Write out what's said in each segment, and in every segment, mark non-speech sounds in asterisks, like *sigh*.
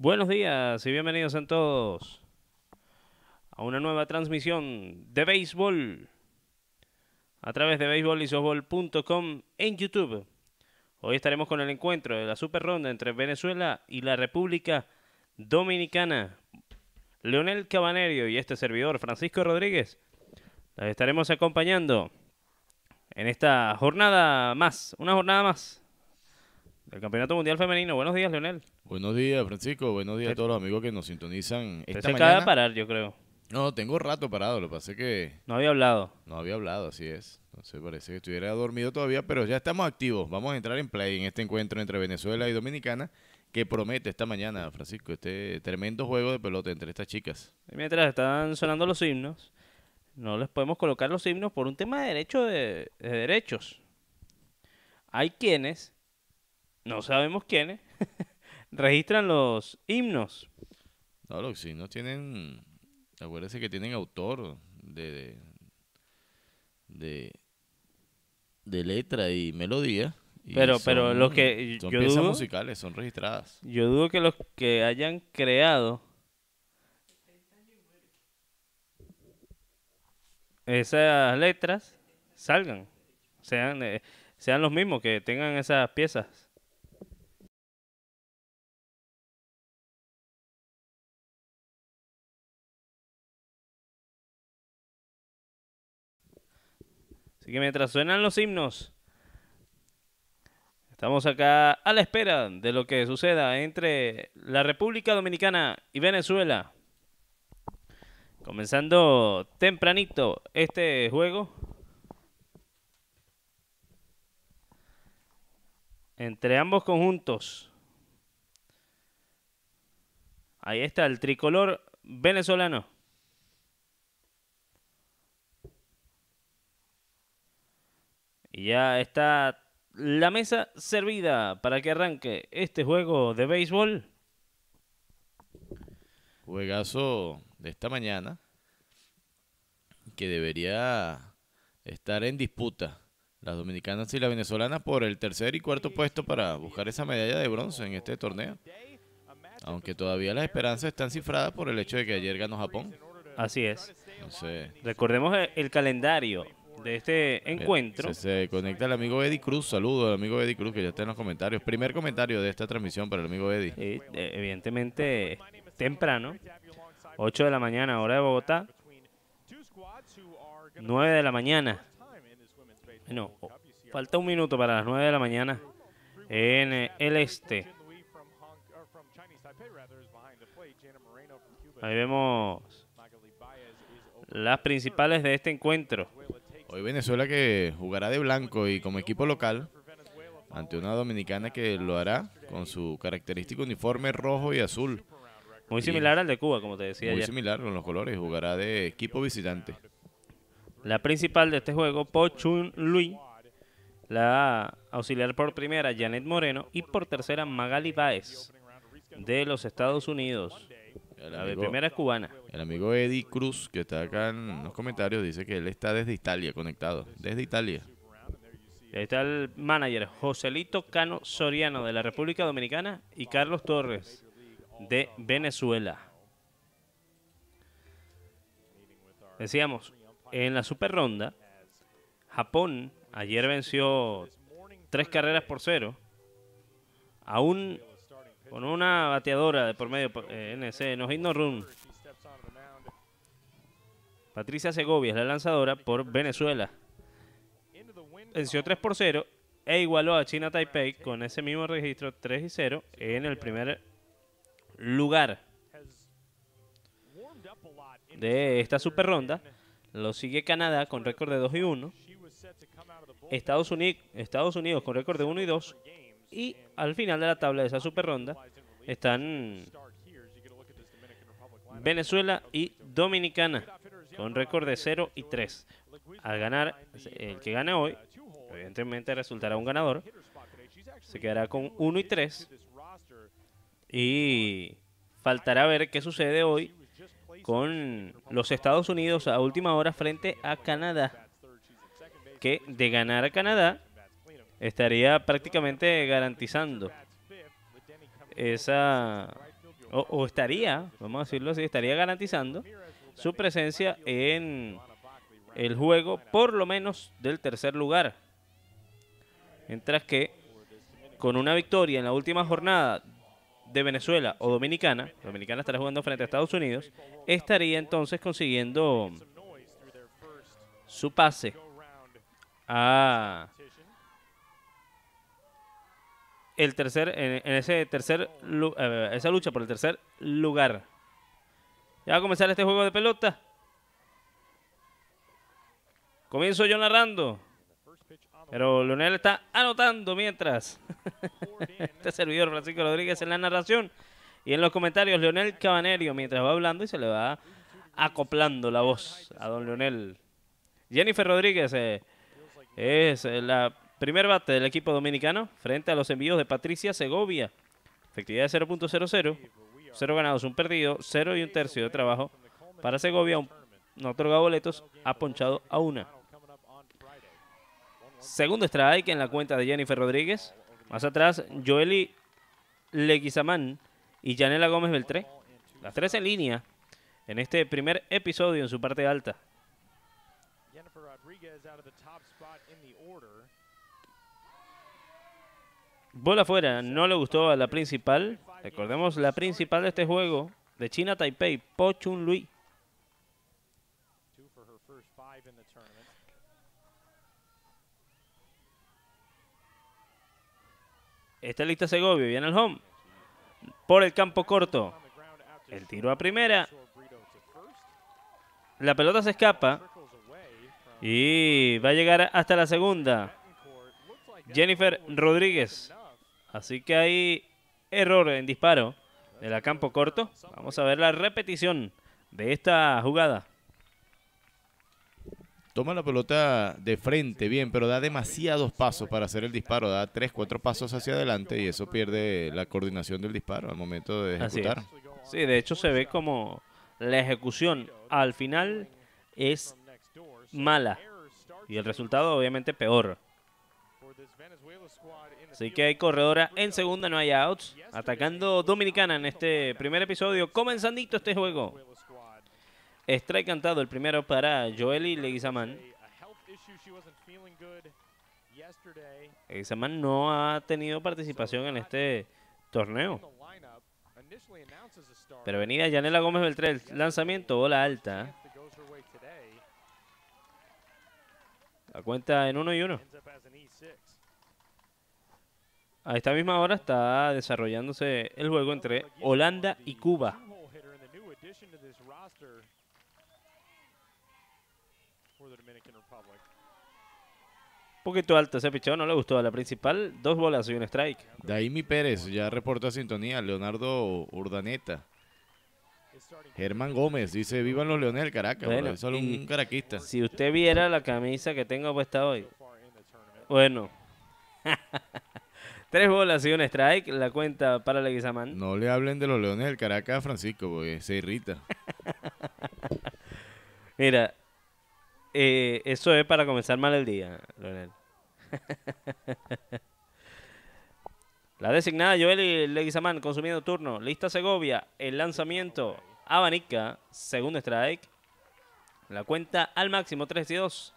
Buenos días y bienvenidos a todos a una nueva transmisión de béisbol a través de béisbolisofbol.com en YouTube. Hoy estaremos con el encuentro de la super ronda entre Venezuela y la República Dominicana. Leonel Cabanerio y este servidor Francisco Rodríguez las estaremos acompañando en esta jornada más, una jornada más del Campeonato Mundial Femenino. Buenos días, Leonel. Buenos días, Francisco. Buenos días a todos los amigos que nos sintonizan esta se mañana. acaba de parar, yo creo. No, tengo rato parado. Lo que pasa es que... No había hablado. No había hablado, así es. Sé, parece que estuviera dormido todavía, pero ya estamos activos. Vamos a entrar en play en este encuentro entre Venezuela y Dominicana que promete esta mañana, Francisco, este tremendo juego de pelota entre estas chicas. mientras están sonando los himnos, no les podemos colocar los himnos por un tema de derecho de, derechos. Hay quienes, no sabemos quiénes, *laughs* registran los himnos. No, los himnos tienen, acuérdense que tienen autor de, de, de letra y melodía. pero, pero los que son piezas musicales, son registradas. Yo dudo que los que hayan creado esas letras salgan, sean, eh, sean los mismos que tengan esas piezas. Así que mientras suenan los himnos, estamos acá a la espera de lo que suceda entre la República Dominicana y Venezuela. Comenzando tempranito este juego. Entre ambos conjuntos. Ahí está el tricolor venezolano. Y ya está la mesa servida para que arranque este juego de béisbol. Juegazo de esta mañana que debería estar en disputa las dominicanas y las venezolanas por el tercer y cuarto puesto para buscar esa medalla de bronce en este torneo. Aunque todavía las esperanzas están cifradas por el hecho de que ayer ganó Japón. Así es. Recordemos el calendario de este encuentro. Se, conecta el amigo Eddie Cruz. Saludos al amigo Eddie Cruz que ya está en los comentarios. Primer comentario de esta transmisión para el amigo Eddie. Eh, evidentemente temprano. 8 de la mañana, hora de Bogotá. 9 de la mañana. No, falta un minuto para las 9 de la mañana en el este. Ahí vemos las principales de este encuentro. Hoy Venezuela que jugará de blanco y como equipo local ante una dominicana que lo hará con su característico uniforme rojo y azul. Muy similar al de Cuba, como te decía. Muy similar con los colores, jugará de equipo visitante. La principal de este juego, Po Chun Lui. La auxiliar por primera, Janet Moreno. Y por tercera, Magali Baez, de los Estados Unidos. La de primera es cubana. El amigo Eddie Cruz, que está acá en los comentarios, dice que él está desde Italia conectado. Desde Italia. ahí está el manager Joselito Cano Soriano de la República Dominicana y Carlos Torres de Venezuela. Decíamos, en la super ronda, Japón ayer venció tres carreras por cero, aún con una bateadora de por medio eh, NC, no run. Patricia Segovia es la lanzadora por Venezuela. Venció 3 por 0 e igualó a China Taipei con ese mismo registro 3 y 0 en el primer lugar de esta super ronda. Lo sigue Canadá con récord de 2 y 1. Estados Unidos, Estados Unidos con récord de 1 y 2. Y al final de la tabla de esa super ronda están Venezuela y Dominicana con récord de 0 y 3. Al ganar, el que gane hoy, evidentemente resultará un ganador. Se quedará con 1 y 3 y faltará ver qué sucede hoy con los Estados Unidos a última hora frente a Canadá. Que de ganar a Canadá estaría prácticamente garantizando esa o, estaría, vamos a decirlo así, estaría garantizando su presencia en el juego, por lo menos del tercer lugar. Mientras que con una victoria en la última jornada de Venezuela o Dominicana, Dominicana estará jugando frente a Estados Unidos, estaría entonces consiguiendo su pase a el tercer en, ese tercer eh, esa lucha por el tercer lugar. Ya va a comenzar este juego de pelota. Comienzo yo narrando. Pero Leonel está anotando mientras. *laughs* este servidor Francisco Rodríguez en la narración. Y en los comentarios Leonel Cabanerio mientras va hablando y se le va acoplando la voz a don Leonel. Jennifer Rodríguez eh, es eh, la primer bate del equipo dominicano frente a los envíos de Patricia Segovia. Efectividad de 0.00. 0 ganados, un perdido, 0 y un tercio de trabajo. Para Segovia, no ha otorgado boletos, ha ponchado a una. Segundo strike en la cuenta de Jennifer Rodríguez. Más atrás, Joely Leguizamán y Yanela Gómez Beltré. Las tres en línea en este primer episodio en su parte alta. Jennifer Rodriguez out of the order. Bola afuera, no le gustó a la principal. Recordemos la principal de este juego de China Taipei, Po Chun Lui. Está lista Segovia, viene el home. Por el campo corto. El tiro a primera. La pelota se escapa y va a llegar hasta la segunda. Jennifer Rodríguez. Así que hay error en disparo de la campo corto. Vamos a ver la repetición de esta jugada. Toma la pelota de frente bien, pero da demasiados pasos para hacer el disparo. Da tres, cuatro pasos hacia adelante y eso pierde la coordinación del disparo al momento de ejecutar. Sí, de hecho se ve como la ejecución al final es mala y el resultado obviamente peor. for this Venezuela squad in the Así que hay corredora en segunda, no hay outs. Atacando Dominicana en este primer episodio. Comenzandito este juego. Strike cantado el primero para Joely Leguizamán. Leguizamán no ha tenido participación en este torneo. Pero venía Yanela Gómez Beltré, el lanzamiento, bola alta. La cuenta en uno y uno. Ends up as an E6. A esta misma hora está desarrollándose el juego entre Holanda y Cuba. Poquito alto ese picheo, no le gustó a la principal. Dos bolas y un strike. Daimi Pérez ya reporta sintonía. Leonardo Urdaneta. Germán Gómez dice: Vivan los Leones del Caracas. Bueno, solo un caraquista. Si usted viera la camisa que tengo puesta hoy. Bueno. *laughs* Tres bolas y un strike. La cuenta para Leguizamán. No le hablen de los Leones del Caracas a Francisco, porque se irrita. *laughs* Mira, eh, eso es para comenzar mal el día, Leonel. *laughs* La designada Joel Leguizamán consumiendo turno. Lista Segovia. El lanzamiento. Abanica. Segundo strike. La cuenta al máximo 3 y 2.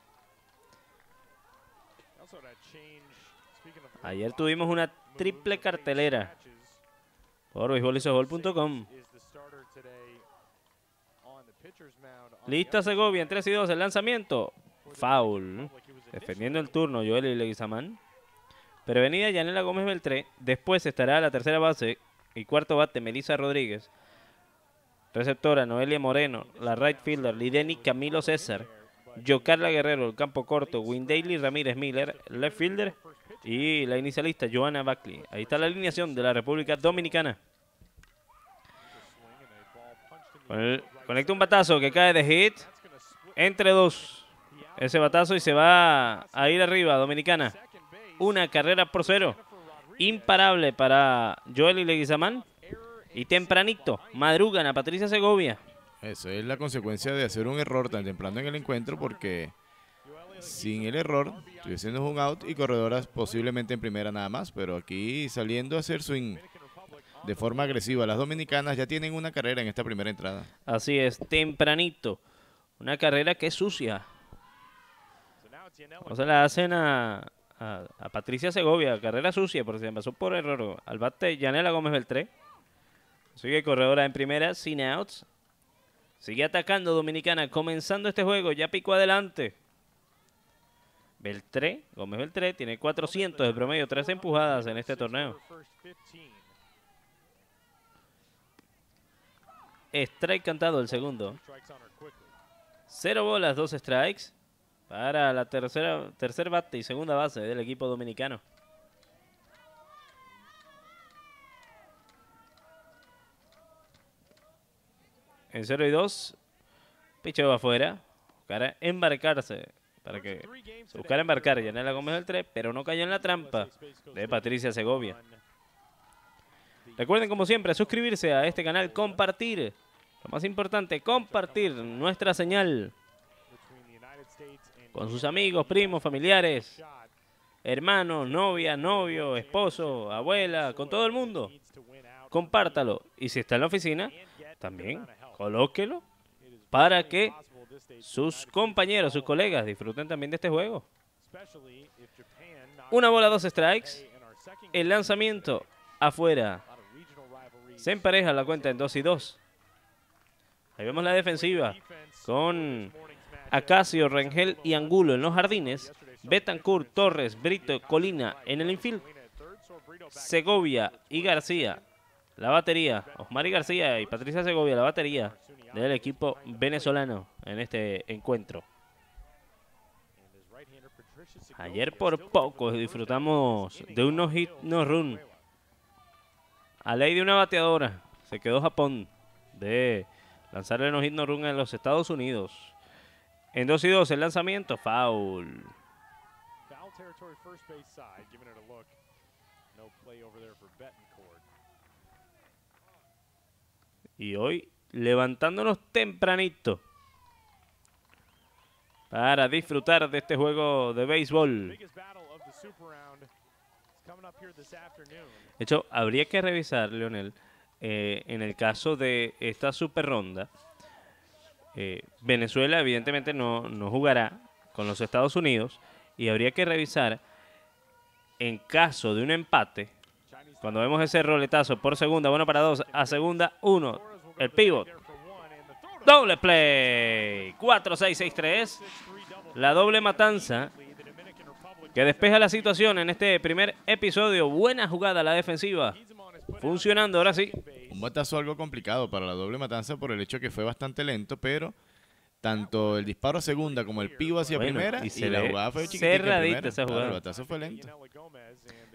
Also had a change. Speaking of Ayer tuvimos una triple cartelera por the Lista Segovia en 3 y 2. El lanzamiento. Foul. Defendiendo el turno, Joel Leguizamán. Prevenida Yanela Gómez Beltré. Después estará la tercera base y cuarto bate Melissa Rodríguez. Receptora Noelia Moreno. La right fielder Lideni Camilo César. Yocarla Guerrero, el campo corto. Windaily Ramírez Miller, left fielder. Y la inicialista Joana Buckley. Ahí está la alineación de la República Dominicana. conecta un batazo que cae de hit. Entre dos. Ese batazo y se va a ir arriba, Dominicana. Una carrera por cero. Imparable para Joel y Leguizamán. Y tempranito, madrugan a Patricia Segovia. Eso es la consecuencia de hacer un error tan temprano en el encuentro, porque sin el error tuviésemos un out y corredoras posiblemente en primera nada más, pero aquí saliendo a hacer swing de forma agresiva. Las dominicanas ya tienen una carrera en esta primera entrada. Así es, tempranito. Una carrera que es sucia. So now it's Yanela No se la hacen a, a- a Patricia Segovia, carrera sucia, porque se pasó por error. Al bate, Yanela Gómez Beltré. Sigue corredora en primera, sin outs. Sigue atacando Dominicana, comenzando este juego, ya picó adelante. Beltré, Gómez Beltré, tiene 400 de promedio, 3 empujadas en este torneo. over first 15. Strike cantado el segundo. Cero bolas, dos strikes para la tercera tercer bate y segunda base del equipo dominicano. En 0 y 2, picheo afuera. Buscará embarcarse para que se buscara embarcar for Yanela Gómez del 3, pero no cayó en la trampa de. Patricia Segovia. Recuerden como siempre suscribirse a este canal, compartir. Lo más importante, compartir nuestra señal con sus amigos, primos, familiares, hermanos, novia, novio, esposo, abuela, con todo el mundo. Compártalo. Y si está en la oficina, a también colóquelo para que sus compañeros, sus colegas disfruten también de este juego. Una bola, dos strikes. El lanzamiento afuera. Se empareja la cuenta en 2 y 2. Ahí vemos la defensiva con Acacio, Rengel y Angulo en los jardines. Betancourt, Torres, Brito, Colina en el infield. Segovia y García, la batería. Osmar García y Patricia Segovia, la batería del equipo venezolano en este encuentro. Ayer por poco disfrutamos de un no-hit, no-run. A ley de una bateadora, se quedó Japón de lanzarle no hit no run en los Estados Unidos. En 2 y 2 el lanzamiento, foul. No play over there for. Y hoy levantándonos tempranito para disfrutar de este juego de béisbol. De hecho, habría que revisar, Leonel, eh, en el caso de esta super ronda, eh, Venezuela evidentemente no, no jugará con los Estados Unidos y habría que revisar en caso de un empate, cuando vemos ese roletazo por segunda, bueno para dos, a segunda, uno, el pivot, doble play, 4-6-6-3, 6-3 double la doble matanza que despeja la situación en este primer episodio, buena jugada la defensiva, funcionando ahora sí. Un batazo algo complicado para la doble matanza por el hecho que fue bastante lento, pero tanto el disparo a segunda como el pivo hacia Bueno, primera y y, se la jugada fue cerradita esa Claro, jugada. el batazo fue lento.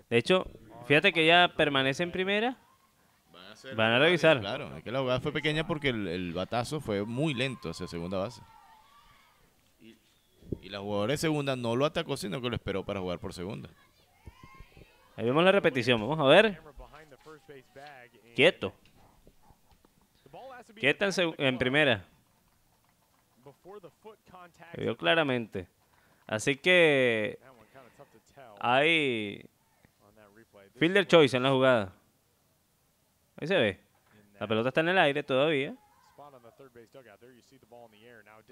De hecho, fíjate que ya permanece en primera. Van a revisar. Claro, es que la jugada fue pequeña porque el, el batazo fue muy lento hacia segunda base. Y, la jugadora de segunda no lo atacó, sino que lo esperó para jugar por segunda. Ahí vemos la repetición. Vamos a ver. Quieto. Quieta en, primera. Se vio claramente. Así que hay fielder choice en la jugada. Ahí se ve. La pelota está en el aire todavía.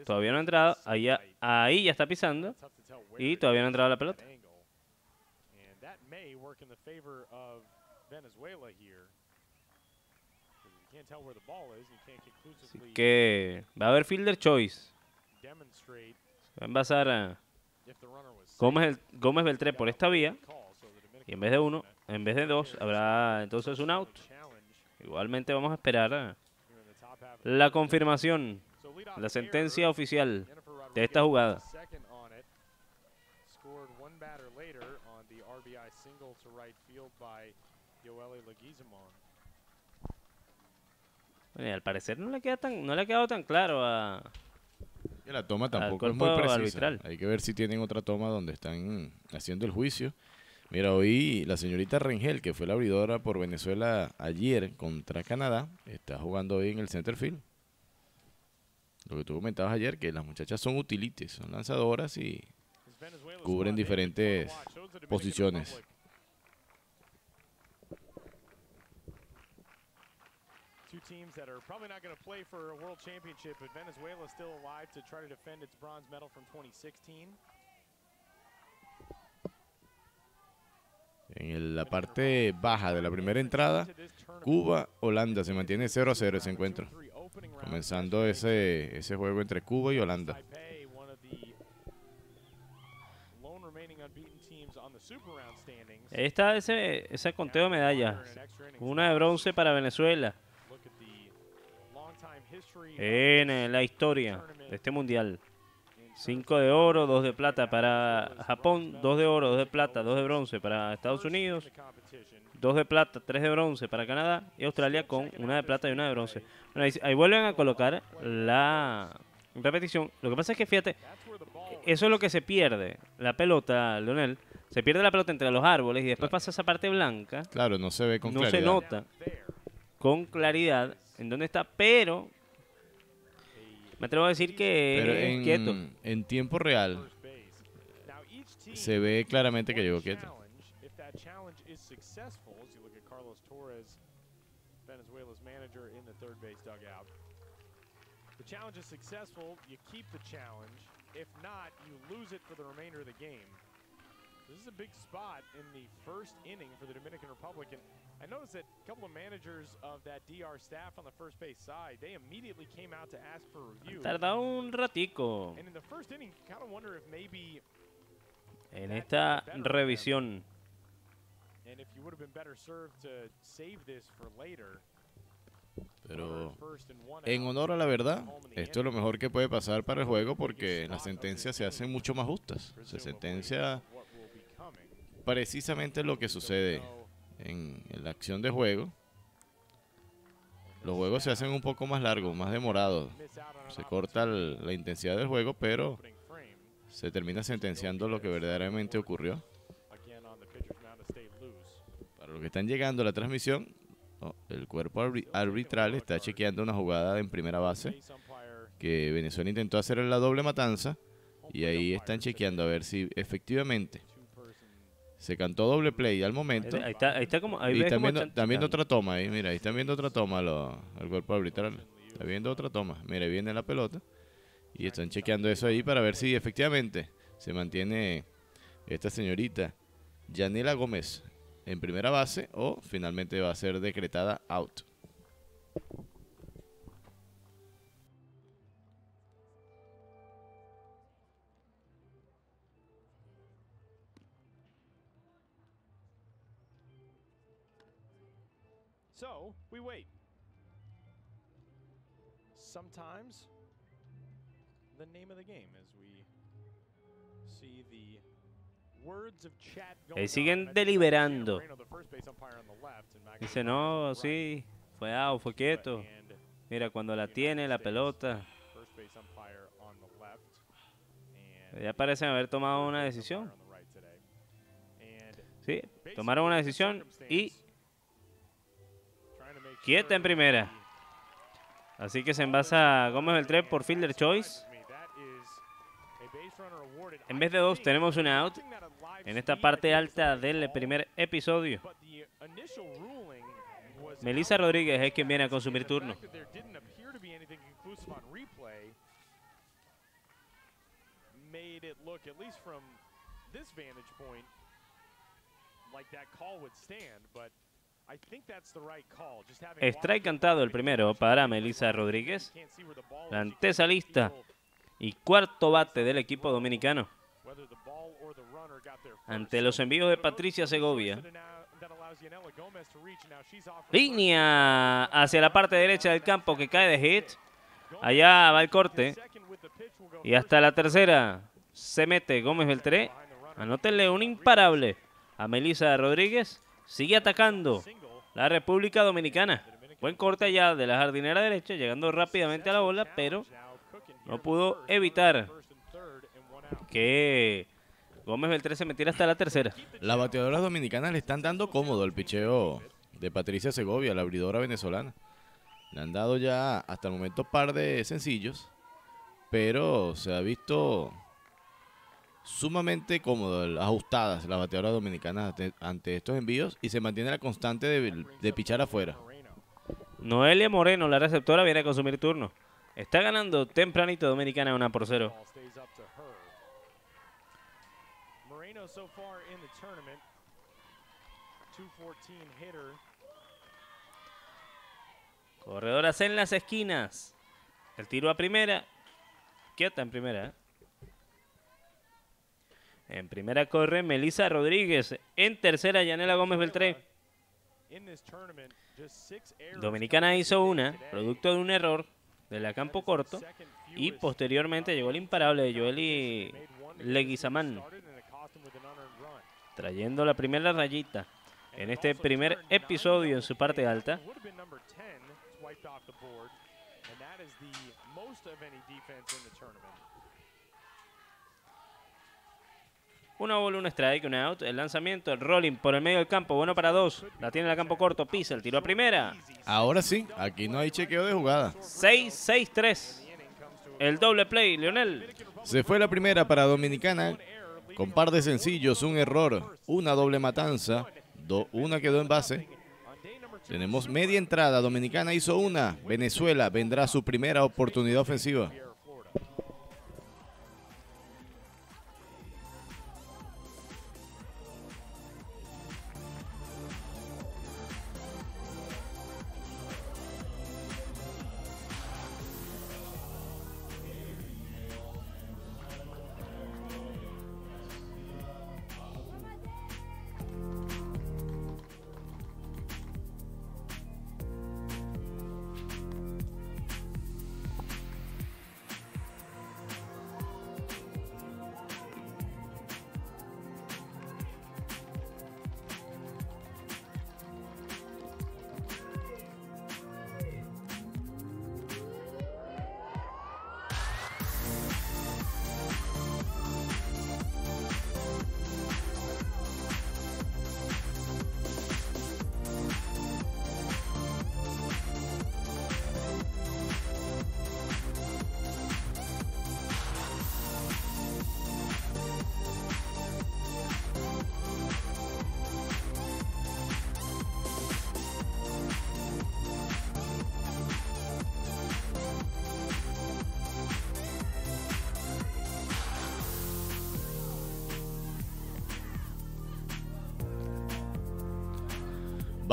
Todavía no ha entrado. Ahí ya, ahí ya está pisando. Y todavía no ha entrado la pelota. Así que va a haber fielder choice. Va a envasar a Gómez, Gómez Beltré por esta vía. Y en vez de uno, en vez de dos, habrá entonces un out. Igualmente vamos a esperar a the la confirmación, la sentencia oficial de esta jugada. Bueno, y al parecer no le queda tan, no le ha quedado tan claro a la toma tampoco es muy precisa. arbitral. Hay que ver si tienen otra toma donde están haciendo el juicio. Mira, hoy la señorita Rengel, que fue la abridora por Venezuela ayer contra Canadá, está jugando hoy en el center field. Lo que tú comentabas ayer, que las muchachas son utilities, son lanzadoras y Cubren diferentes posiciones. Two teams that are probably not going to play for a world championship, but Venezuela still alive to try to defend its bronze medal from 2016. En la parte baja de la primera entrada, Cuba, Holanda se mantiene 0 a 0 ese encuentro. Comenzando ese, ese juego entre Cuba y Holanda. Ahí está ese, ese conteo de medallas. Una de bronce para Venezuela en la historia de este mundial. In terms 5 de oro, 2 de plata para Japón, 2 de oro, 2 de plata, 2 de bronce para Estados Unidos, the competition. 2 de plata, 3 de bronce para Canadá y Australia con una de plata y una de bronce. Bueno, ahí, ahí vuelven a colocar la repetición. Lo que pasa es que fíjate, eso es lo que se pierde. La pelota, Leonel, se pierde la pelota entre los árboles y después pasa esa parte blanca. Claro, no se ve con No se claridad. nota con claridad en dónde está, pero me atrevo a decir que Pero es quieto. en, en tiempo real se ve claramente que llegó quieto. Venezuela's manager in the third base dugout. The challenge is successful, you keep the challenge. If not, you lose it for the remainder of the game. This is a big spot in the first inning for the Dominican Republic. And I noticed that a couple of managers of that DR staff on the first base side, they immediately came out to ask for a review. Un ratico And in the first inning, you kind of wonder if maybe en esta revisión. And if you would have been better served to save this for later. Pero en honor a la verdad, esto es lo mejor que puede pasar para el juego porque las sentencias se hacen mucho más justas. Se sentencia What will be coming. Precisamente lo que sucede en, en la acción de juego. Los juegos se hacen un poco más largos, más demorados. Se corta el- la intensidad del juego, pero se termina sentenciando lo que verdaderamente ocurrió. Para los que están llegando a la transmisión, oh, el cuerpo arbitral está chequeando una jugada en primera base que Venezuela intentó hacer en la doble matanza y ahí están chequeando a ver si efectivamente se cantó doble play al momento. Ahí está, ahí está como. Ahí Y están viendo, están viendo otra toma ahí, mira, ahí están viendo otra toma lo- el cuerpo arbitral. Está viendo otra toma. Mira, ahí viene la pelota. Y están chequeando eso ahí para ver si efectivamente se mantiene esta señorita Yanela Gómez en primera base o finalmente va a ser decretada out. Sometimes, the name of the game as we see the words of chat going Ahí on. siguen deliberando. Dice, no, sí, fue out, fue quieto. Mira, cuando la tiene la pelota, ya parecen haber tomado una decisión. Sí, tomaron una decisión y quieta en primera. Así que se envasa Gómez Beltré por fielder choice. En vez de dos, tenemos un out en esta parte alta del primer episodio. Melissa Rodríguez es quien viene a consumir turno. Strike cantado el primero para Melissa Rodríguez. La antesalista y cuarto bate del equipo dominicano ante los envíos de Patricia Segovia. Línea hacia la parte derecha del campo que cae de hit. Allá va el corte. Y hasta la tercera se mete Gómez Beltré. Anótenle un imparable a Melissa Rodríguez. Sigue atacando la República Dominicana. Buen corte allá de la jardinera derecha, llegando rápidamente a la bola, pero no pudo evitar que Gómez Beltré se metiera hasta la tercera. Las bateadoras dominicanas le están dando cómodo al picheo de Patricia Segovia, la abridora venezolana. Le han dado ya hasta el momento par de sencillos, pero se ha visto sumamente cómodo, ajustadas las bateadoras dominicanas ante, ante estos envíos y se mantiene la constante de, de pichar afuera. Noelia Moreno, la receptora, viene a consumir turno. Está ganando tempranito Dominicana 1 por 0. Ball stays up to her. Moreno so far in the tournament, 214 hitter. Corredoras en las esquinas. El tiro a primera. Quieta en primera. ¿eh? En primera corre Melissa Rodríguez. En tercera, Yanela Gómez Beltré. Dominicana hizo una, producto de un error de la campo corto. Y posteriormente llegó el imparable de to Leguizamán, trayendo la primera rayita en este primer episodio en su parte alta. Una bola, un strike, un out. El lanzamiento, el rolling por el medio del campo. Bueno para dos. La tiene en el campo corto. Pisa el tiro a primera. Ahora sí, aquí no hay chequeo de jugada. 6-6-3. El doble play, Leonel. Se fue la primera para Dominicana con par de sencillos, un error, una doble matanza, do- una quedó en base. Tenemos media entrada, Dominicana hizo una, Venezuela vendrá su primera oportunidad ofensiva.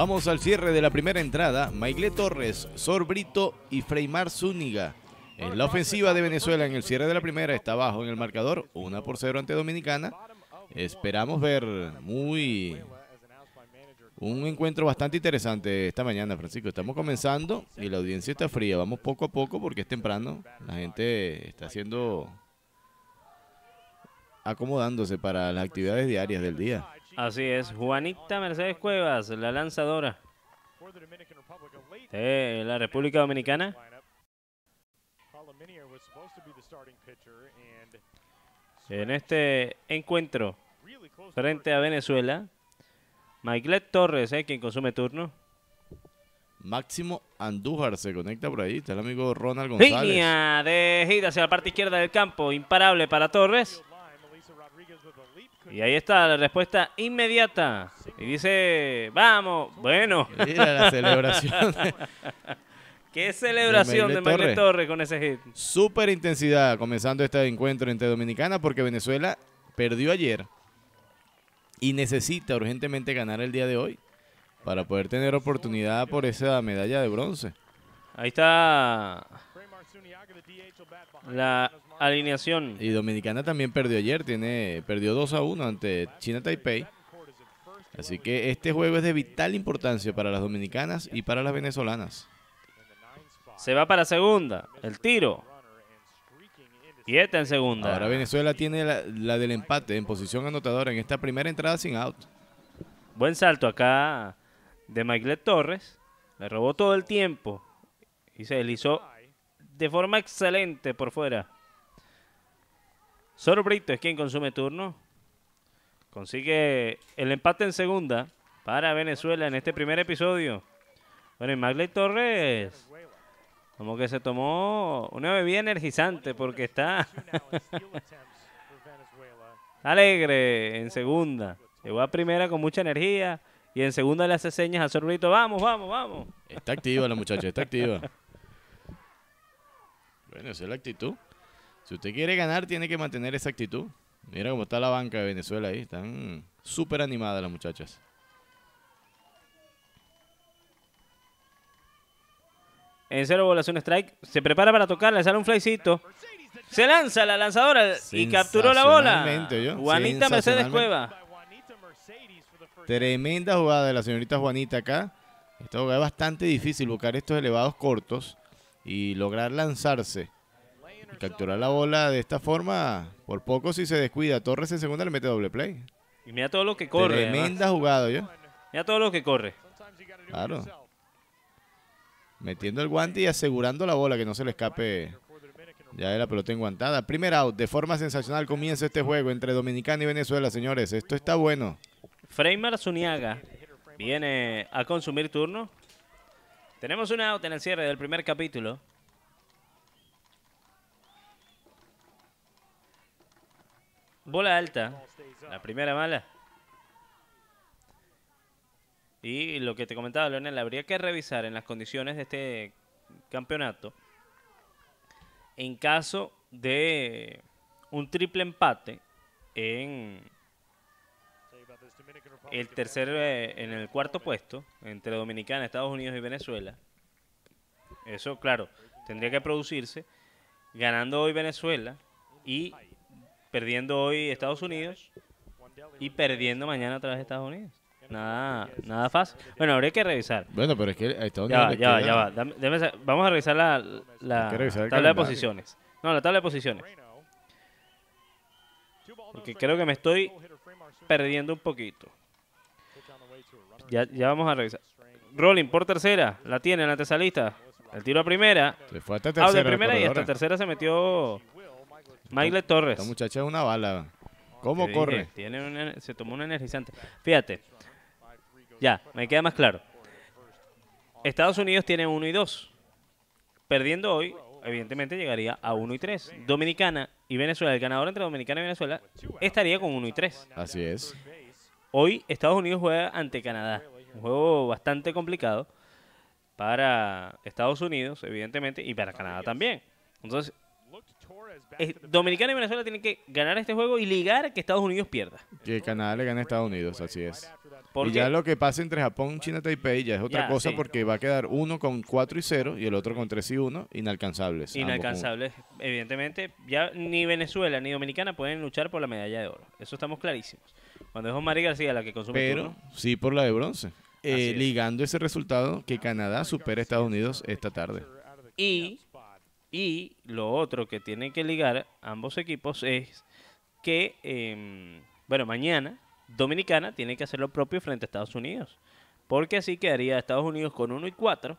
Vamos al cierre de la primera entrada. Maigle Torres, Sor Brito y Freymar Zúñiga. En la ofensiva de Venezuela en el cierre de la primera está abajo en el marcador, 1 por 0 ante Dominicana. Esperamos ver muy un encuentro bastante interesante esta mañana, Francisco. Estamos comenzando y la audiencia está fría. Vamos poco a poco porque es temprano. La gente está haciendo acomodándose para las actividades diarias del día. Así es. Juanita Mercedes Cuevas, la lanzadora de la República Dominicana. En este encuentro frente a Venezuela. Michael Torres, eh, quien consume turno. Máximo Andújar se conecta por ahí. Está el amigo Ronald González. Línea de gira hacia la parte izquierda del campo. Imparable para Torres. Y ahí está la respuesta inmediata. Y dice, vamos. Bueno, Mira la celebración. *laughs* qué celebración de De. Torres con ese hit. Súper intensidad comenzando este encuentro entre Dominicana porque Venezuela perdió ayer y necesita urgentemente ganar el día de hoy para poder tener oportunidad por esa medalla de bronce. Ahí está la alineación. Y Dominicana también perdió ayer, tiene perdió 2 a 1 ante China Taipei. Así que este juego es de vital importancia para las dominicanas y para las venezolanas. Se va para segunda. El tiro. Quieta en segunda. Ahora Venezuela tiene la, la del empate en posición anotadora en esta primera entrada sin out. Buen salto acá de Michael Torres. Le robó todo el tiempo. Y se deslizó de forma excelente por fuera. Solo Brito es quien consume turno. Consigue el empate en segunda para Venezuela en este primer episodio. Bueno, y Magley Torres como que se tomó una bebida energizante porque está *laughs* alegre en segunda. Llegó a primera con mucha energía Y en segunda le hace señas a Sorbito, vamos, vamos, vamos. Está activa la muchacha, está activa. Bueno, esa es la actitud. Si usted quiere ganar, tiene que mantener esa actitud. Mira cómo está la banca de Venezuela ahí. Están súper animadas las muchachas. En cero un strike. Se prepara para tocar, le sale un flycito. Se lanza la lanzadora y capturó la bola. Juanita Mercedes. Cueva. Tremenda jugada de la señorita Juanita acá. Esta jugada es bastante difícil buscar estos elevados cortos y lograr lanzarse capturar la bola de esta forma. Por poco si se descuida. Torres en segunda le mete doble play. Y mira todo lo que corre. además. Tremenda jugada, ¿yo? Mira todo lo que corre. Claro. Metiendo el guante y asegurando la bola que no se le escape ya de la pelota enguantada. Primer out. De forma sensacional comienza este juego entre Dominicana y Venezuela, señores. Esto está bueno. Freymar Zuniaga viene a consumir turno. Tenemos un out en el cierre del primer capítulo. Bola alta. La primera mala. Y lo que te comentaba, Leonel, habría que revisar en las condiciones de este campeonato. En caso de un triple empate en el tercer, eh, en el cuarto puesto, entre Dominicana, Estados Unidos y Venezuela. Eso, claro, tendría que producirse ganando hoy Venezuela y perdiendo hoy Estados Unidos y perdiendo mañana otra vez Estados Unidos. Nada, nada fácil. Bueno, habría que revisar. Bueno, pero es que a Estados Ya va, ya va, ya va. Dame- vamos a revisar la, revisar tabla de posiciones. No, la tabla de posiciones. Porque creo que me estoy perdiendo un poquito. Ya, ya vamos a revisar. Rolling por tercera. La tiene en la tesalista. El tiro a primera. Se fue hasta Ah, tercera. de la primera y hasta tercera se metió Magle Torres. Esta muchacha es una bala. ¿Cómo Te corre? dije, tiene se tomó un energizante. Fíjate. Ya, me queda más claro. Estados Unidos tiene 1 y 2. Perdiendo hoy, evidentemente llegaría a 1 y 3. Dominicana y Venezuela, el ganador entre Dominicana y Venezuela, estaría con 1 y 3. Así es. Hoy Estados Unidos juega ante Canadá. Un juego bastante complicado para Estados Unidos, evidentemente, y para Canadá también. Entonces, Dominicana y Venezuela tienen que ganar este juego y ligar que Estados Unidos pierda. Que Canadá le gana a Estados Unidos, así es. Y ya lo que pasa entre Japón, China y Taipei ya es otra Ya, cosa sí. porque va a quedar uno con 4 y 0 y el otro con 3 y 1, inalcanzables. inalcanzables, evidentemente, ya ni Venezuela ni Dominicana pueden luchar por la medalla de oro. Eso estamos clarísimos. Cuando es Omar García la que consume Pero turno, sí por la de bronce. Eh, es. ligando ese resultado que Canadá supere a Estados Unidos esta tarde. Y. Y lo otro que tienen que ligar ambos equipos es que, em, bueno, mañana Dominicana tiene que hacer lo propio frente a Estados Unidos. Porque así quedaría Estados Unidos con 1 y 4,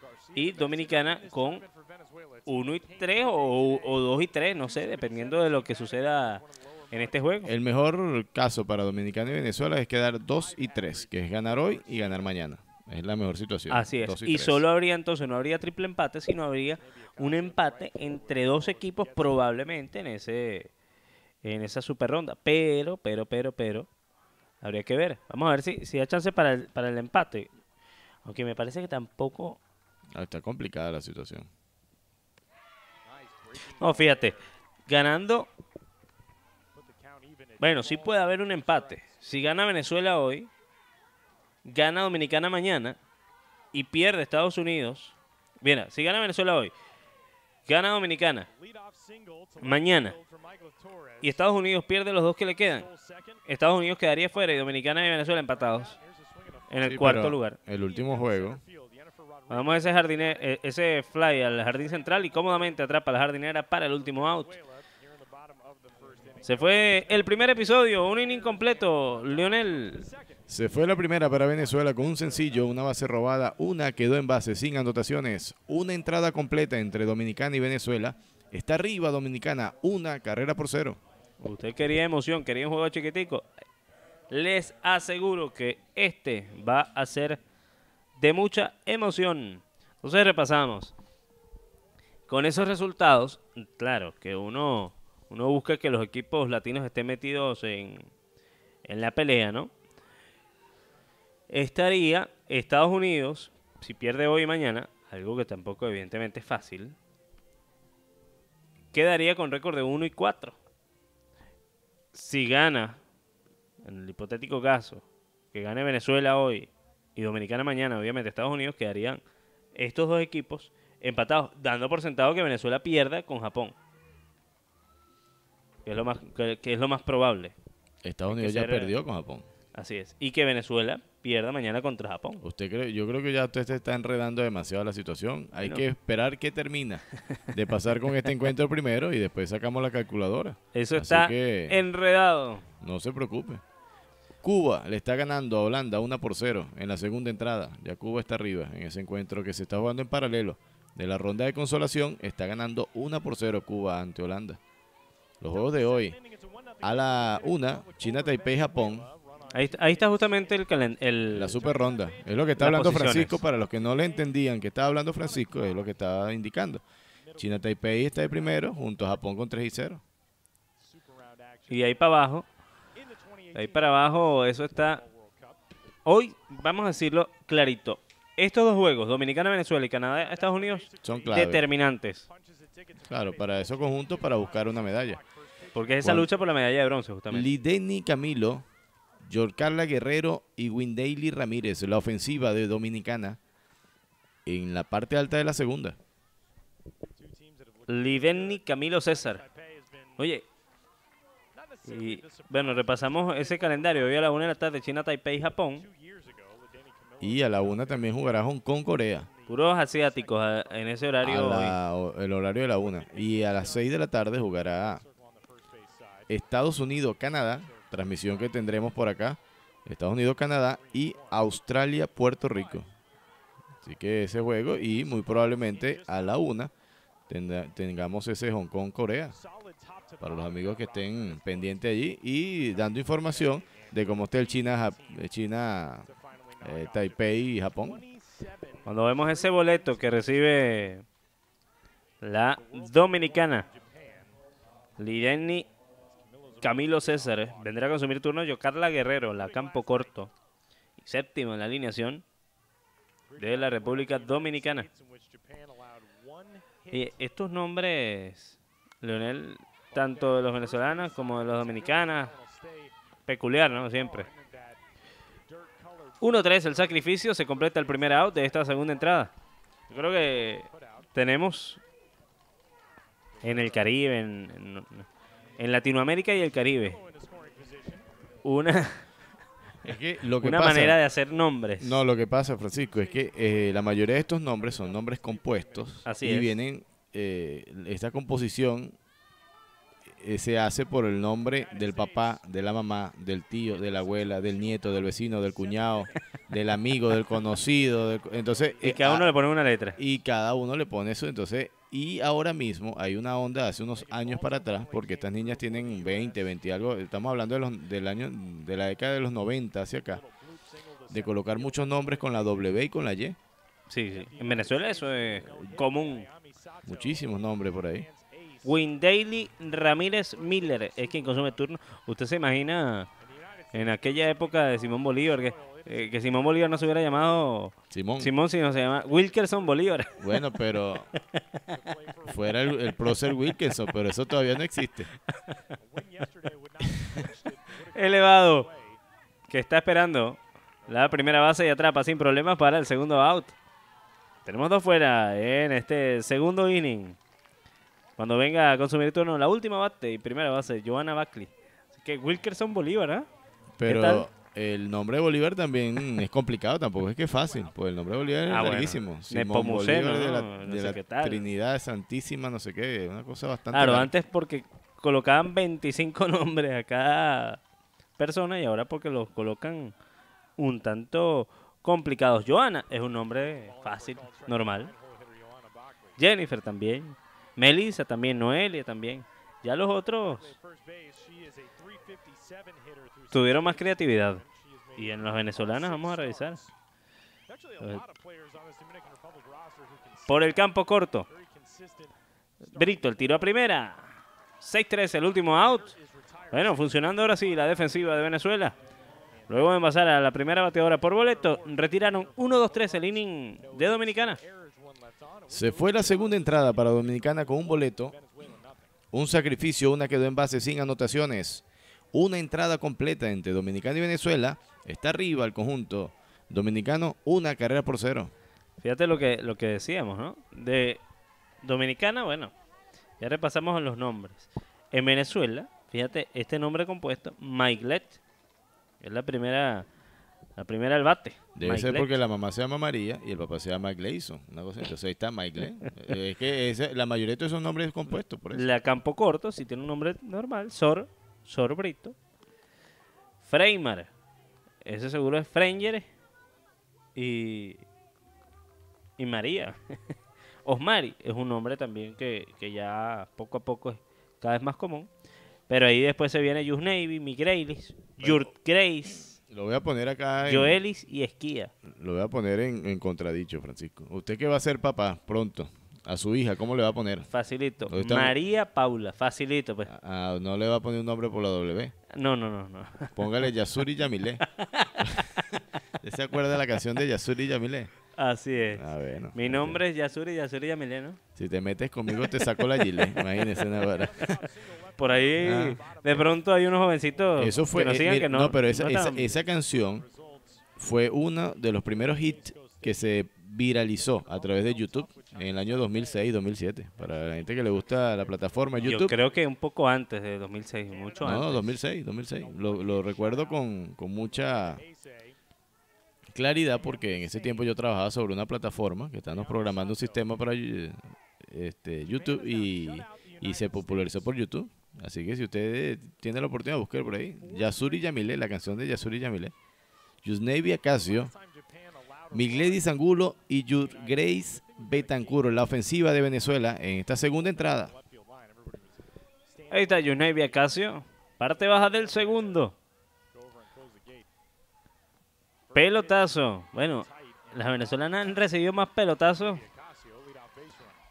Garcia y Dominicana con tournament for Venezuela. It's 1 y 3 o, o 2 y 3, no sé, dependiendo de lo que suceda en este juego. El mejor caso para Dominicana y Venezuela es quedar 2 y 3, que es ganar hoy y ganar mañana. Es la mejor situación. Así es. Y solo habría entonces, no habría triple empate, sino habría un empate entre dos equipos probablemente en ese en esa super ronda. Pero, pero, pero, pero, habría que ver. Vamos a ver si, si hay chance para el, para el empate. Aunque me parece que tampoco... Ah, está complicada la situación. No, fíjate, ganando... Bueno, sí puede haber un empate. Si gana Venezuela hoy, gana Dominicana mañana y pierde Estados Unidos. Mira, si gana Venezuela hoy, gana Dominicana Mañana. y Estados Unidos pierde los dos que le quedan. Estados Unidos quedaría fuera y Dominicana y Venezuela empatados en el Sí, cuarto lugar. El último juego. Vamos a ese, jardine- eh, ese fly al jardín central y cómodamente atrapa a la jardinera para el último out. Se fue el primer episodio, un inning completo. Lionel, Se fue la primera para Venezuela con un sencillo, una base robada, una quedó en base sin anotaciones, una entrada completa entre Dominicana y Venezuela. Está arriba Dominicana, una carrera por cero. usted quería emoción, quería un juego chiquitico. Les aseguro que este va a ser de mucha emoción. Entonces repasamos. Con esos resultados, claro, que uno, busca que los equipos latinos estén metidos en, en la pelea, ¿no? Estaría Estados Unidos, si pierde hoy y mañana, algo que tampoco evidentemente es fácil, quedaría con récord de 1 y 4. Si gana, en el hipotético caso, que gane Venezuela hoy y Dominicana mañana, obviamente Estados Unidos, quedarían estos dos equipos empatados, dando por sentado que Venezuela pierda con Japón. Que es lo más, que- que es lo más probable. Estados Unidos ya ser- perdió con Japón. Así es. Y que Venezuela pierda mañana contra Japón. Usted cree, yo creo que ya usted se está enredando demasiado la situación. Hay que esperar que termina de pasar con este encuentro primero y después sacamos la calculadora. Eso Así está que- enredado. No se preocupe. Cuba le está ganando a Holanda 1 por 0 en la segunda entrada. Ya Cuba está arriba en ese encuentro que se está jugando en paralelo. De la ronda de consolación está ganando 1 por 0 Cuba ante Holanda. Los juegos de hoy. A la 1, China, Taipei, Japón. Ahí, está- ahí está justamente el, el La super ronda. Es lo que está hablando posiciones. Francisco. Para los que no le entendían que estaba hablando Francisco, es lo que estaba indicando. China, Taipei está de primero, junto a Japón con 3 y 0. Y ahí para abajo, ahí para abajo, eso está. Hoy, vamos a decirlo clarito. Estos dos juegos, Dominicana, Venezuela y Canadá, Estados Unidos, Son clave. determinantes. Claro, para eso conjunto, para buscar una medalla. Porque es esa lucha por la medalla de bronce, justamente. Lideni Camilo, Yorcarla Guerrero y Windaily Ramírez, la ofensiva de Dominicana, en la parte alta de la segunda. Lidenny Camilo César. Oye, y bueno, repasamos ese calendario. Hoy a la una de la tarde, China, Taipei, Japón. Y a la una también jugará Hong Kong, Corea. Puros asiáticos a- en ese horario. hoy. la- el horario de la una. Y a las 6 de la tarde jugará Estados Unidos, Canadá. Transmisión que tendremos por acá. Estados Unidos, Canadá y Australia, Puerto Rico. Así que ese juego y muy probablemente a la una tengamos ese Hong Kong, Corea. Para los amigos que estén pendientes allí y dando información de cómo está el China, China eh, Taipei y Japón. Cuando vemos ese boleto que recibe la dominicana, Lidenny Camilo César, eh, vendrá a consumir turno Yocarla Guerrero, la campo corto, séptimo en la alineación de la República Dominicana. Y estos nombres, Leonel, tanto de los venezolanos como de los dominicanos, peculiar, ¿no? Siempre. 1-3 el sacrificio, se completa el primer out de esta segunda entrada. Yo creo que tenemos en el Caribe, en, en- en Latinoamérica y el Caribe, una, Es que lo que una pasa, manera de hacer nombres. No, lo que pasa, Francisco, es que eh, la mayoría de estos nombres son nombres compuestos Así y es. vienen, eh, esta composición eh, se hace por el nombre del papá, de la mamá, del tío, de la abuela, del nieto, del vecino, del cuñado, del amigo, del conocido. del entonces, y cada uno ah, le pone una letra. y cada uno le pone eso. Entonces, y ahora mismo hay una onda hace unos años para atrás, porque estas niñas tienen 20, 20 y algo. Estamos hablando de los, del año, de la década de los 90 hacia acá, de colocar muchos nombres con la W y con la Y. Sí, sí. En Venezuela eso es común. Muchísimos nombres por ahí. Windaily Ramírez Miller es quien consume turno. Usted se imagina en aquella época de Simón Bolívar que, eh, que Simón Bolívar no se hubiera llamado Simón. Simón, sino se llama Wilkerson Bolívar. Bueno, pero fuera el, el prócer Wilkinson, pero eso todavía no existe. Elevado que está esperando la primera base y atrapa sin problemas para el segundo out. Tenemos dos fuera en este segundo inning. Cuando venga a consumir turno la última bate y primera base, Johanna Buckley. Así que Wilkerson Bolívar, tal? Pero el nombre de Bolívar también es complicado, tampoco es que es fácil, pues el nombre de Bolívar es Ah, bueno. larguísimo. Simón Nepomuceno, Bolívar de la, ¿no? De la tal. Trinidad Santísima, no sé qué, una cosa bastante Claro, larga. antes porque colocaban 25 *laughs* nombres a cada persona y ahora porque los colocan un tanto complicados. Joana es un nombre fácil, normal. Jennifer también. Melissa también. Noelia también. Ya los otros tuvieron más creatividad. Y en los venezolanos vamos a revisar. Por el campo corto. Brito, el tiro a primera. 6-3, el último out. Bueno, funcionando ahora sí la defensiva de Venezuela. Luego de pasar a la primera bateadora por boleto, retiraron 1-2-3 el inning de Dominicana. Se fue la segunda entrada para Dominicana con un boleto. Un sacrificio, una quedó en base sin anotaciones. Una entrada completa entre Dominicana y Venezuela. Está arriba el conjunto dominicano, una carrera por cero. Fíjate lo que, lo que decíamos, ¿no? De Dominicana, bueno, ya repasamos los nombres. En Venezuela, fíjate, este nombre compuesto, Mikelet, es la primera, la primera al bate. Debe ser porque la mamá se llama María y el papá se llama Gleison. Una cosa, así. entonces ahí está Mike *laughs* Es que la mayoría de esos nombres compuestos, por eso. La Campo Corto, si tiene un nombre normal, Sor, Sor Brito. Freymar, ese seguro es Frenger. Y, y María. *laughs* Osmari es un nombre también que, que ya poco a poco es cada vez más común. Pero ahí después se viene Just Navy, Migreilis, Jurt Grace, Lo voy a poner acá. en- Joelis y Esquía. Lo voy a poner en, en contradicho, Francisco. Usted que va a ser papá pronto, a su hija, ¿cómo le va a poner? Facilito. María Paula, facilito pues. Ah, no le va a poner un nombre por la W. No, no, no, no. Póngale *laughs* Yasuri Yamile. ¿Usted *laughs* se acuerda de la canción de Yasuri Yamile? Así es. Ah, bueno. Mi nombre es Yasuri, Yasuri Yamile, ¿no? Si te metes conmigo, te saco la gile. Imagínese, Navarra. *laughs* Por ahí, Ah. de pronto hay unos jovencitos Eso fue. que nos eh, sigan que no. no, pero esa, no esa, esa canción fue uno de los primeros hits que se viralizó a través de YouTube en el año 2006-2007. Para la gente que le gusta la plataforma Yo YouTube. creo que un poco antes de 2006, mucho No, antes. 2006, 2006. Lo, lo recuerdo con, con mucha claridad porque en ese tiempo yo trabajaba sobre una plataforma que estábamos programando un sistema para eh, este, YouTube y, y se popularizó por YouTube. Así que si usted tiene la oportunidad, busque por ahí. Yasuri Yamile, la canción de Yasuri Yamile. Yusnevi Acacio, Migledis Angulo y Yur Grace Betancuro, la ofensiva de Venezuela en esta segunda entrada. Ahí está Yunevi Acacio, parte baja del segundo. Pelotazo. Bueno, las venezolanas han recibido más pelotazos.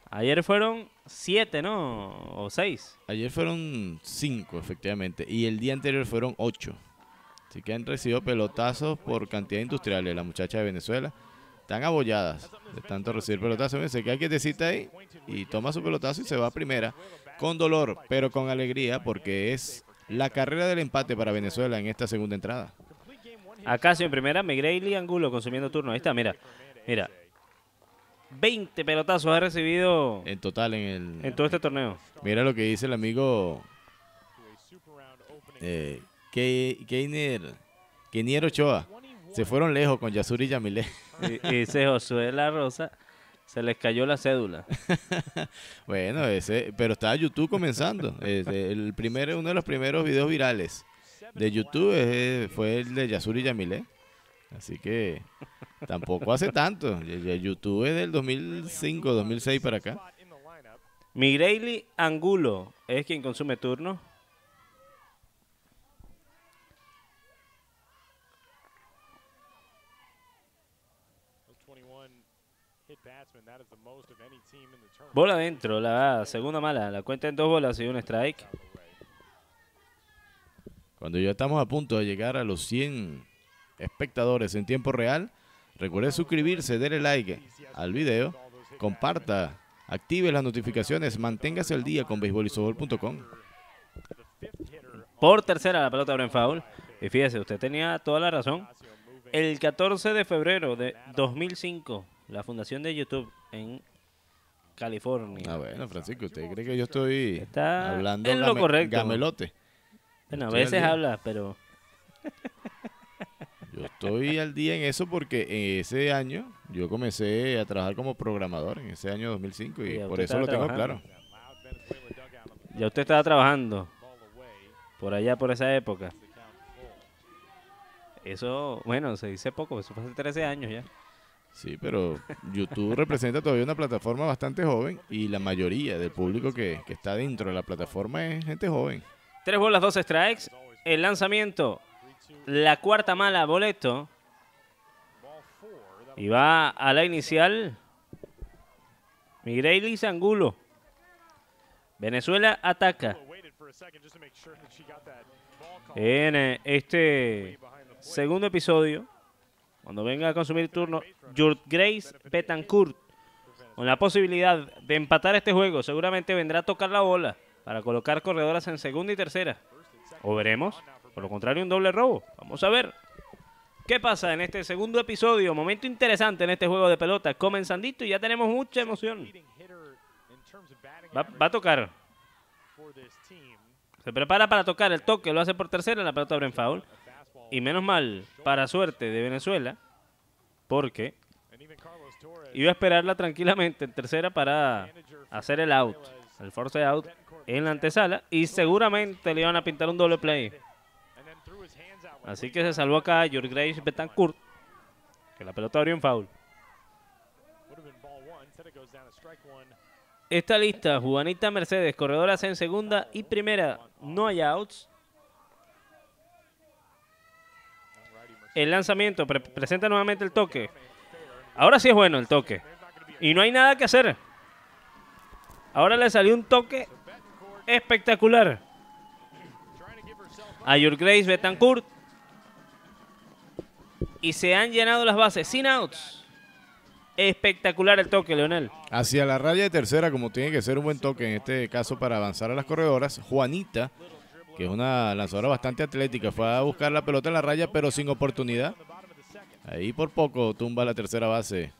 Ayer fueron siete, ¿no? O seis. Ayer fueron cinco, efectivamente, y el día anterior fueron ocho. Así que han recibido pelotazos por cantidad industriales. Las muchachas de Venezuela están abolladas de tanto recibir pelotazos. Se queda quietecita ahí y toma su pelotazo y se va a primera con dolor, pero con alegría porque es la carrera del empate para Venezuela en esta segunda entrada. Acacio en primera, Migreili Angulo consumiendo turno. Ahí está, mira. Mira. 20 pelotazos ha recibido En total en el... en todo este torneo. Mira lo que dice el amigo eh, Ke- Keiner, Ochoa. Se fueron lejos con Yasuri Yamile. Y, y dice Josué La Rosa, se les cayó la cédula. *laughs* Bueno, ese, pero estaba YouTube comenzando. El primer, uno de los primeros videos virales de YouTube fue el de Yasuri Yamile. Así que tampoco hace tanto. YouTube es del 2005, 2006 para acá. Migreili Angulo es quien consume turno. Bola adentro, la segunda mala. La cuenta en dos bolas y un strike. Cuando ya estamos a punto de llegar a los 100 espectadores en tiempo real, recuerde suscribirse, darle like al video, comparta, active las notificaciones, manténgase al día con beisbolisobol.com. Por tercera la pelota en foul. Y fíjese, usted tenía toda la razón. El 14 de febrero de 2005, la fundación de YouTube en California. Ah, bueno, Francisco, ¿usted cree que yo estoy Está hablando en lo correcto. gamelote? Bueno, a veces habla, pero Yo estoy al día en eso porque en ese año yo comencé a trabajar como programador, en ese año 2005, y por eso lo tengo claro. ya usted estaba trabajando por allá, por esa época. Eso, bueno, se dice poco, eso fue hace 13 años ya. Sí, pero YouTube representa todavía una plataforma bastante joven y la mayoría del público que, que está dentro de la plataforma es gente joven. Tres bolas, dos strikes. El lanzamiento, la cuarta mala, boleto. Y va a la inicial. Migreili Angulo. Venezuela ataca en este segundo episodio, cuando venga a consumir turno, Jurt Grace Betancourt, con la posibilidad de empatar este juego, seguramente vendrá a tocar la bola para colocar corredoras en segunda y tercera. O veremos, por lo contrario, un doble robo. Vamos a ver. ¿Qué pasa en este segundo episodio? Momento interesante en este juego de pelota. Comenzandito y ya tenemos mucha emoción. Va, va a tocar. Se prepara para tocar el toque, lo hace por tercera, la pelota abre en foul. Y menos mal, para suerte de Venezuela, porque iba a esperarla tranquilamente en tercera para hacer el out, el force out en la antesala y seguramente le iban a pintar un doble play. Así que se salvó acá George Grace Betancourt, que la pelota abrió en foul. Esta lista, Juanita Mercedes, corredoras en segunda y primera, no hay outs. El lanzamiento, pre- presenta nuevamente el toque. Ahora sí es bueno el toque. Y no hay nada que hacer. Ahora le salió un toque espectacular a Your Grace Betancourt. Y se han llenado las bases sin outs. Espectacular el toque, Leonel. Hacia la raya de tercera, como tiene que ser un buen toque en este caso para avanzar a las corredoras. Juanita, que es una lanzadora bastante atlética, fue a buscar la pelota en la raya, pero sin oportunidad. Ahí por poco tumba la tercera base.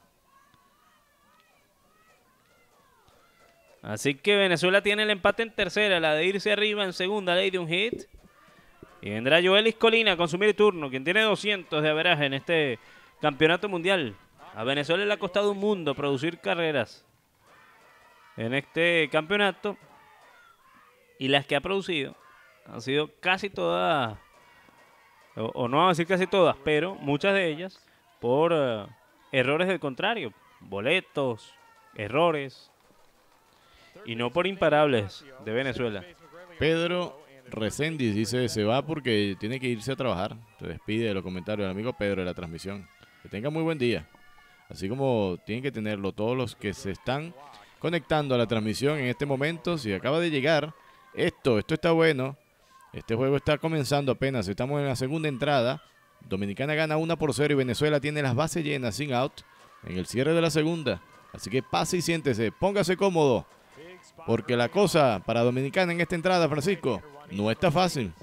Así que Venezuela tiene el empate en tercera, la de irse arriba en segunda, ley de un hit. Y vendrá Joelis Colina a consumir turno, quien tiene 200 de averaje en este campeonato mundial. A Venezuela le ha costado un mundo producir carreras en este campeonato. Y las que ha producido han sido casi todas, o, no vamos a decir casi todas, pero muchas de ellas por eh, errores del contrario. Boletos, errores, y no por imparables de Venezuela. Pedro Reséndiz dice, se va porque tiene que irse a trabajar. Se despide de los comentarios del amigo Pedro de la transmisión. Que tenga muy buen día. Así como tienen que tenerlo todos los que se están conectando a la transmisión en este momento. Si acaba de llegar, esto, esto está bueno. Este juego está comenzando apenas. Estamos en la segunda entrada. Dominicana gana 1 por 0 y Venezuela tiene las bases llenas sin out en el cierre de la segunda. Así que pase y siéntese, póngase cómodo. Porque la cosa para Dominicana en esta entrada, Francisco, no está fácil.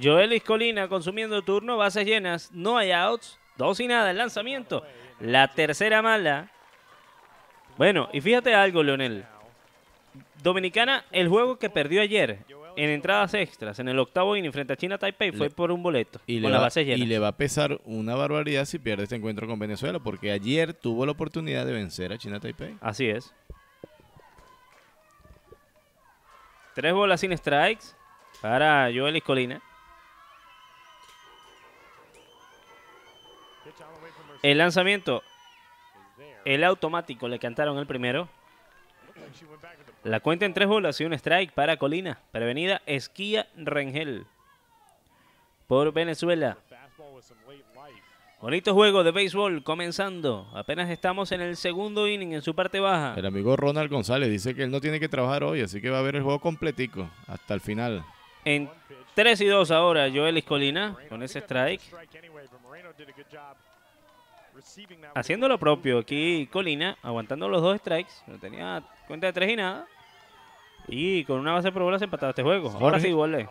Joelis Colina consumiendo turno, bases llenas, no hay outs, dos y nada el lanzamiento. La tercera mala. Bueno, y fíjate algo, Leonel. Dominicana, el juego que perdió ayer en entradas extras, en el octavo inning frente a China Taipei, fue Le- por un boleto. Y le, con va, bases y llenas. le va a pesar una barbaridad si pierde este encuentro con Venezuela, porque ayer tuvo la oportunidad de vencer a China Taipei. Así es. Tres bolas sin strikes para Joelis Colina. El lanzamiento, el automático, le cantaron el primero. La cuenta en tres bolas y un strike para Colina. Prevenida Esquía Rengel. Por Venezuela. Bonito juego de béisbol comenzando. Apenas estamos en el segundo inning en su parte baja. El amigo Ronald González dice que él no tiene que trabajar hoy, así que va a ver el juego completico hasta el final. En 3 y 2 ahora Joelis Colina con ese strike. Haciendo lo propio aquí Colina, aguantando los dos strikes. No tenía cuenta de 3 y nada. Y con una base por bolas empatado este juego. Ahora sí, vuelve.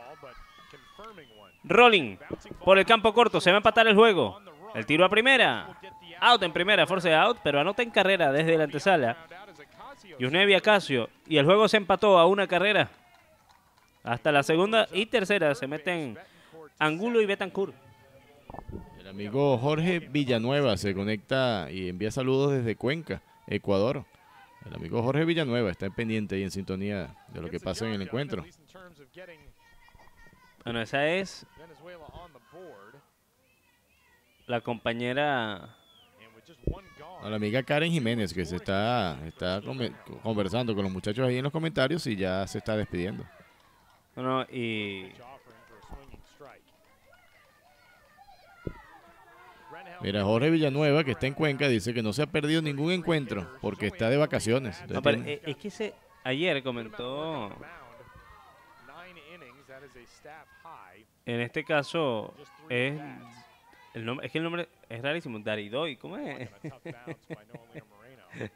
Rolling por el campo corto. Se va a empatar el juego. El tiro a primera. Out en primera, force out, pero anota en carrera desde la antesala. Yusnevi Acacio. Y el juego se empató a una carrera. Hasta la segunda y tercera se meten Angulo y Betancourt. Amigo Jorge Villanueva se conecta y envía saludos desde Cuenca, Ecuador. El amigo Jorge Villanueva está pendiente y en sintonía de lo que pasa en el encuentro. Bueno, esa es la compañera. A la amiga Karen Jiménez que se está, está conversando con los muchachos ahí en los comentarios y ya se está despidiendo. Bueno, y Mira, Jorge Villanueva, que está en Cuenca, dice que no se ha perdido ningún encuentro porque está de vacaciones. No, pero, eh, es que se, ayer comentó, en este caso, es El nombre, es que el nombre es rarísimo. Daridoy, ¿cómo es? *laughs*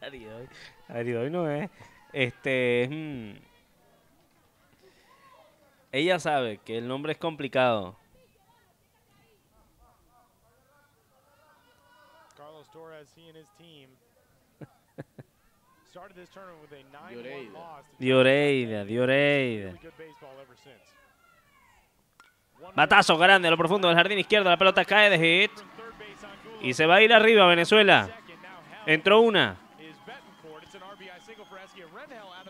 Daridoy. Daridoy no es. Este. mm. Ella sabe que el nombre es complicado. Carlos Torres, he and his team started this tournament with a 9-1 *laughs* Dioreida. Dioreida, Batazo grande a lo profundo del jardín izquierdo. La pelota cae de hit. Y se va a ir arriba Venezuela. Entró una.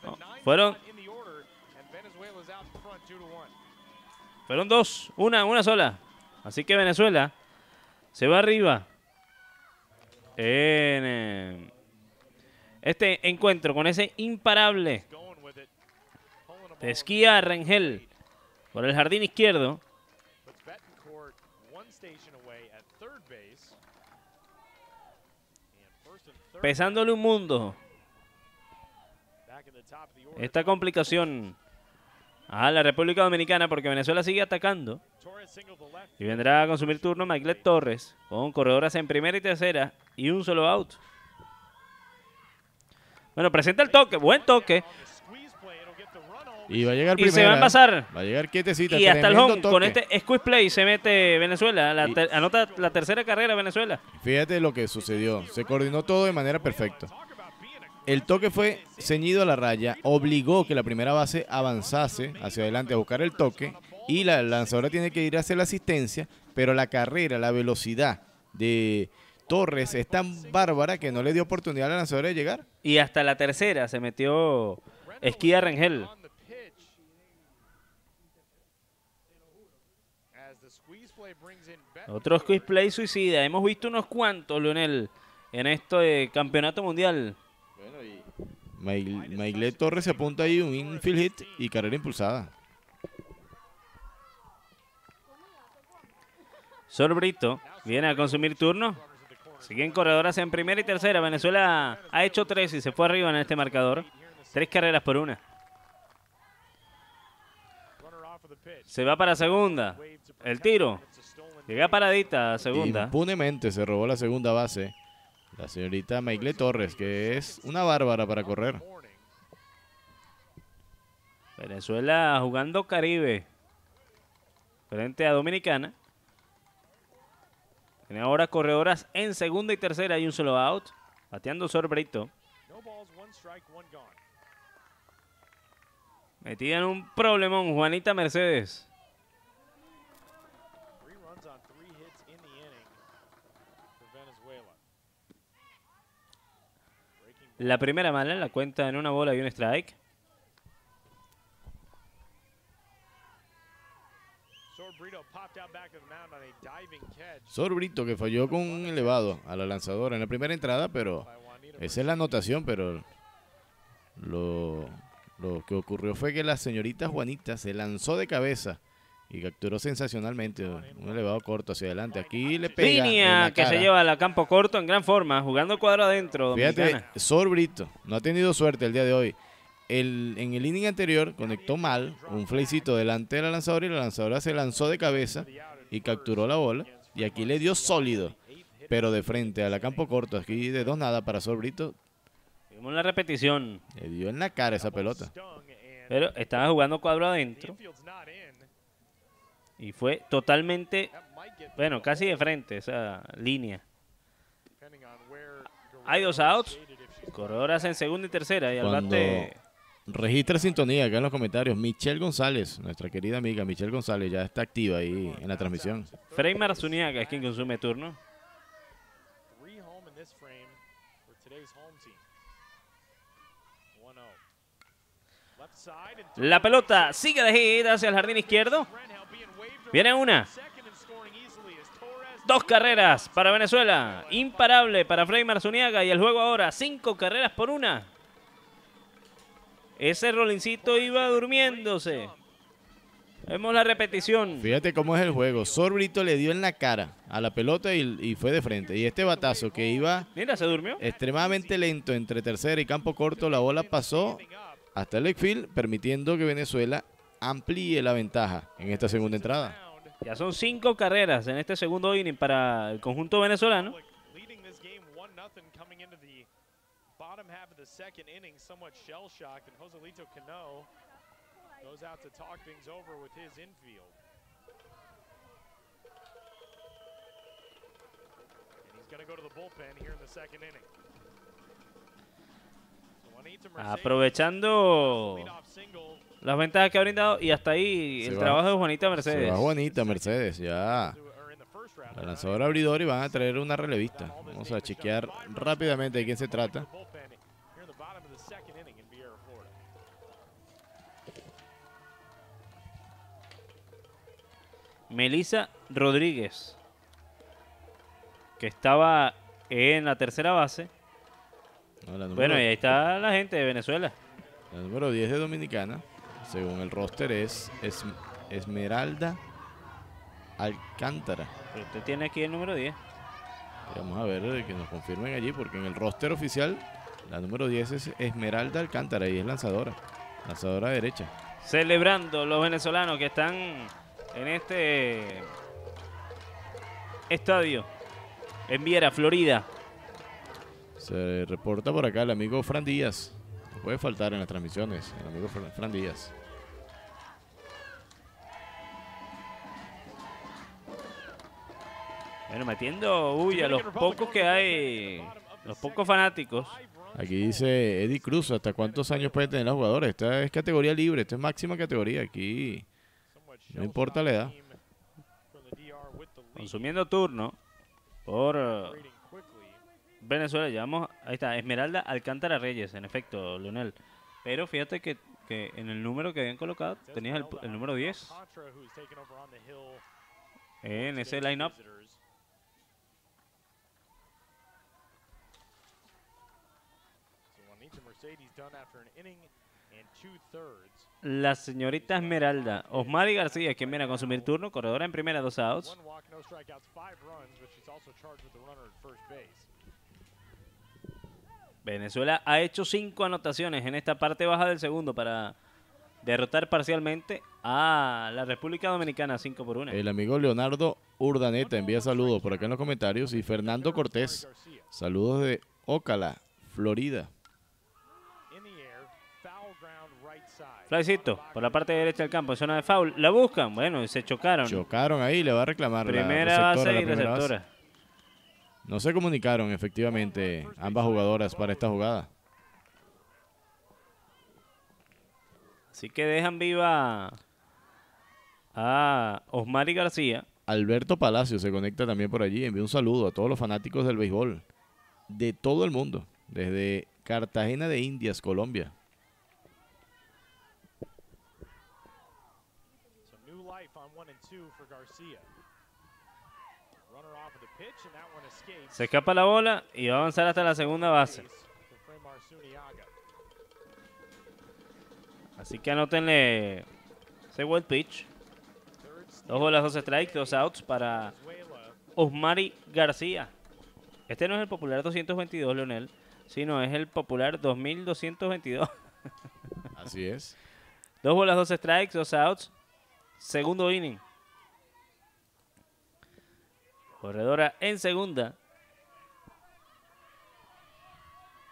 the Oh, fueron- spot in the order, and Venezuela's out in front 2 to 1. Fueron dos. Una, una sola. Así que Venezuela se va arriba. Eh, este encuentro con ese imparable de esquía Rengel por el jardín izquierdo. Pesándole un mundo. Esta complicación a la República Dominicana porque Venezuela sigue atacando. Y vendrá a consumir turno Miguel Torres con corredoras en primera y tercera y un solo out. Bueno, presenta el toque, buen toque. Y va a llegar Y se va a envasar. Va a llegar quietecita. Y hasta el home con este squeeze play se mete Venezuela. La ter- anota la tercera carrera Venezuela. Fíjate lo que sucedió. Se coordinó todo de manera perfecta. El toque fue ceñido a la raya, obligó que la primera base avanzase hacia adelante a buscar el toque y la lanzadora tiene que ir hacia la asistencia, pero la carrera, la velocidad de Torres es tan bárbara que no le dio oportunidad a la lanzadora de llegar. Y hasta la tercera se metió Esquía Betancourt. Otro squeeze play suicida. Hemos visto unos cuantos, Leonel, en este campeonato mundial. Mail- Maiglet Torres se apunta ahí un infield hit y carrera impulsada. Sor Brito viene a consumir turno. Siguen corredoras en primera y tercera. Venezuela ha hecho tres y se fue arriba en este marcador. Tres carreras por una. Se va para segunda. El tiro. Llega paradita a segunda. Impunemente se robó la segunda base. La señorita Maiglet Torres, que es una bárbara para correr. Venezuela jugando Caribe. Frente a Dominicana. Tiene ahora corredoras en segunda y tercera y un solo out. Bateando Sor Brito. No balls, one strike, one gone. Metida en un problemón Juanita Mercedes. Three runs on three hits in the inning for Venezuela. Breaking ball. La primera mala, la cuenta en una bola y un strike. Sword Brito popped out back to the mound on a diving catch Sor Brito que falló con un elevado a la lanzadora en la primera entrada, pero esa es la anotación, pero lo que ocurrió fue que la señorita Juanita se lanzó de cabeza y capturó sensacionalmente un elevado corto hacia adelante. Aquí le pega Línea que se lleva al campo corto en gran forma, jugando cuadro adentro. Fíjate, Dominicana. Sor Brito no ha tenido suerte el día de hoy. El, en el inning anterior conectó mal un flecito delante de la lanzadora y la lanzadora se lanzó de cabeza y capturó la bola. Y aquí le dio sólido, pero de frente a la campo corto. Aquí de dos nada para Sor Brito. Vimos la repetición. Le dio en la cara esa pelota. Pero estaba jugando cuadro adentro. Y fue totalmente, bueno, casi de frente esa línea. Hay dos outs. Corredoras en segunda y tercera y al bate registra sintonía acá en los comentarios, Michelle González, nuestra querida amiga Michelle González, ya está activa ahí en la transmisión. Freymar Zuniaga es quien consume turno. Three home in this frame for today's home team. 1-0. Left side and La pelota sigue de hit hacia el jardín izquierdo. Viene una. Dos carreras para Venezuela. Imparable para Freymar Zuniaga y el juego ahora cinco carreras por una. Ese rolincito iba durmiéndose. Vemos la repetición. Fíjate cómo es el juego. Sor Brito le dio en la cara a la pelota y, y fue de frente. Y este batazo que iba Mira, se durmió. extremadamente lento entre tercera y campo corto, la bola pasó hasta el field, permitiendo que Venezuela amplíe la ventaja en esta segunda entrada. Ya son cinco carreras en este segundo inning para el conjunto venezolano. Leading this game 1-0 coming into the bottom half of the second inning, somewhat shell-shocked, and Joselito Cano goes out to talk things over with his infield. And he's going to go to the bullpen here in the second inning. So Juanito Mercedes, Aprovechando las ventajas que ha brindado y hasta ahí Se el va. trabajo de Juanita Se Mercedes. va Juanita Mercedes, ya. La lanzadora abridor y van a traer una relevista. Vamos a chequear rápidamente de quién se trata. Melissa Rodríguez, que estaba en la tercera base. No, la, número, Bueno, y ahí está la gente de Venezuela. la número 10 de Dominicana, según el roster, es Es- Esmeralda Alcántara. Pero usted tiene aquí el número 10. Y Vamos a ver eh, que nos confirmen allí, porque en el roster oficial, la número 10 es Esmeralda Alcántara y es lanzadora. Lanzadora derecha. Celebrando los venezolanos que están en este estadio en Viera, Florida. Se reporta por acá el amigo Fran Díaz. Puede faltar en las transmisiones, el amigo Fran, Fran Díaz. Bueno, metiendo bulla, los pocos que hay, los pocos fanáticos. Aquí dice Eddie Cruz, ¿hasta cuántos años pueden tener los jugadores? Esta es categoría libre, esta es máxima categoría. Aquí No importa la edad. Consumiendo turno por eh, Venezuela. Llevamos, ahí está, Esmeralda Alcántara Reyes, en efecto, Leonel. Pero fíjate que, que en el número que habían colocado tenías el, el número 10 en ese lineup. La señorita Esmeralda, Osmari García, quien viene a consumir turno, corredora en primera, dos outs. One walk, no strikeouts, five runs, but she's also charged with the runner at first base. Venezuela ha hecho cinco anotaciones en esta parte baja del segundo para derrotar parcialmente a la República Dominicana 5 por 1. el amigo Leonardo Urdaneta envía saludos por acá en los comentarios. Y Fernando Cortés, saludos de Ocala, Florida. Flycito, por la parte derecha del campo, en zona de foul. La buscan, bueno, y se chocaron. Chocaron ahí, le va a reclamar la Primera receptora, base y base. No se comunicaron efectivamente ambas jugadoras para esta jugada. Así que dejan viva a Osmari García. Alberto Palacio se conecta también por allí. Envía un saludo a todos los fanáticos del béisbol de todo el mundo, desde Cartagena de Indias, Colombia. New life on one and two for Garcia. Runner off of the pitch, and that one escapes. Se escapa la bola y va a avanzar hasta la segunda base. Así que anótenle ese wild pitch. Dos bolas, dos strikes, dos outs para. Osmari García. Este no es el popular 222, Leonel, sino es el popular 2222. Así es. Dos bolas, dos strikes, dos outs. Segundo inning. Corredora en segunda.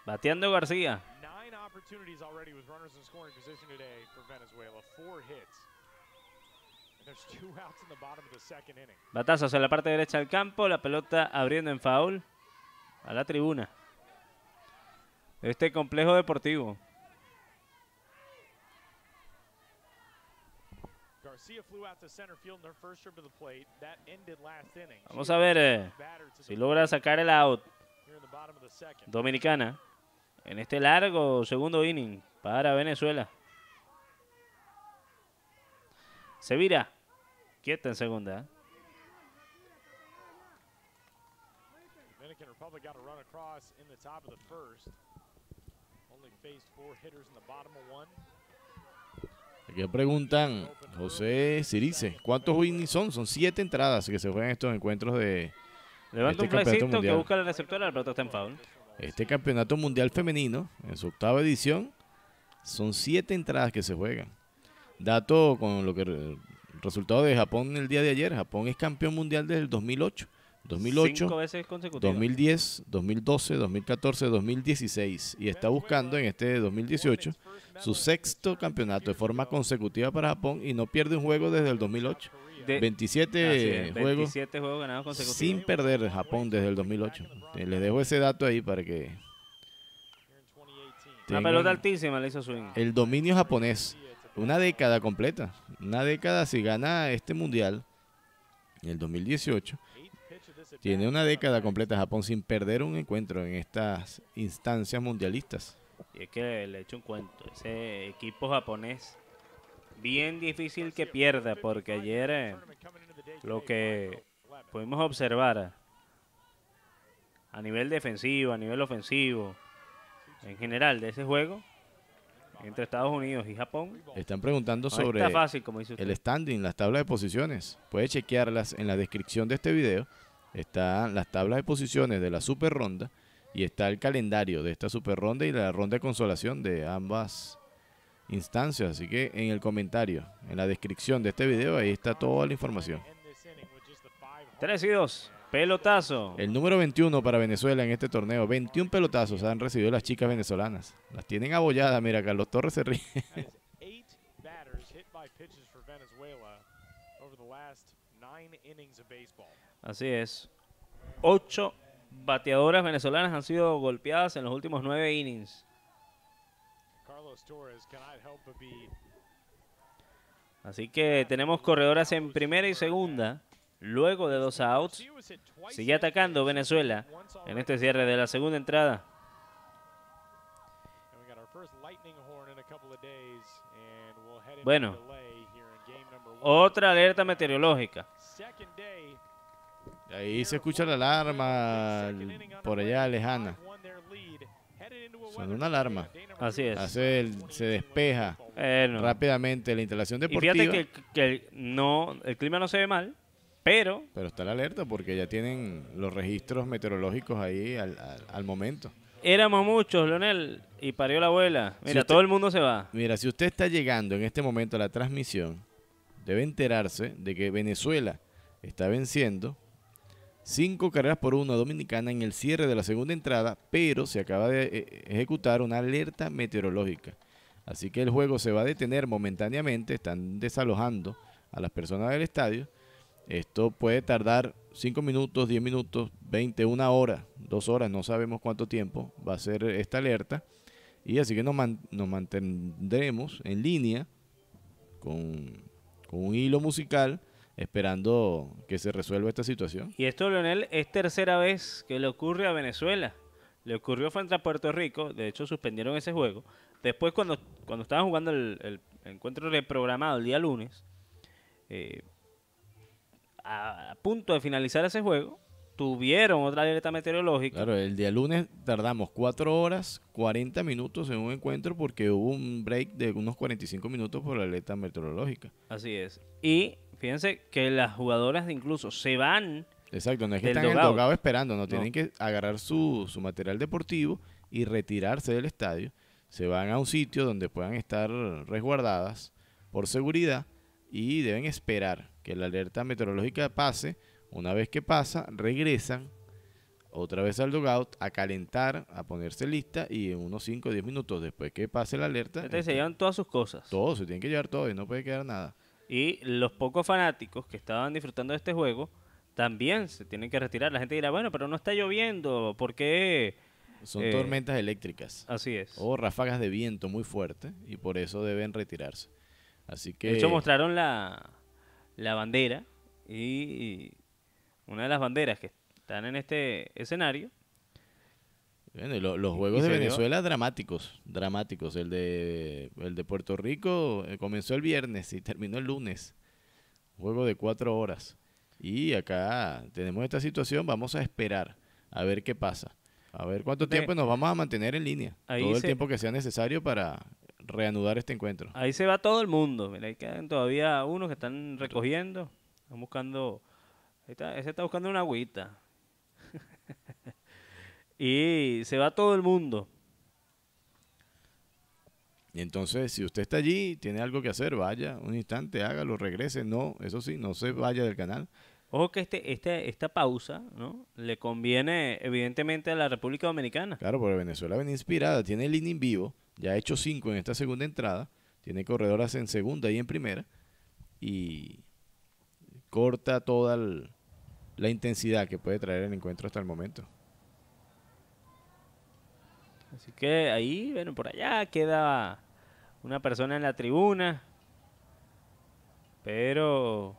Bateando García. Nine opportunities already with runners in scoring position today for Venezuela. Four hits. And there's two *laughs* outs in the bottom of the second inning. Batazo hacia la parte derecha del campo. La pelota abriendo en foul. A la tribuna. Este complejo deportivo. Garcia flew out to center field in their first trip to the plate. That ended last inning. She Vamos a ver eh, si the logra sacar el out. in the bottom of the. Dominicana. En este largo segundo inning para Venezuela. Se vira. Quieta en segunda. Aquí preguntan José Cirice, ¿cuántos innings son? Son siete entradas que se juegan estos encuentros de Levanta Este un flycito que busca la receptora. La pelota está en foul. este campeonato mundial femenino en su octava edición. Son siete entradas que se juegan. Dato con lo que re- resultado de Japón el día de ayer. Japón es campeón mundial desde el 2008. 2008, Cinco veces consecutivas. 2010, 2012, 2014, 2016 y está buscando en este 2018 su sexto campeonato de forma consecutiva para Japón y no pierde un juego desde el 2008. De- 27 así es, juegos 27 juegos ganados consecutivos. sin perder Japón desde el 2008. Eh, Les dejo ese dato ahí para que Here in 2018. Una pelota altísima le hizo swing. el dominio japonés. Una década completa. Una década si gana este mundial en el 2018. Eighth pitch of this at Tiene una década completa Japón sin perder un encuentro en estas instancias mundialistas. Y es que le he hecho un cuento. Ese equipo japonés, bien difícil que pierda, porque ayer eh, lo que pudimos observar a nivel defensivo, a nivel ofensivo, en general de ese juego, entre Estados Unidos y Japón, Están preguntando sobre está fácil, como dice usted. el standing, las tablas de posiciones. Puede chequearlas en la descripción de este video. Están las tablas de posiciones de la super ronda y está el calendario de esta super ronda y la ronda de consolación de ambas instancias. Así que en el comentario, en la descripción de este video, ahí está toda la información. End this inning with just the five home 3 y 2, pelotazo. El número 21 para Venezuela en este torneo. 21 pelotazos han recibido las chicas venezolanas. Las tienen abolladas. Mira, Carlos Torres se ríe. Así es. Ocho bateadoras venezolanas han sido golpeadas en los últimos nueve innings. Carlos Torres cannot help but be Así que tenemos corredoras en primera y segunda. Luego de dos outs, sigue atacando Venezuela en este cierre de la segunda entrada. Bueno. Otra alerta meteorológica. Ahí se escucha la alarma por allá lejana. 5-1 their lead. Headed into a Suena una alarma. Así es. Hace el- se despeja Bueno, rápidamente la instalación y deportiva. fíjate que, que no, el clima no se ve mal, pero Pero está la alerta porque ya tienen los registros meteorológicos ahí al, al- al momento. éramos muchos, Leonel, y parió la abuela. Mira, usted- todo el mundo se va. Mira, si usted está llegando en este momento a la transmisión, debe enterarse de que Venezuela está venciendo cinco carreras por una dominicana en el cierre de la segunda entrada, pero se acaba de eh, ejecutar una alerta meteorológica. Así que el juego se va a detener momentáneamente, están desalojando a las personas del estadio. Esto puede tardar 5 minutos, 10 minutos, 20, una hora, dos horas, no sabemos cuánto tiempo va a ser esta alerta. Y así que nos, man- nos mantendremos en línea con un hilo musical esperando que se resuelva esta situación. Y esto, Leonel, es tercera vez que le ocurre a Venezuela. Le ocurrió frente a Puerto Rico, de hecho suspendieron ese juego. Después, cuando, cuando estaban jugando el, el encuentro reprogramado el día lunes, eh, a, a punto de finalizar ese juego, tuvieron otra alerta meteorológica. Claro, el día lunes tardamos 4 horas 40 minutos en un encuentro porque hubo un break de unos 45 minutos por la alerta meteorológica. Así es. Y fíjense que las jugadoras incluso se van. Exacto, no es que están en el dogado esperando, no, No. tienen que agarrar su, su material deportivo y retirarse del estadio. Se van a un sitio donde puedan estar resguardadas por seguridad y deben esperar que la alerta meteorológica pase. Una vez que pasa, regresan otra vez al dogout a calentar, a ponerse lista y en unos 5 o 10 minutos después que pase la alerta, Entonces se este, llevan todas sus cosas. todo, se tienen que llevar todo y no puede quedar nada. Y los pocos fanáticos que estaban disfrutando de este juego también se tienen que retirar. La gente dirá, bueno, pero no está lloviendo, ¿por qué? Son Eh, tormentas eléctricas. Así es. o ráfagas de viento muy fuerte y por eso deben retirarse. Así que De hecho, mostraron la, la bandera y una de las banderas que están en este escenario. Bueno, y lo- los y juegos de Venezuela dramáticos, dramáticos. El de el de Puerto Rico eh, comenzó el viernes y terminó el lunes. Juego de cuatro horas. Y acá tenemos esta situación, vamos a esperar a ver qué pasa. A ver cuánto tiempo nos vamos a mantener en línea. Todo el se- tiempo que sea necesario para reanudar este encuentro. Ahí se va todo el mundo. Mira, ahí quedan todavía unos que están recogiendo. Están buscando. ahí está- ese está buscando una agüita. *laughs* y se va todo el mundo. Y entonces, si usted está allí, tiene algo que hacer, vaya un instante, hágalo, regrese. No, eso sí, no se vaya del canal. Ojo que este, este, esta pausa ¿no? le conviene evidentemente a la República Dominicana. Claro, porque Venezuela viene inspirada, tiene el inning vivo, ya ha hecho cinco en esta segunda entrada, tiene corredoras en segunda y en primera, y corta toda el- la intensidad que puede traer el encuentro hasta el momento. Así que ahí, bueno, por allá queda una persona en la tribuna. Pero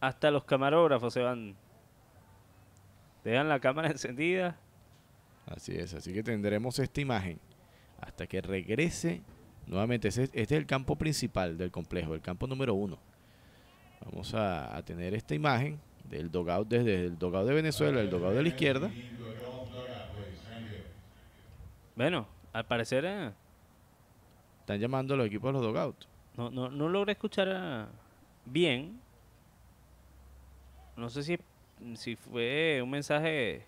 hasta los camarógrafos se van. Dejan la cámara *laughs* encendida. Así es, así que tendremos esta imagen hasta que regrese nuevamente. Este es el campo principal del complejo, el campo número uno. Vamos a, a tener esta imagen del dogout desde el dogout de Venezuela, el dogout de la izquierda. Bueno, al parecer eh, Están llamando a los equipos a los dogouts. no, no, no logré escuchar eh, bien. No sé si, si fue un mensaje.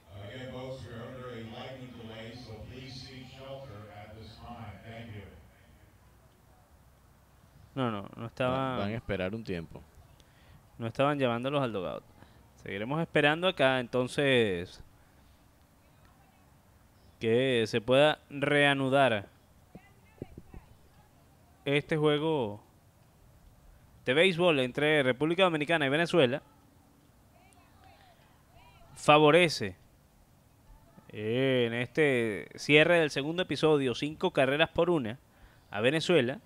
No, no, no estaban, van a esperar un tiempo. no estaban llevándolos al dogout. Seguiremos esperando acá entonces que se pueda reanudar este juego de béisbol entre República Dominicana y Venezuela. Favorece eh, en este cierre del segundo episodio cinco carreras por una a Venezuela.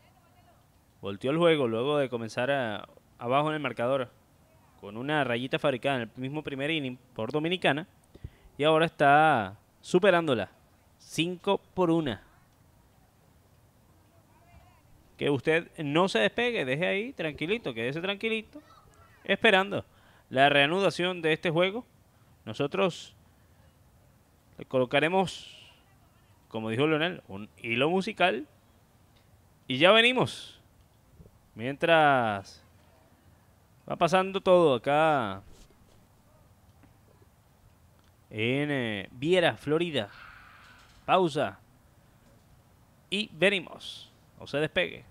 Volteó el juego luego de comenzar abajo en el marcador con una rayita fabricada en el mismo primer inning por Dominicana y ahora está superándola 5 por 1. Que usted no se despegue, deje ahí tranquilito, quédese tranquilito, esperando la reanudación de este juego. Nosotros le colocaremos, como dijo Leonel, un hilo musical y ya venimos. Mientras va pasando todo acá en eh, Viera, Florida. Pausa. Y venimos. No se despegue.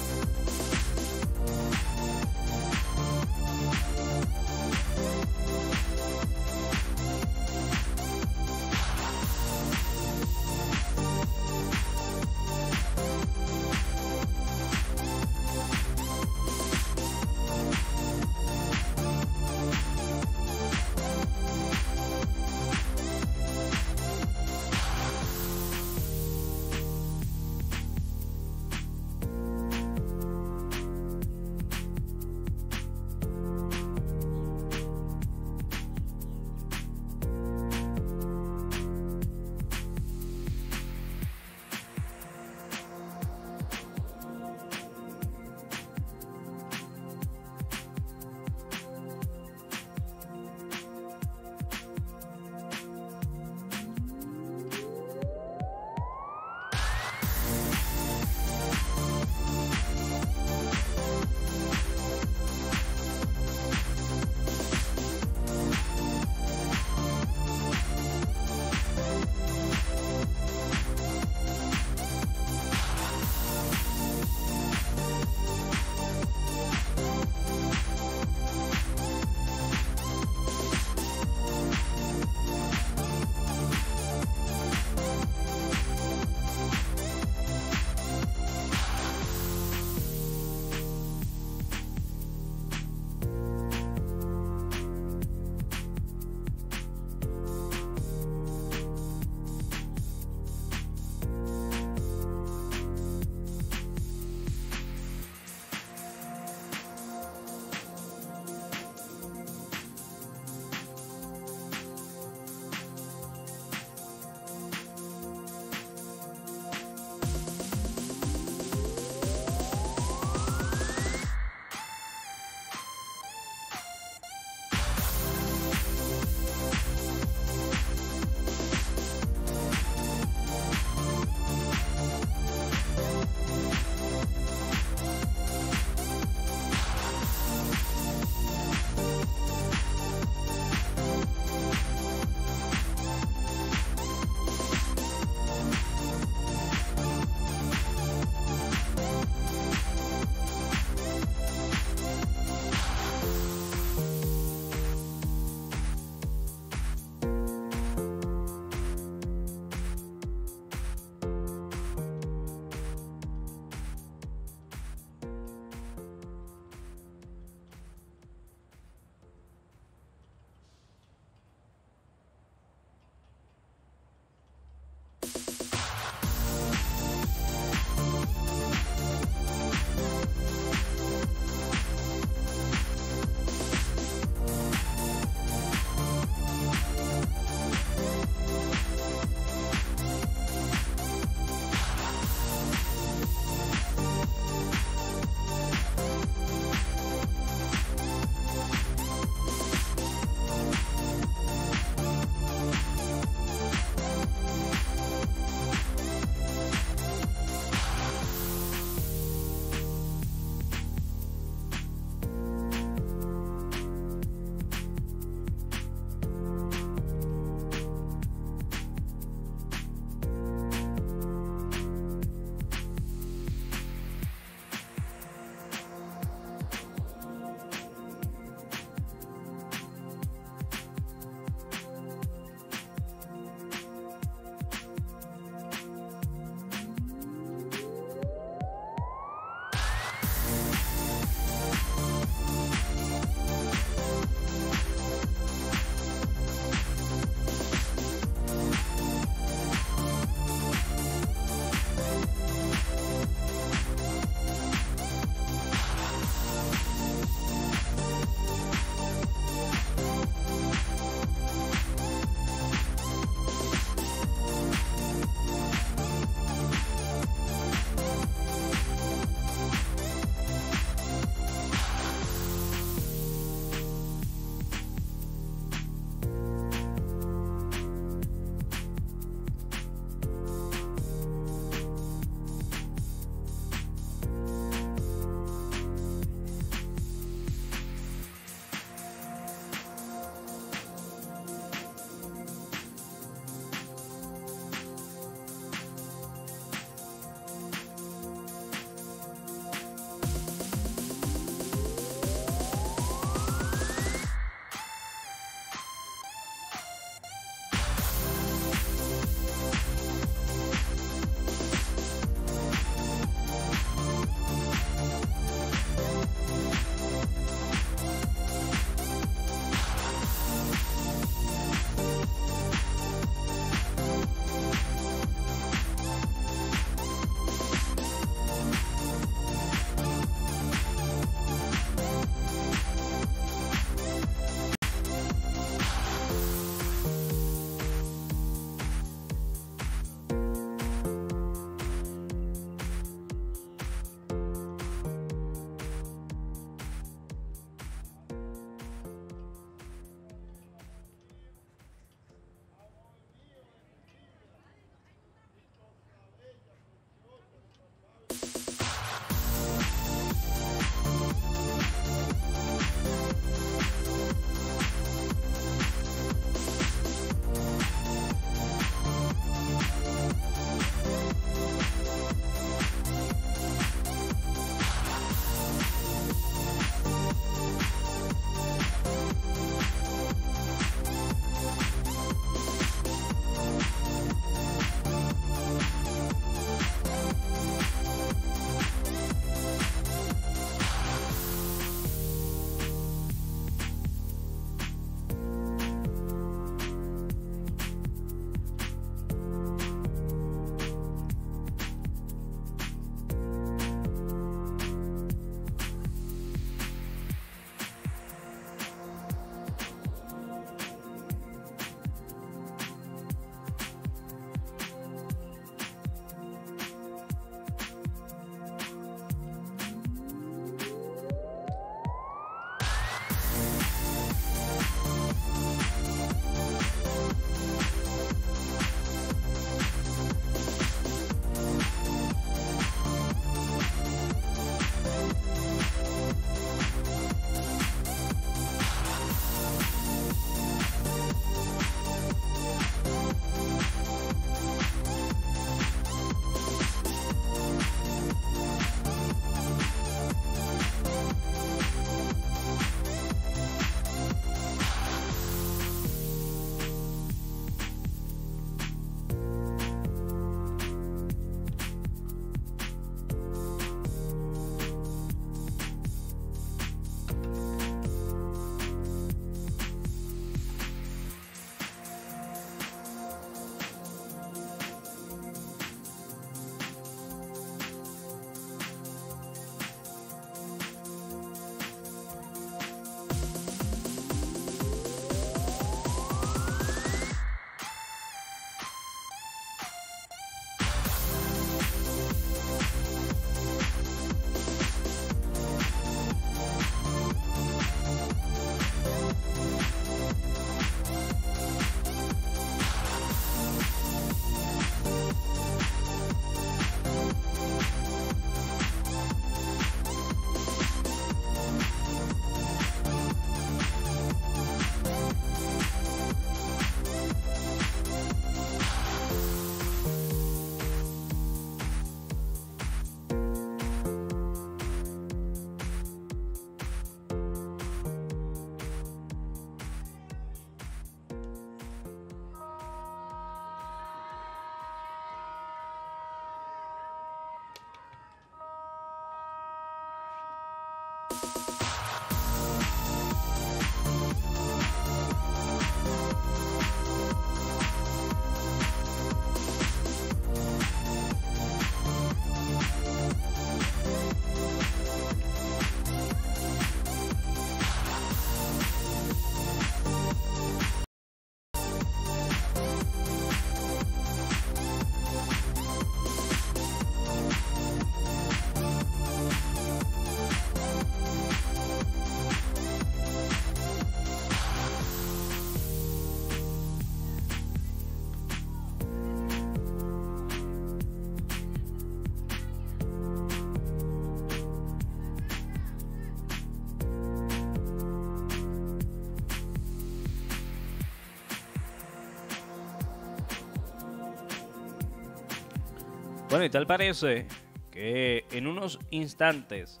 Bueno, y tal parece que en unos instantes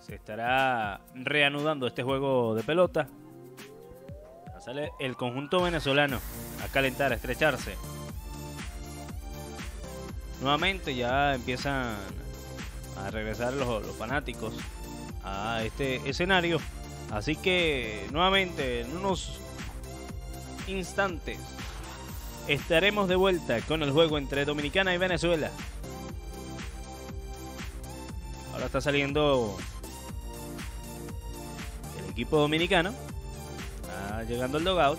se estará reanudando este juego de pelota. Sale el conjunto venezolano a calentar, a estrecharse. Nuevamente ya empiezan a regresar los fanáticos a este escenario. Así que nuevamente en unos instantes estaremos de vuelta con el juego entre Dominicana y Venezuela. Ahora está saliendo el equipo dominicano. Está llegando el dogout.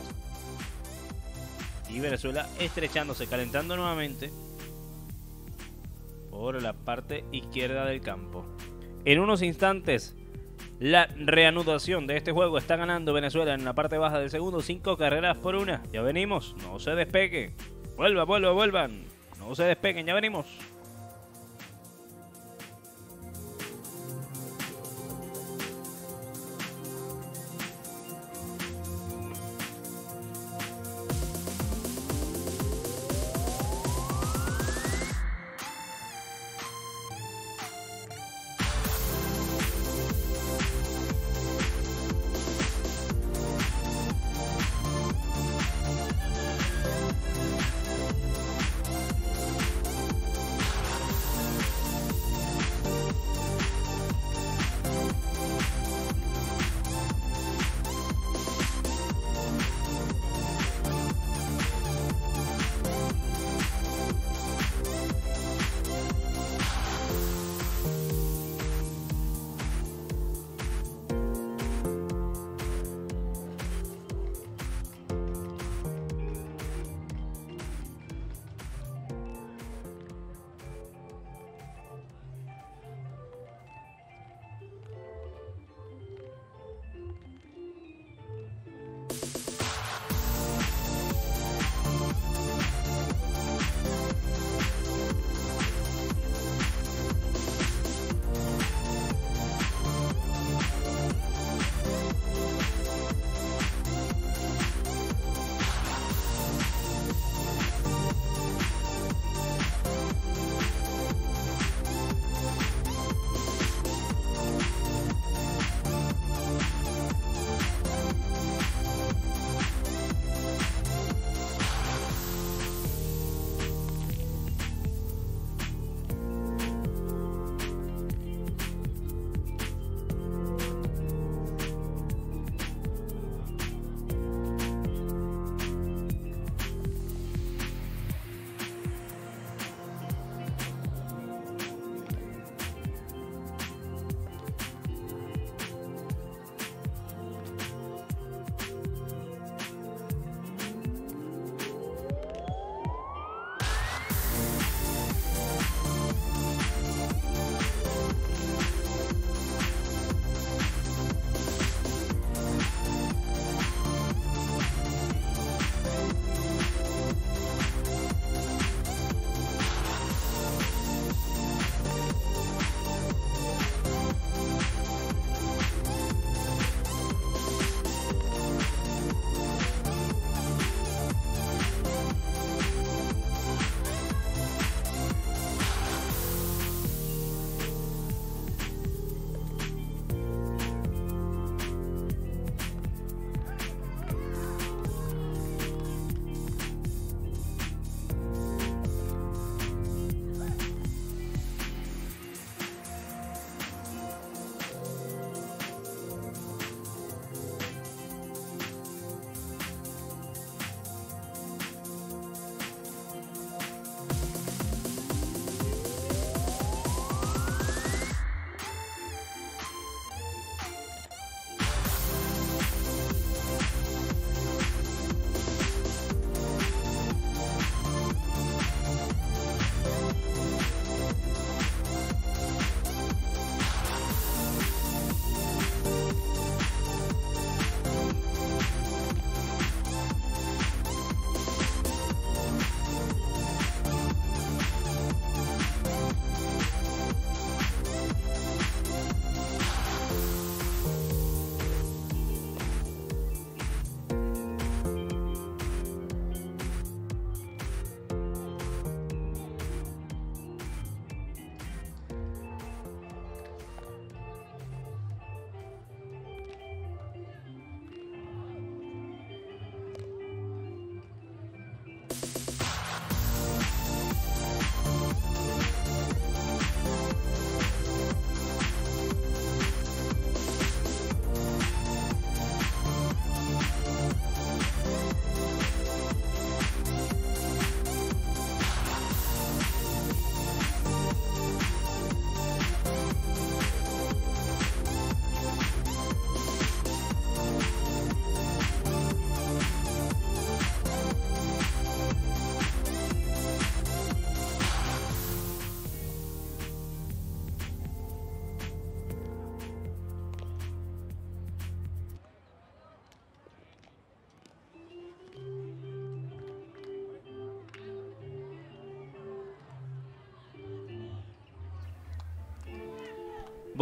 Y Venezuela estrechándose, calentando nuevamente por la parte izquierda del campo. En unos instantes, la reanudación de este juego está ganando Venezuela en la parte baja del segundo, cinco carreras por una. Ya venimos, no se despegue. Vuelva, vuelva, vuelvan. No se despeguen, ya venimos.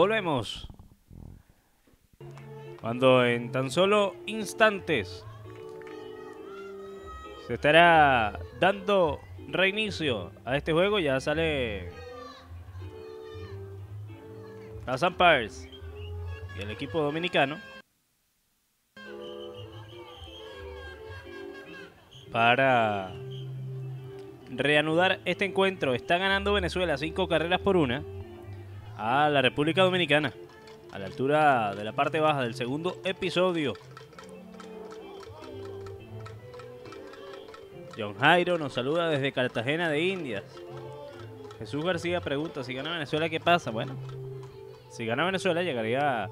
Volvemos. Cuando en tan solo instantes se estará dando reinicio a este juego, ya sale las Umpires y el equipo dominicano para reanudar este encuentro. Está ganando Venezuela cinco carreras por una a la República Dominicana a la altura de la parte baja del segundo episodio. John Jairo nos saluda desde Cartagena de Indias. Jesús García pregunta si gana Venezuela, ¿qué pasa? Bueno, si gana Venezuela llegaría,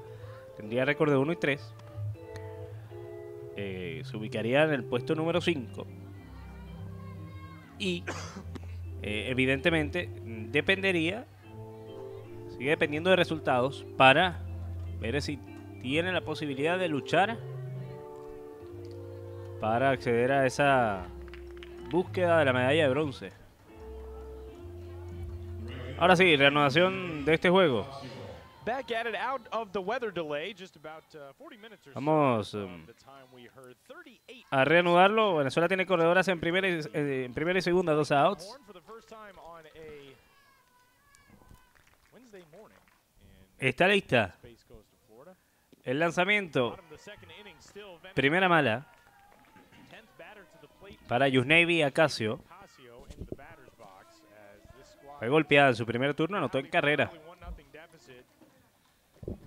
tendría récord de 1 y 3. Eh, se ubicaría en el puesto número 5. Y eh, evidentemente dependería, sigue dependiendo de resultados para ver si tiene la posibilidad de luchar para acceder a esa búsqueda de la medalla de bronce. Ahora sí, reanudación de este juego. Uh, 40 minutes or so Vamos um, the time we heard 38 a reanudarlo. Venezuela tiene corredoras en primera y, eh, en primera y segunda, dos outs. horn for the first time on a Wednesday morning. And Está lista. El lanzamiento, primera mala 10th batter to the plate. para Yusnevi Acacio. Fue golpeada en su primer turno, anotó en carrera. only 1-0 deficit.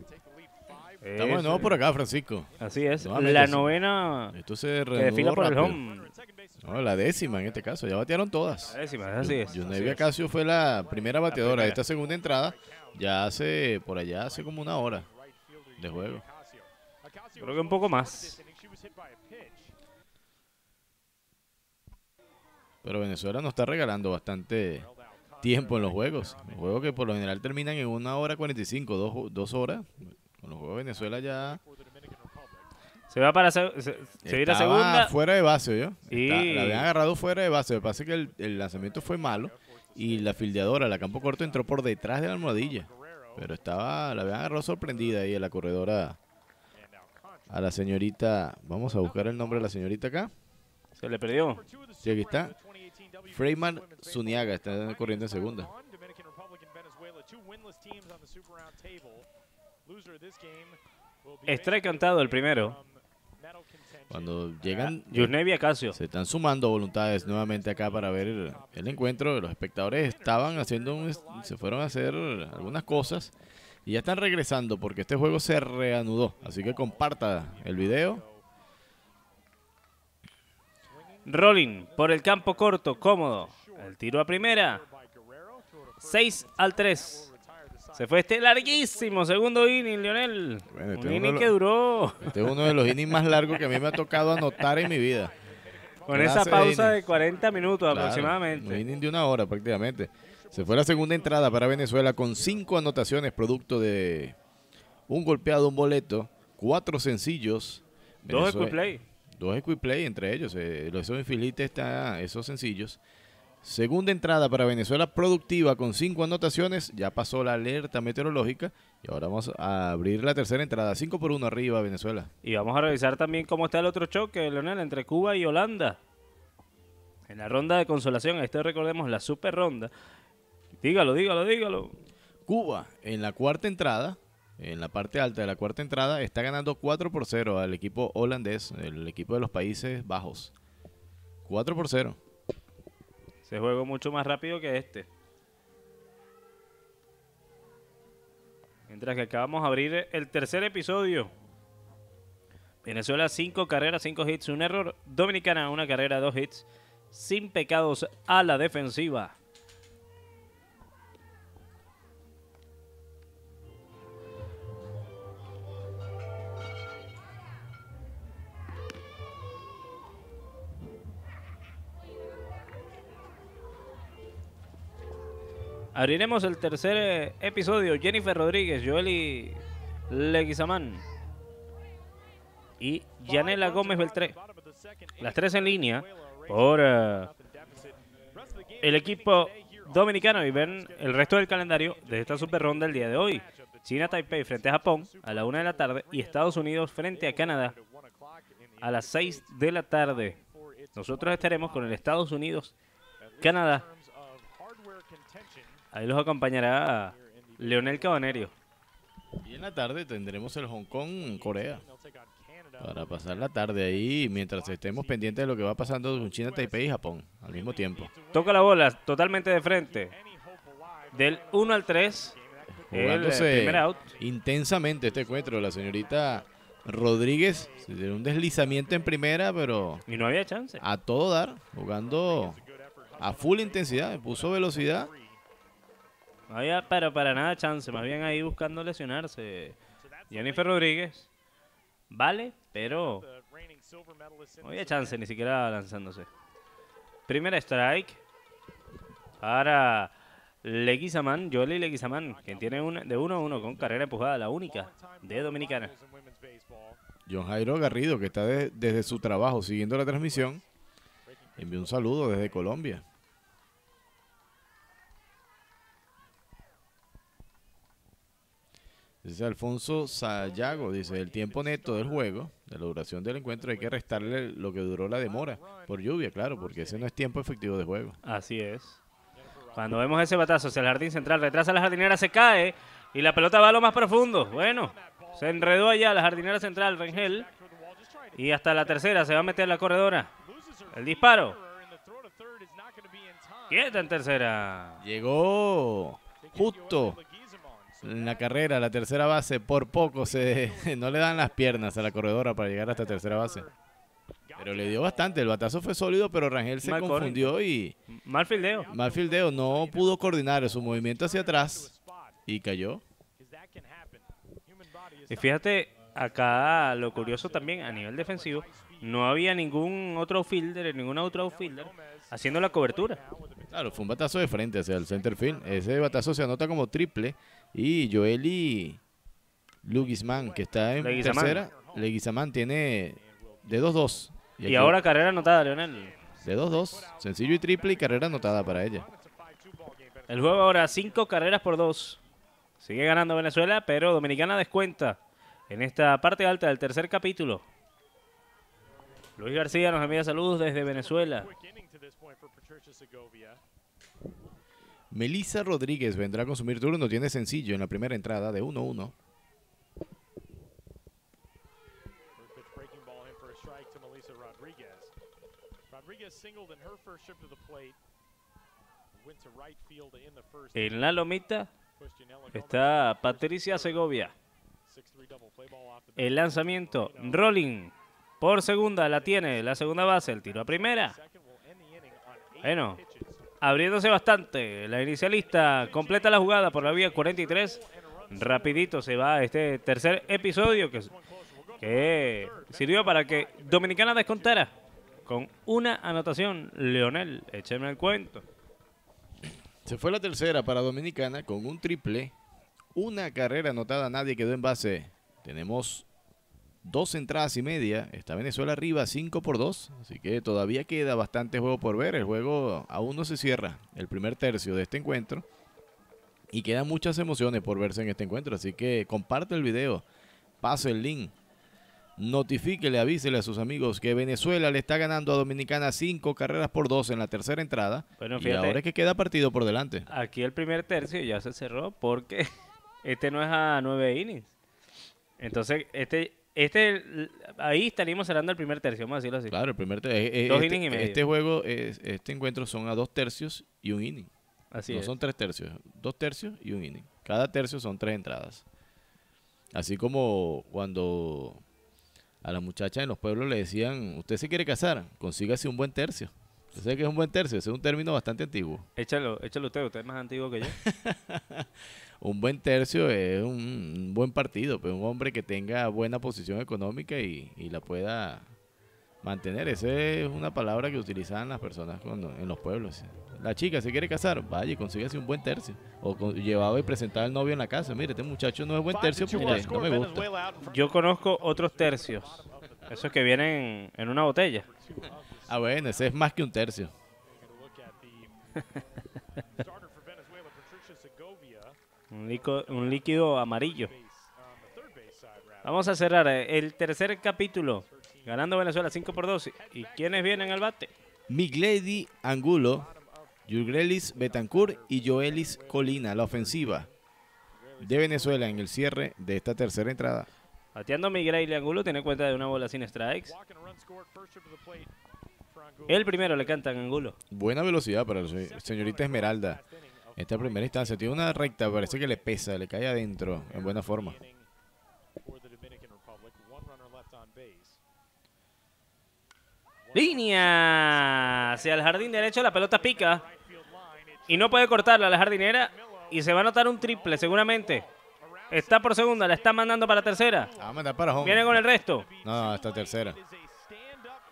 Take the lead five Estamos de nuevo por acá, Francisco. Así es. Nuevamente, La novena Esto se que desfila por el home. No, la décima en este caso. Ya batearon todas. La décima, así es. Es. Acacio fue la primera bateadora de esta segunda entrada. Ya hace, por allá, hace como una hora de juego. Creo que un poco más. a. Pero Venezuela nos está regalando bastante tiempo en los juegos. Los juegos que por lo general terminan en una hora 45, dos, dos horas. Con los juegos de Venezuela ya. Se va para se, se, estaba segunda. fuera de base, ¿yo? Y- la habían agarrado fuera de base. Lo que pasa es que el, el lanzamiento fue malo y la fildeadora, la campo corto, entró por detrás de la almohadilla. Pero estaba, la habían agarrado sorprendida ahí a la corredora, a la señorita. Vamos a buscar el nombre de la señorita acá. Se le perdió. Sí, aquí está. in the 2018 WBC Freeman Women's Baseball Zuniaga está corriendo en segunda. Strike cantado el primero. Cuando llegan, Yusnevi Acacio. se están sumando voluntades nuevamente acá para ver el, el encuentro. Los espectadores estaban haciendo, un, se fueron a hacer algunas cosas y ya están regresando porque este juego se reanudó. Así que comparta el video. Rolling por el campo corto, cómodo. El tiro a primera. by Guerrero, throw to first. 6 al 3. Se fue este larguísimo segundo inning, Lionel. Bueno, este Un inning que duró Este es uno de los innings más largos que a mí me ha tocado anotar en mi vida. con clase esa pausa de 40 minutos Claro, Un aproximadamente. inning de una hora prácticamente. Se fue la segunda entrada para Venezuela con cinco anotaciones producto de un golpeado, un boleto, cuatro sencillos. Dos Venezue- quick play. Dos quick play entre ellos. Eh, los esos está esos sencillos. Segunda entrada para Venezuela productiva con cinco anotaciones. Ya pasó la alerta meteorológica. Y ahora vamos a abrir la tercera entrada. Cinco por uno arriba Venezuela. Y vamos a revisar también cómo está el otro choque, Leonel, entre Cuba y Holanda. En la ronda de consolación, este recordemos la super ronda. Dígalo, dígalo, dígalo. Cuba en la cuarta entrada, en la parte alta de la cuarta entrada, está ganando 4 por 0 al equipo holandés, el equipo de los Países Bajos. 4 por 0. Se juega mucho más rápido que este. Mientras que acabamos de abrir el tercer episodio. Venezuela 5 carreras, 5 hits, un error. Dominicana una carrera, 2 hits. Sin pecados a la defensiva. Abriremos el tercer eh, episodio. Jennifer Rodríguez, Joely Leguizamán y Yanela Gómez Beltré. Las tres en línea por eh, el equipo dominicano y ven el resto del calendario de esta super ronda el día de hoy. China Taipei frente a Japón a la 1 de la tarde y Estados Unidos frente a Canadá a las 6 de la tarde. Nosotros estaremos con el Estados Unidos, Canadá. Ahí los acompañará Leonel Cabanerio. Y en la tarde tendremos el Hong Kong-Corea. Para pasar la tarde ahí mientras estemos pendientes de lo que va pasando con China, Taipei y Japón al mismo tiempo. Toca la bola totalmente de frente. Del 1 al 3. El eh, Jugándose primer out. intensamente este encuentro. La señorita Rodríguez se dio un deslizamiento en primera, pero Y no había chance. a todo dar, jugando a full intensidad, puso velocidad. No había pero para nada chance. Más bien ahí buscando lesionarse. Jennifer Rodríguez. Vale, pero no había chance ni siquiera lanzándose. Primera strike para Leguizaman, Joely Leguizaman, quien tiene una, de 1 a 1 con carrera empujada, la única de Dominicana. John Jairo Garrido, que está de- desde su trabajo siguiendo la transmisión, envió un saludo desde Colombia. Dice Alfonso Sayago, dice, el tiempo neto del juego, de la duración del encuentro, hay que restarle lo que duró la demora por lluvia, claro, porque ese no es tiempo efectivo de juego. Así es. Cuando vemos ese batazo hacia el jardín central, retrasa la jardinera, se cae y la pelota va a lo más profundo. Bueno, se enredó allá la jardinera central, Rengel. Y hasta la tercera se va a meter la corredora. El disparo. Quieta en tercera. Llegó justo en la carrera, la tercera base, por poco se *laughs* no le dan las piernas a la corredora para llegar hasta tercera base. Pero le dio bastante, el batazo fue sólido, pero Rangel se Mal confundió y Mal fildeo. mal fildeo no pudo coordinar su movimiento hacia atrás y cayó. Y fíjate, acá lo curioso también a nivel defensivo, no había ningún otro outfielder, ningún otro outfielder haciendo la cobertura. Claro, fue un batazo de frente hacia el center field. Ese batazo se anota como triple y Joeli Lugisman, que está en Leguizamán. tercera, Leguizamán tiene de 2-2. Y ahora carrera anotada, Leonel. De 2-2. Sencillo y triple y carrera anotada para ella. El juego ahora cinco carreras por dos. Sigue ganando Venezuela, pero Dominicana descuenta en esta parte alta del tercer capítulo. Luis García nos envía saludos desde Venezuela. Melissa Rodríguez vendrá a consumir turno. Tiene sencillo en la primera entrada de 1-1. First pitch breaking ball in for a strike to Melissa Rodriguez. Rodriguez singled in her first trip to the plate. Went to right field in the first. En la lomita está Patricia Segovia. 6-3 double play ball off the bat. El lanzamiento, rolling por segunda, la tiene la segunda base, el tiro a primera. Bueno. Abriéndose bastante. La inicialista completa la jugada por la vía 43. Rapidito se va este tercer episodio que, sirvió para que Dominicana descontara con una anotación. Leonel, écheme el cuento. Se fue la tercera para Dominicana con un triple. Una carrera anotada, nadie quedó en base. Tenemos dos entradas y media. Está Venezuela arriba 5 por 2. Así que todavía queda bastante juego por ver. El juego aún no se cierra. El primer tercio de este encuentro. Y quedan muchas emociones por verse en este encuentro. Así que comparte el video. Pase el link. Notifíquele, avísele a sus amigos que Venezuela le está ganando a Dominicana 5 carreras por 2 en la tercera entrada. Bueno, y ahora es que queda partido por delante. Aquí el primer tercio ya se cerró porque *laughs* este no es a nueve innings. Entonces, este, este, ahí estaríamos cerrando el primer tercio, vamos a decirlo así. Claro, el primer te- eh, eh, Dos este, innings y medio. este juego, es- este encuentro son a dos tercios y un inning. Así no es. son tres tercios, dos tercios y un inning. Cada tercio son tres entradas. Así como cuando a las muchachas en los pueblos le decían, usted se quiere casar, consígase un buen tercio. Yo sé que es un buen tercio, ese es un término bastante antiguo. Échalo, échalo usted, usted es más antiguo que yo. *laughs* Un buen tercio es un, un buen partido, pero un hombre que tenga buena posición económica y, y la pueda mantener. Esa es una palabra que utilizaban las personas cuando, en los pueblos. La chica se quiere casar, vaya, y consígase un buen tercio. O con- llevaba y presentaba al novio en la casa. Mire, este muchacho no es buen tercio porque no me gusta. Yo conozco otros tercios. Esos que vienen en una botella. Ah, bueno, ese es más que un tercio. Taking a look at the starter for Venezuela, Patricia Segovia. Un, lico- un líquido amarillo. Vamos a cerrar eh, el tercer capítulo. Ganando Venezuela 5 por 2. ¿Y quiénes vienen al bate? Migledi Angulo, Yurgrelis Betancourt y Joelis Colina, la ofensiva de Venezuela en el cierre de esta tercera entrada. Bateando Miguel y Angulo tiene cuenta de una bola sin strikes. El primero le cantan Angulo. Buena velocidad para la señorita Esmeralda. Esta primera instancia tiene una recta, parece que le pesa, le cae adentro en buena forma. Línea hacia el jardín derecho. La pelota pica. Y no puede cortarla la jardinera. Y se va a anotar un triple seguramente. Está por segunda. La está mandando para tercera. Ah, para home. Viene con el resto. No, no, esta tercera.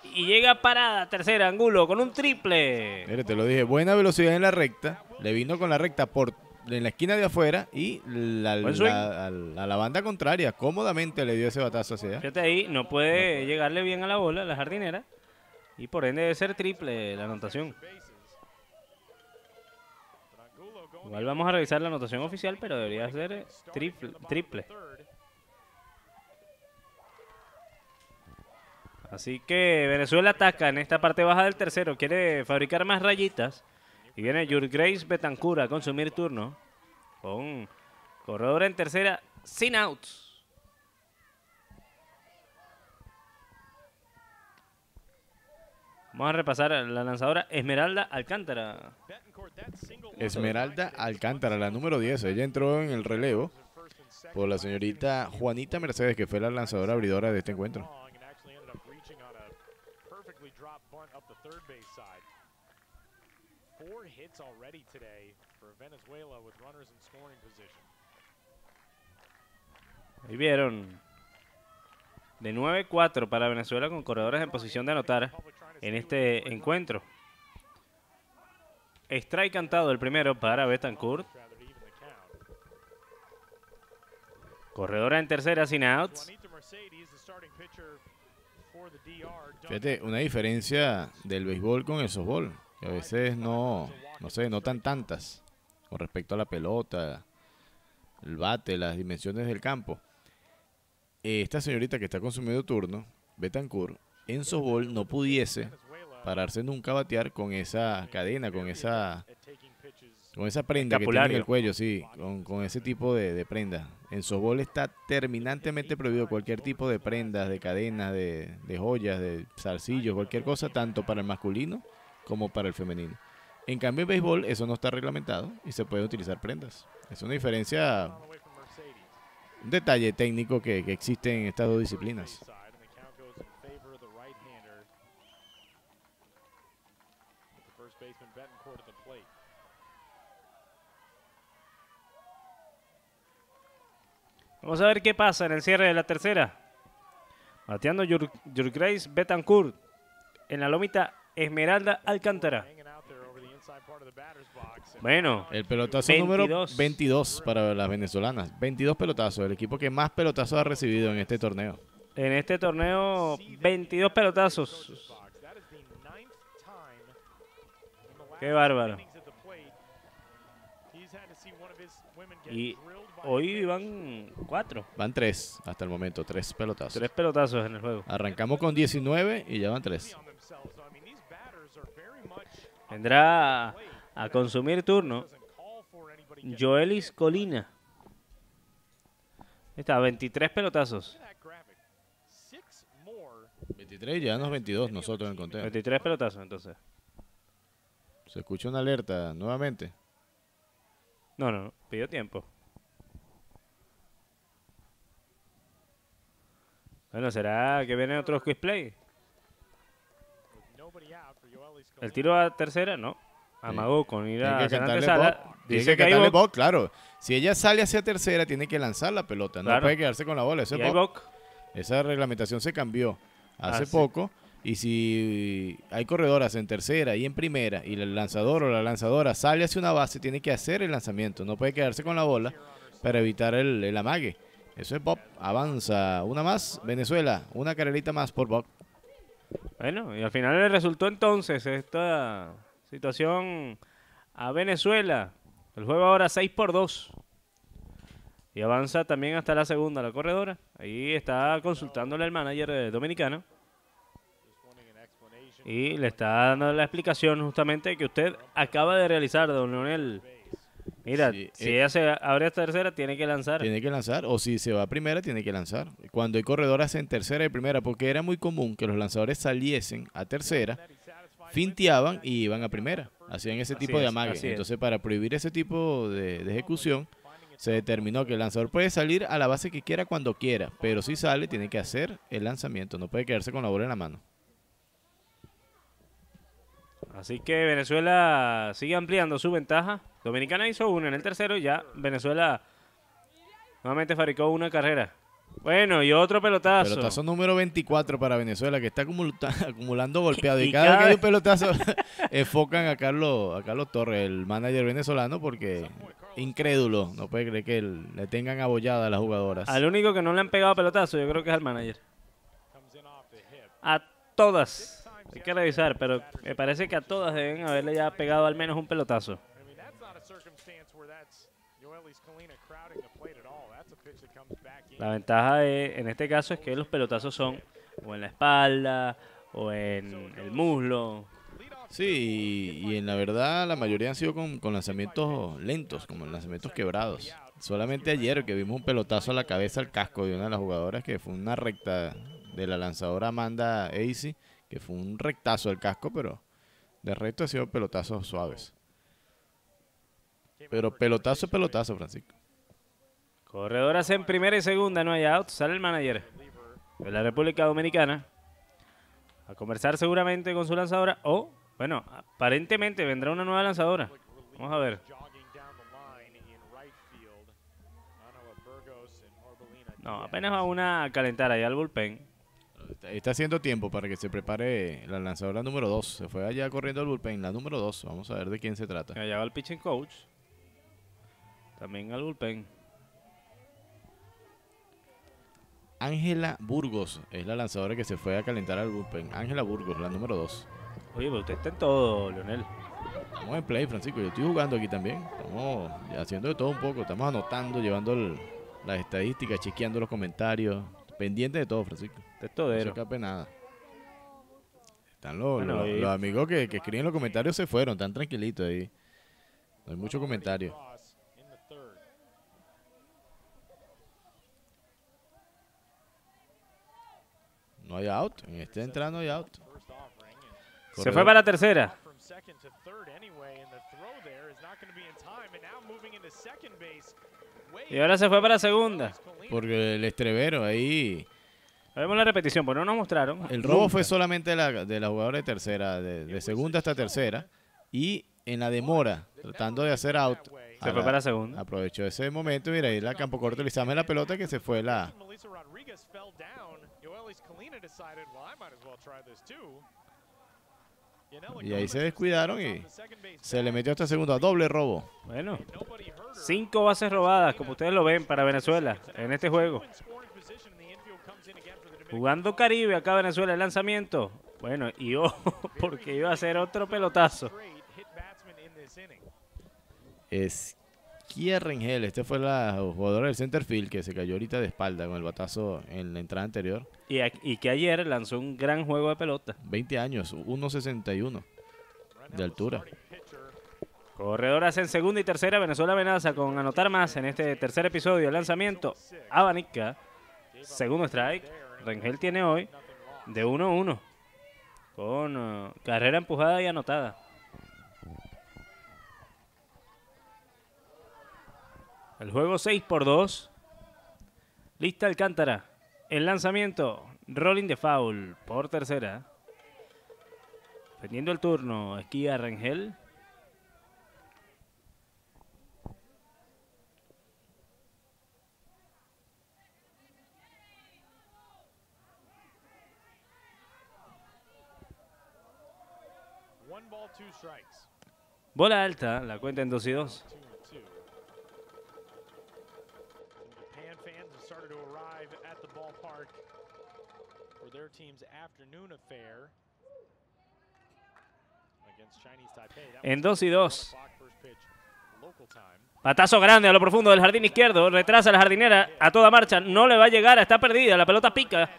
Y llega parada tercera Angulo con un triple. Mire, te lo dije, buena velocidad en la recta. Le vino con la recta por en la esquina de afuera y la, la- a la- a la banda contraria cómodamente le dio ese batazo hacia allá. Fíjate ahí, no puede llegarle bien a la bola la jardinera. Y por ende debe ser triple la anotación. Igual vamos a revisar la anotación oficial, pero debería ser triple. triple. Así que Venezuela ataca en esta parte baja del tercero. Quiere fabricar más rayitas. Y viene Grace Betancur a consumir turno. Con corredor en tercera, sin outs. Vamos a repasar a la lanzadora Esmeralda Alcántara. Esmeralda Alcántara, la número 10. Ella entró en el relevo por la señorita Juanita Mercedes, que fue la lanzadora abridora de este encuentro. Four hits already today for Venezuela with runners in scoring position. Ahí vieron. De 9-4 para Venezuela con corredores en posición de anotar en este encuentro. Strike cantado el primero para Betancourt. Corredora en tercera sin outs. Fíjate, una diferencia del béisbol con el softball, a veces no, no se notan tantas con respecto a la pelota, el bate, las dimensiones del campo. Esta señorita que está consumiendo turno, Betancourt, en softball no pudiese pararse nunca a batear con esa cadena, con esa, con esa prenda que tiene en el cuello, sí, con, con ese tipo de, de prenda. En softball está terminantemente prohibido cualquier tipo de prendas, de cadenas, de, de joyas, de zarcillos, cualquier cosa, tanto para el masculino como para el femenino. En cambio, en béisbol eso no está reglamentado y se pueden utilizar prendas. Es una diferencia, un detalle técnico que, que existe en estas dos disciplinas. Vamos a ver qué pasa en el cierre de la tercera. Bateando Your, Grace Betancourt en la lomita Esmeralda Alcántara. Bueno, El pelotazo número 22. 22 para las venezolanas. 22 pelotazos, el equipo que más pelotazos ha recibido en este torneo. en este torneo 22 pelotazos. Qué bárbaro. Y hoy van cuatro. Van tres hasta el momento, tres pelotazos. Tres pelotazos en el juego. Arrancamos con 19 y ya van tres. on themselves. So, I mean, these batters are very much Vendrá a, consumir turno Joelis Colina. Ahí Está, 23 pelotazos. that graphic. Six more 23 ya nos 22 nosotros en el conteo. 23 pelotazos, entonces. Se escucha una alerta nuevamente. No, no, no, pidió tiempo. Bueno, ¿será que viene otro quiz play? El tiro a tercera, no. Amagó con ir a que antesala. Dice que que hay box. claro. Si ella sale hacia tercera, tiene que lanzar la pelota. No puede quedarse con la bola. Eso es box. Esa reglamentación se cambió hace Ah, sí. poco. Y si hay corredoras en tercera y en primera y el lanzador o la lanzadora sale hacia una base, tiene que hacer el lanzamiento. No puede quedarse con la bola para evitar el, el amague. Eso es Bob. Avanza. Una más. Venezuela. Una carrerita más por Bob. Bueno, y al final le resultó entonces esta situación a Venezuela. El juego ahora 6 por 2. Y avanza también hasta la segunda, la corredora. Ahí está consultándole al manager eh, dominicano. Y le está dando la explicación justamente que usted acaba de realizar, don Leonel. Mira, Sí, si eh, ella se abre esta tercera, tiene que lanzar. Tiene que lanzar, o si se va a primera, tiene que lanzar. Cuando hay corredoras en tercera y primera, porque era muy común que los lanzadores saliesen a tercera, finteaban y iban a primera. Hacían ese Así tipo de amague. Entonces, para prohibir ese tipo de, de ejecución, se determinó que el lanzador puede salir a la base que quiera cuando quiera, pero si sale, tiene que hacer el lanzamiento, no puede quedarse con la bola en la mano. Así que Venezuela sigue ampliando su ventaja. Dominicana hizo una en el tercero y ya Venezuela nuevamente fabricó una carrera. Bueno, y otro pelotazo. Pelotazo número 24 para Venezuela, que está *laughs* acumulando *laughs* golpeado. Y, Y cada, vez que hay un pelotazo, *laughs* enfocan a Carlos, a Carlos Torres, el manager venezolano, porque incrédulo, no puede creer que el- le tengan abollada a las jugadoras. Al único que no le han pegado pelotazo, yo creo que es al manager. A todas. Hay que revisar, pero me parece que a todas deben haberle ya pegado al menos un pelotazo. La ventaja de- en este caso es que los pelotazos son o en la espalda o en el muslo. Sí, y, y en la verdad la mayoría han sido con, con lanzamientos lentos, como lanzamientos quebrados. Solamente ayer que vimos un pelotazo a la cabeza al casco de una de las jugadoras, que fue una recta de la lanzadora Amanda Acey, que fue un rectazo al casco, pero de resto ha sido pelotazos suaves. Pero pelotazo pelotazo, Francisco. Corredoras en primera y segunda, no hay out. Sale el manager de la República Dominicana a conversar seguramente con su lanzadora. O, bueno, aparentemente vendrá una nueva lanzadora. Vamos a ver. No, apenas va una a calentar ahí al bullpen. Está, haciendo tiempo para que se prepare la lanzadora número 2. Se fue allá corriendo al bullpen, la número 2. Vamos a ver de quién se trata. Allá va el pitching coach. También al bullpen. Ángela Burgos es la lanzadora que se fue a calentar al bullpen. Ángela Burgos, la número 2. Oye, pero usted está en todo, Leonel. Estamos en play, Francisco. Yo estoy jugando aquí también. Estamos haciendo de todo un poco. Estamos anotando, llevando el- las estadísticas, chequeando los comentarios. Pendiente de todo, Francisco. Es No se escape nada. Están los, Bueno, los- amigos que, que escriben los comentarios se fueron. Están tranquilitos ahí. No hay mucho comentario. No hay out. En este entrada no hay out. Se fue para la tercera. Y ahora se fue para segunda. Colina. Porque el estrevero ahí. Vemos la repetición, pues no nos mostraron. El robo Nunca. fue solamente de la, de la jugadora de tercera, de, de segunda hasta tercera. Y en la demora, tratando de hacer out. Se fue la- para segunda. Aprovechó ese momento, mira, ahí la campo corto, le la pelota que se fue la. Y ahí se descuidaron y se le metió hasta segunda, doble robo. Bueno, cinco bases robadas, como ustedes lo ven, para Venezuela en este juego. In scoring position, the infield comes in again for the Dominican Jugando Caribe acá Venezuela el lanzamiento. Bueno, y ojo, *laughs* porque iba a ser otro pelotazo. Es Kia Rengel, este fue la jugadora del center field que se cayó ahorita de espalda con el batazo en la entrada anterior. Y, y que ayer lanzó un gran juego de pelota. 20 años, 1.61 de altura. Corredoras en segunda y tercera. Venezuela amenaza con anotar más en este tercer episodio del lanzamiento. Abanica, segundo strike. Rengel tiene hoy de 1-1. Con eh, carrera empujada y anotada. El juego 6 por 2. Lista Alcántara. El lanzamiento. Rolling de foul por tercera. Pendiendo el turno. Esquía Rengel. One ball, two strikes. Bola alta. La cuenta en 2 y 2. Two and two. Some Japan fans have started to arrive at the ballpark for their team's afternoon affair against Chinese Taipei. That En was 2 y 2. clock, first pitch. local time. Patazo grande a lo profundo del jardín izquierdo. Retrasa la jardinera a toda marcha. No le va a llegar. Está perdida. La pelota pica.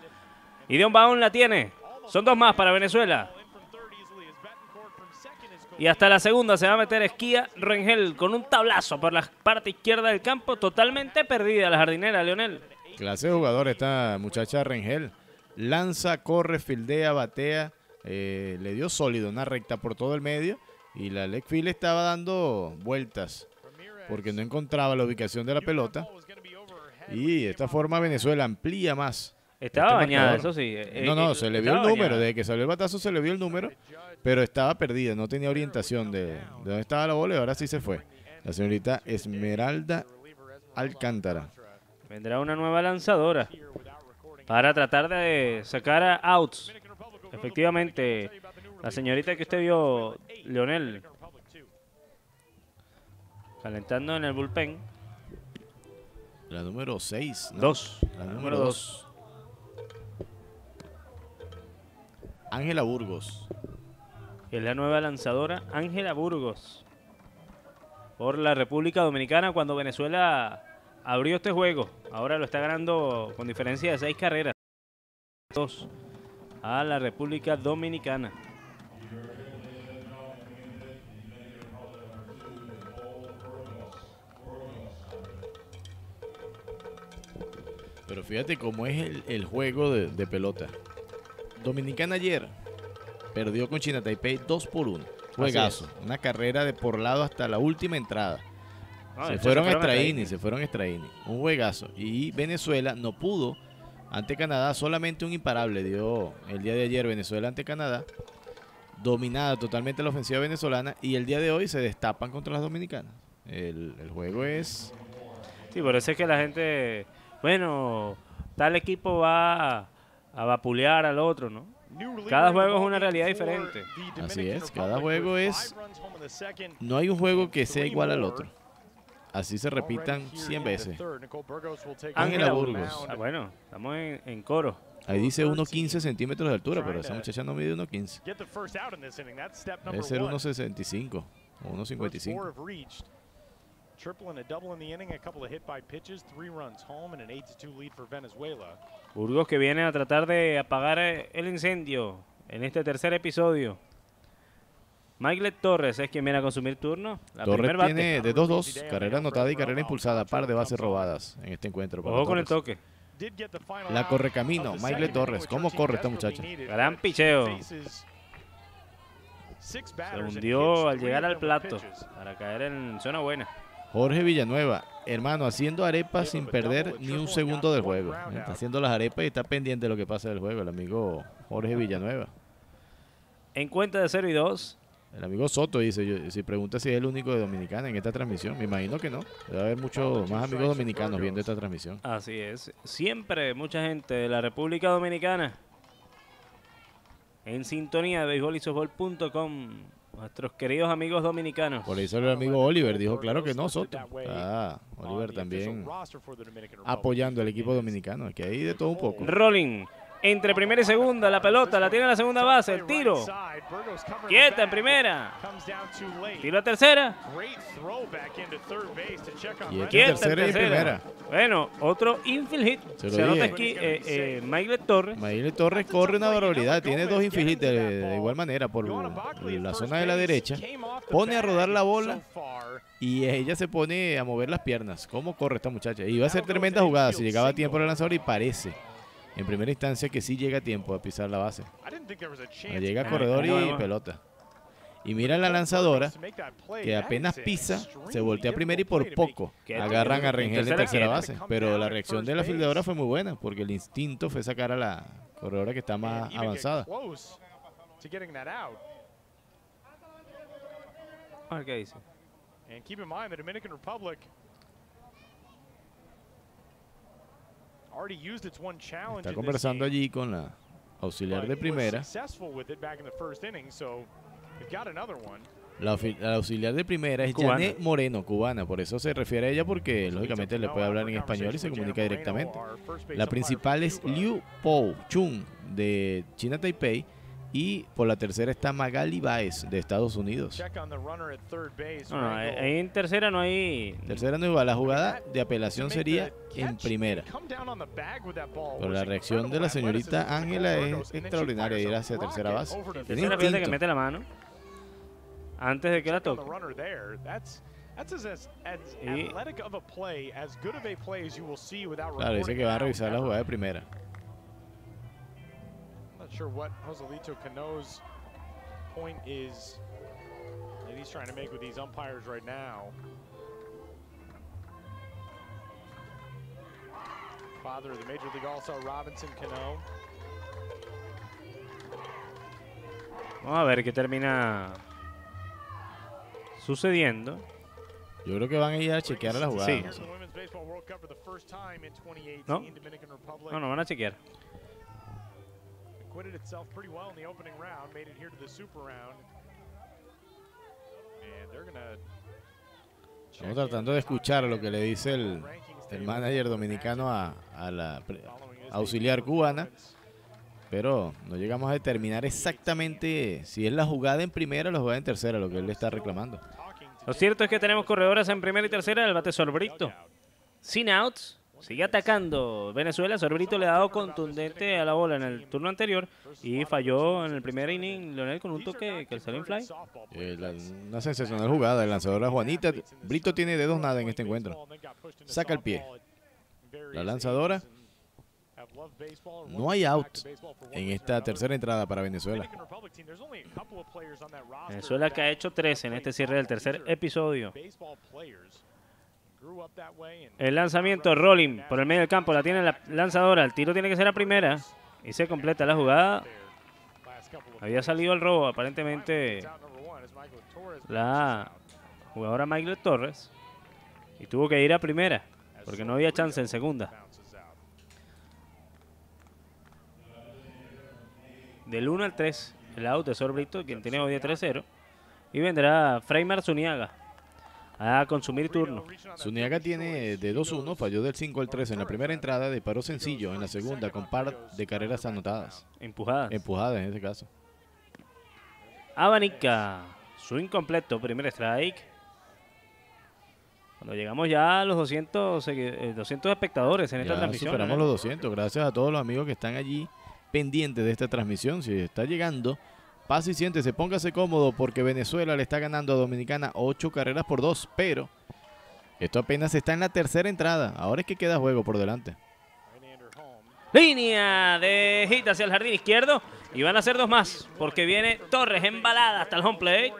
Y Dion Baón la tiene. Son dos más para Venezuela. In from third easily as Betancourt from second is Y hasta la segunda se va a meter Esquía Rengel con un tablazo por la parte izquierda del campo. Totalmente perdida la jardinera, Leonel. Clase de jugador esta muchacha Rengel. Lanza, corre, fildea, batea. eh, le dio sólido una recta por todo el medio. Y la leg field estaba dando vueltas porque no encontraba la ubicación de la pelota. Y de esta forma Venezuela amplía más. Estaba este bañada, eso sí. Eh, No, no, eh, se le vio el número. Desde que salió el batazo se le vio el número. Pero estaba perdida, no tenía orientación de, de dónde estaba la bola y ahora sí se fue. La señorita Esmeralda Alcántara. Vendrá una nueva lanzadora para tratar de sacar a outs. Efectivamente, la señorita que usted vio, Leonel, calentando en el bullpen. La número 6. Dos. La La número número 2. Ángela Burgos. Es la nueva lanzadora Ángela Burgos por la República Dominicana cuando Venezuela abrió este juego. Ahora lo está ganando con diferencia de seis carreras. Dos a la República Dominicana. Pero fíjate cómo es el, el juego de, de pelota. Dominicana ayer perdió con China Taipei 2 por 1. Juegazo. Una carrera de por lado hasta la última entrada. No, de se fueron extra se fueron extra. Un juegazo. Y Venezuela no pudo ante Canadá, solamente un imparable dio el día de ayer Venezuela ante Canadá. Dominada totalmente la ofensiva venezolana y el día de hoy se destapan contra las dominicanas. El, el juego es Sí, por eso es que la gente, bueno, tal equipo va a, vapulear al otro, ¿no? Cada juego es una realidad diferente. Así es, cada juego es- no hay un juego que sea igual al otro. Así se repitan 100 veces. Ángela Burgos. Ah, bueno, estamos en, en coro. Ahí dice 1.15 centímetros de altura, pero esa muchacha no mide 1.15. Get the first out in this inning. That's step number Debe ser one. 1.65 o First 1.55. Triple and a double in the inning, a couple of hit by pitches, three runs home, and an 8 to 2 lead for Venezuela. Burgos que viene a tratar de apagar eh, el incendio en este tercer episodio. Mike Torres es quien viene a consumir turno. La Torres primer bate. tiene de 2-2, carrera anotada y carrera impulsada, par de bases robadas en este encuentro. para Ojo con el toque. La the Mike second Torres. ¿Cómo corre esta muchacha? Gran picheo. Se hundió al llegar al plato para caer en zona buena. Jorge Villanueva, hermano, haciendo arepas sin perder ni un segundo del juego. Está haciendo las arepas y está pendiente de lo que pasa del juego. El amigo Jorge Villanueva. En cuenta de 0 y 2. El amigo Soto dice, yo, si pregunta si es el único de Dominicana en esta transmisión, me imagino que no. Debe haber muchos más amigos dominicanos viendo esta transmisión. Así es. Siempre mucha gente de la República Dominicana en sintonía de beisbolisofbol.com. Nuestros queridos amigos dominicanos. Por eso el amigo Oliver dijo, claro que no, Soto. Ah, Oliver the official también apoyando al equipo dominicano, que hay de todo un poco. Rolling. Entre primera y segunda, la pelota la tiene en la segunda base, el tiro. Quieta en primera. Tiro a tercera. En Quieta en tercera y. Bueno, otro infield hit. Se lo Se nota aquí eh, eh, Mike Torres. Maile Torres corre una barbaridad, tiene dos infilites de, de igual manera por la zona de la derecha, pone a rodar la bola y ella se pone a mover las piernas. ¿Cómo corre esta muchacha? Y va a ser tremenda jugada si llegaba a tiempo el lanzador y parece en primera instancia que sí llega a tiempo a pisar la base. No llega a Ah, corredor y pelota. Y mira la lanzadora que apenas pisa, se voltea primero y por poco agarran a Rengel en Tercera base. Pero la reacción de la fildeadora fue muy buena porque el instinto fue sacar a la corredora que está más avanzada. A ver qué dice. And keep in mind, the Dominican Republic already used its one challenge Está conversando allí con la auxiliar de was primera. successful with it back in the first inning, so they've got another one. La, la auxiliar de primera es Cubana. Janet Moreno, cubana. Por eso se refiere a ella porque lógicamente le puede hablar en español y se comunica directamente. La principal es Liu Po Chun de China Taipei Y por la tercera está Magali Baez de Estados Unidos. No, no, ahí en tercera no hay. Tercera no igual. La jugada de apelación sería the en primera. Pero la reacción de la señorita Ángela es extraordinaria, ir a hacia tercera base. Tercera, que mete la mano. Antes de que la toque. runner there. That's that's as, as, as Y- athletic of a play, as good of a play as you will see without Claro, dice que va a revisar la jugada de primera. Not sure what Joselito Cano's point is that he's trying to make with these umpires right now. Father of the Major League All-Star Robinson Cano. Vamos a ver qué termina sucediendo. Yo creo que van a ir a chequear la jugada. Sí. no Here's sé. the Women's Baseball World Cup for the first time in 2018, No. Dominican Republic. No, no van a chequear. Acquitted itself pretty well in the opening round, made it here to the super round. And they're gonna check Estamos tratando de escuchar lo que le dice el, el manager dominicano a, a la auxiliar cubana, pero no llegamos a determinar exactamente si es la jugada en primera o la jugada en tercera, lo que él le está reclamando. Lo cierto es que tenemos corredoras en primera y tercera. El bate Sorbrito. Sin outs. Sigue atacando Venezuela. Sorbrito le ha dado contundente a la bola en el turno anterior. Y falló en el primer inning Leonel con un toque que el salió en fly. Eh, la- una sensacional jugada, el lanzador Juanita. Brito tiene dedos nada en este encuentro. Saca el pie. La lanzadora. No hay out en esta tercera entrada para Venezuela. Venezuela que ha hecho tres en este cierre del tercer episodio. El lanzamiento rolling por el medio del campo. La tiene la lanzadora. El tiro tiene que ser a primera. Y se completa la jugada. Había salido el robo aparentemente la jugadora Michael Torres. Y tuvo que ir a primera. Porque no había chance en segunda. Del 1 al 3. El out de Sorbrito, quien tiene hoy de 3-0. Y vendrá Freymar Zuniaga a consumir turno. Zuniaga tiene de 2-1, falló del 5 al 3 en la primera entrada, de paro sencillo en la segunda con par de carreras anotadas, Empujadas. empujadas en este caso. Abanica. Su incompleto. Primer strike. Cuando llegamos ya a los 200, segui- eh, 200 espectadores en esta Ya transmisión. superamos ¿no? los 200, gracias a todos los amigos que están allí pendientes de esta transmisión. Si está llegando, pase y siéntese, póngase cómodo porque Venezuela le está ganando a Dominicana 8 carreras por 2, pero esto apenas está en la tercera entrada. Ahora es que queda juego por delante. Línea de hit hacia el jardín izquierdo. Y van a ser dos más. Porque viene Torres embalada hasta el home plate.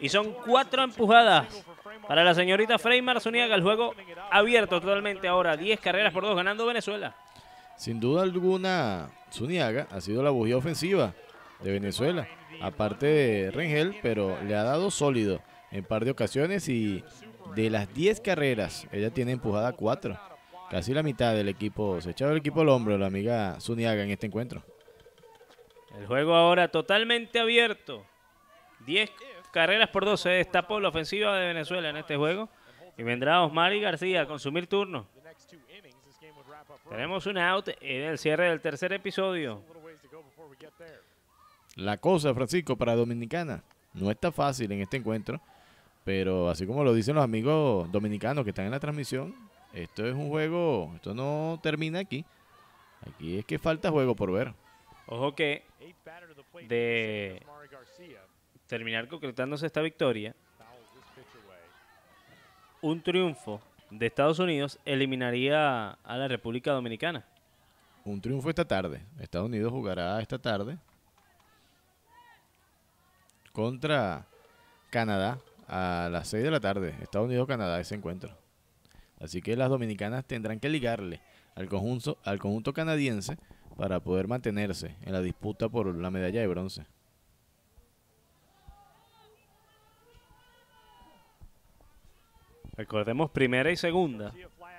Y son cuatro empujadas para la señorita Freymar Zuniaga. El juego abierto totalmente ahora. 10 carreras por dos ganando Venezuela. Sin duda alguna, Zuniaga ha sido la bujía ofensiva de Venezuela. Aparte de Rengel, pero le ha dado sólido en par de ocasiones y de las 10 carreras, ella tiene empujada 4. Casi la mitad del equipo, se echaba el equipo al hombro la amiga Zuniaga en este encuentro. El juego ahora totalmente abierto. 10 carreras por 12 destapó la ofensiva de Venezuela en este juego. Y vendrá Osmari García a consumir turno. Tenemos un out en el cierre del tercer episodio. La cosa, Francisco, para Dominicana no está fácil en este encuentro, pero así como lo dicen los amigos dominicanos que están en la transmisión, esto es un juego, esto no termina aquí. Aquí es que falta juego por ver. Ojo que de terminar concretándose esta victoria, un triunfo de Estados Unidos eliminaría a la República Dominicana. Un triunfo esta tarde. Estados Unidos jugará esta tarde contra Canadá a las 6 de la tarde. Estados Unidos-Canadá ese encuentro. Así que las dominicanas tendrán que ligarle al conjunto, al conjunto canadiense para poder mantenerse en la disputa por la medalla de bronce. Recordemos, primera y segunda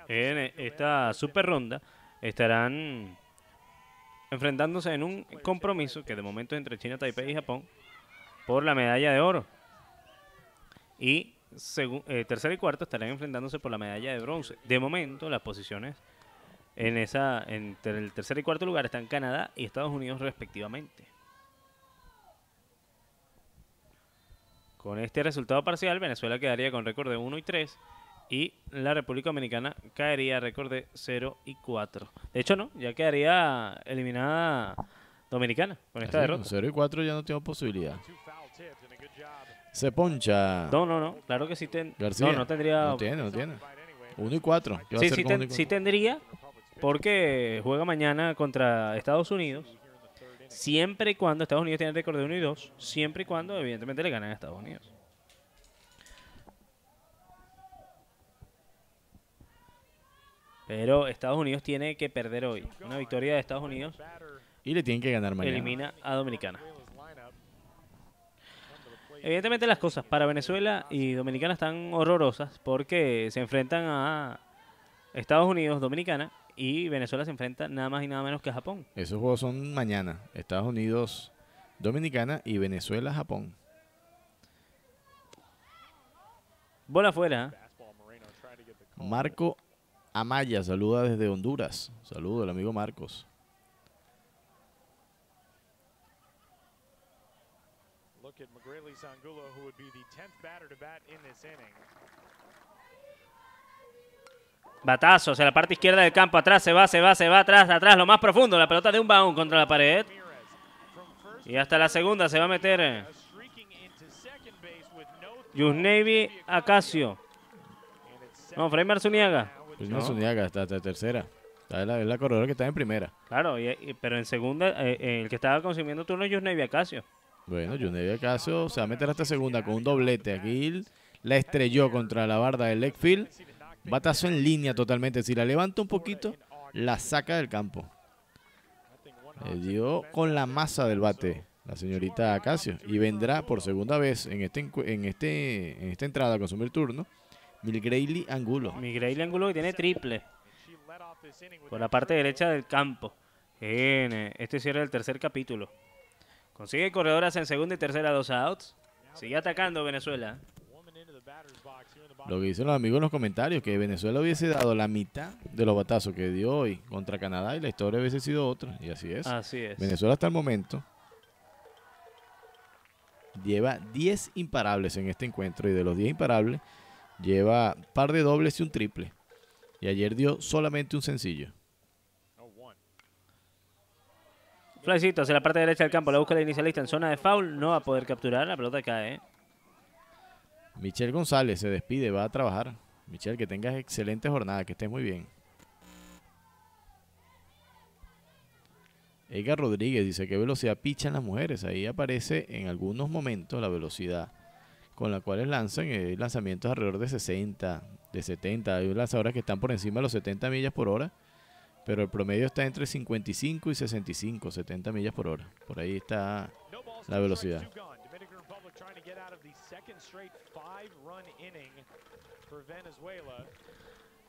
en esta super ronda estarán enfrentándose en un compromiso que de momento es entre China, Taipei y Japón por la medalla de oro. Y eh, tercera y cuarta estarán enfrentándose por la medalla de bronce. De momento, las posiciones en esa entre el tercer y cuarto lugar están Canadá y Estados Unidos respectivamente. Con este resultado parcial, Venezuela quedaría con récord de 1 y 3 y la República Dominicana caería a récord de 0 y 4. De hecho, no, ya quedaría eliminada Dominicana con esta Así derrota. 0 y 4 ya no tengo posibilidad. Se poncha. No, no, no, claro que sí. ten- García. No, no tendría. No tiene, no tiene. Fight anyway. 1 y 4. ¿Qué va a Sí, sí, ten- sí tendría porque juega mañana contra Estados Unidos. Siempre y cuando Estados Unidos tiene récord de 1 y 2, siempre y cuando evidentemente le ganan a Estados Unidos. Pero Estados Unidos tiene que perder hoy. Una victoria de Estados Unidos Y le tienen que ganar mañana. elimina a Dominicana. Evidentemente las cosas para Venezuela y Dominicana están horrorosas porque se enfrentan a Estados Unidos, Dominicana y Venezuela se enfrenta nada más y nada menos que a Japón. Esos juegos son mañana. Estados Unidos, Dominicana y Venezuela, Japón. Bola afuera. Call. Marco Amaya saluda desde Honduras. Saludo el amigo Marcos. Look at McGrady Sangulo, who would be the 10th batter to bat in this inning. Batazo hacia la parte izquierda del campo. Atrás se va, se va, se va, atrás, atrás, lo más profundo. La pelota de un bound contra la pared. Y hasta la segunda se va a meter eh, Yusneivi Acacio. No, Frei Marzuniaga. now with Pues no. Zuniaga está hasta tercera. Está la, es la corredora que está en primera. Claro, y- y- pero en segunda, eh, eh, el que estaba consumiendo turno es Yusneivi Acacio. Bueno, Junevi Acaso se va a meter hasta segunda con un doblete. Aquí la estrelló contra la barda del leg field. Batazo en línea totalmente. Si la levanta un poquito, la saca del campo. Le dio con la masa del bate la señorita Acacio. Y vendrá por segunda vez en, este, en, este, en esta entrada a consumir turno. Milgrayli Angulo. Miguel Angulo que tiene triple por la parte derecha del campo. En eh, este cierre del tercer capítulo. Consigue corredoras en segunda y tercera, dos outs. Sigue atacando Venezuela. Lo que dicen los amigos en los comentarios, que Venezuela hubiese dado la mitad de los batazos que dio hoy contra Canadá y la historia hubiese sido otra. Y así es. Así es. Venezuela hasta el momento lleva 10 imparables en este encuentro y de los 10 imparables lleva par de dobles y un triple. Y ayer dio solamente un sencillo. Oh, one. Flycito hacia la parte derecha del campo. La busca el inicialista en zona de foul. No va a poder capturar. La pelota cae. ¿eh? Michelle González se despide, va a trabajar. Michelle, que tengas excelente jornada, que estés muy bien. Edgar Rodríguez dice qué velocidad pichan las mujeres. Ahí aparece en algunos momentos la velocidad con la cual lanzan eh, lanzamientos alrededor de 60, de 70. Hay lanzadoras que están por encima de los 70 millas por hora, pero el promedio está entre 55 y 65, 70 millas por hora. Por ahí está La velocidad.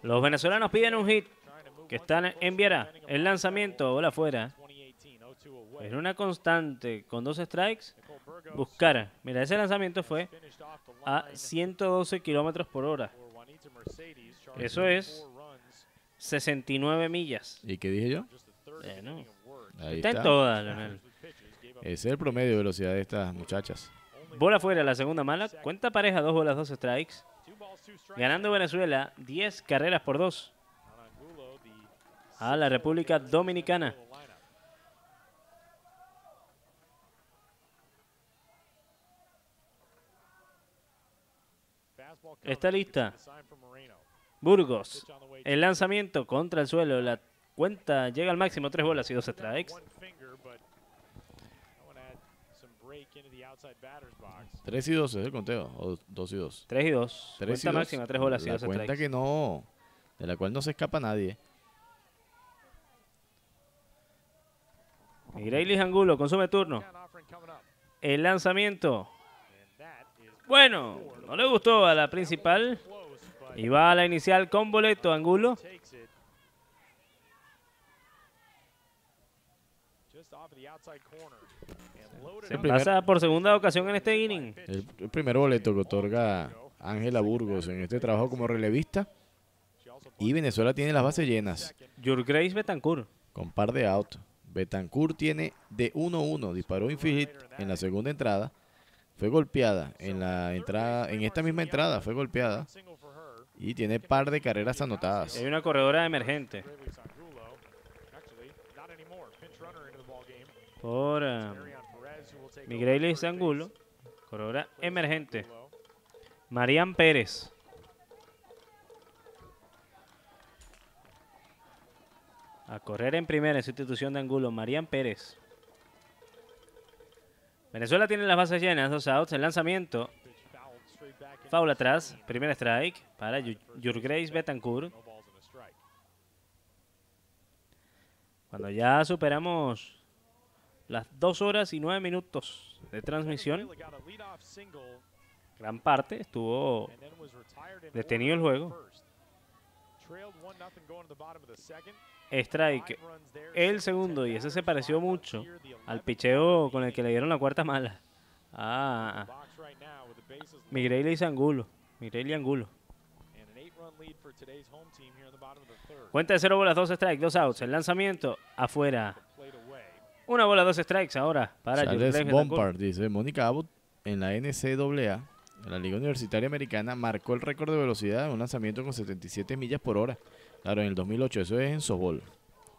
Los venezolanos piden un hit. Que están en Viera. El lanzamiento. Bola afuera. 2018, 0-2 away. En una constante con dos strikes. Buscar. Mira, ese lanzamiento fue a line 112 kilómetros por hora. Eso es 69 millas. ¿Y qué dije yo? Bueno. Ahí Está en todas, Leonel. Ese es el promedio de velocidad de estas muchachas. Bola afuera, la segunda mala. Cuenta pareja, dos bolas, dos strikes. Ganando Venezuela 10 carreras por dos a la República Dominicana. Está lista. The sign from Moreno. Burgos. El lanzamiento contra el suelo. La cuenta llega al máximo, tres bolas y dos strikes. 3 y 2 es el conteo, o 2 y 2. 3 y 2. 3 y Cuenta 2. máxima, tres bolas y La dos cuenta strikes. que no, de la cual no se escapa nadie. Angulo consume turno. El lanzamiento. Bueno, no le gustó a la principal. Y va a la inicial con boleto Angulo. Se pasa por segunda ocasión en este inning. El, el primer boleto que otorga Ángela Burgos en este trabajo como relevista. Y Venezuela tiene las bases llenas Your Grace Betancourt. con par de out. Betancourt tiene de 1-1, disparó infinite en la segunda entrada. fue golpeada en la entrada, en esta misma entrada fue golpeada. Y tiene par de carreras anotadas. Hay una corredora emergente por eh, take over Miguel Angulo. Corredora emergente. Marian Pérez. A correr en primera en sustitución de Angulo, Marian Pérez. Venezuela tiene las bases llenas, dos outs, el lanzamiento, Pitch fouled straight back into foul atrás, primer strike para Yu- Yurgrace Betancourt. Cuando ya superamos las dos horas y nueve minutos de transmisión, gran parte estuvo detenido el juego. first. Trailed 1-0 going to the bottom of the second. strike el segundo y ese se pareció mucho al 11th picheo con el que le dieron la cuarta mala a loaded Miguel Angulo. Miguel Angulo. Cuenta de cero bolas, dos strikes, dos outs. El lanzamiento afuera. Una bola, dos strikes ahora para Charles. Bompard, dice Mónica Abbott, en la NCAA, en la Liga Universitaria Americana, marcó el récord de velocidad en un lanzamiento con 77 millas por hora. Claro, en el 2008, eso es en softball,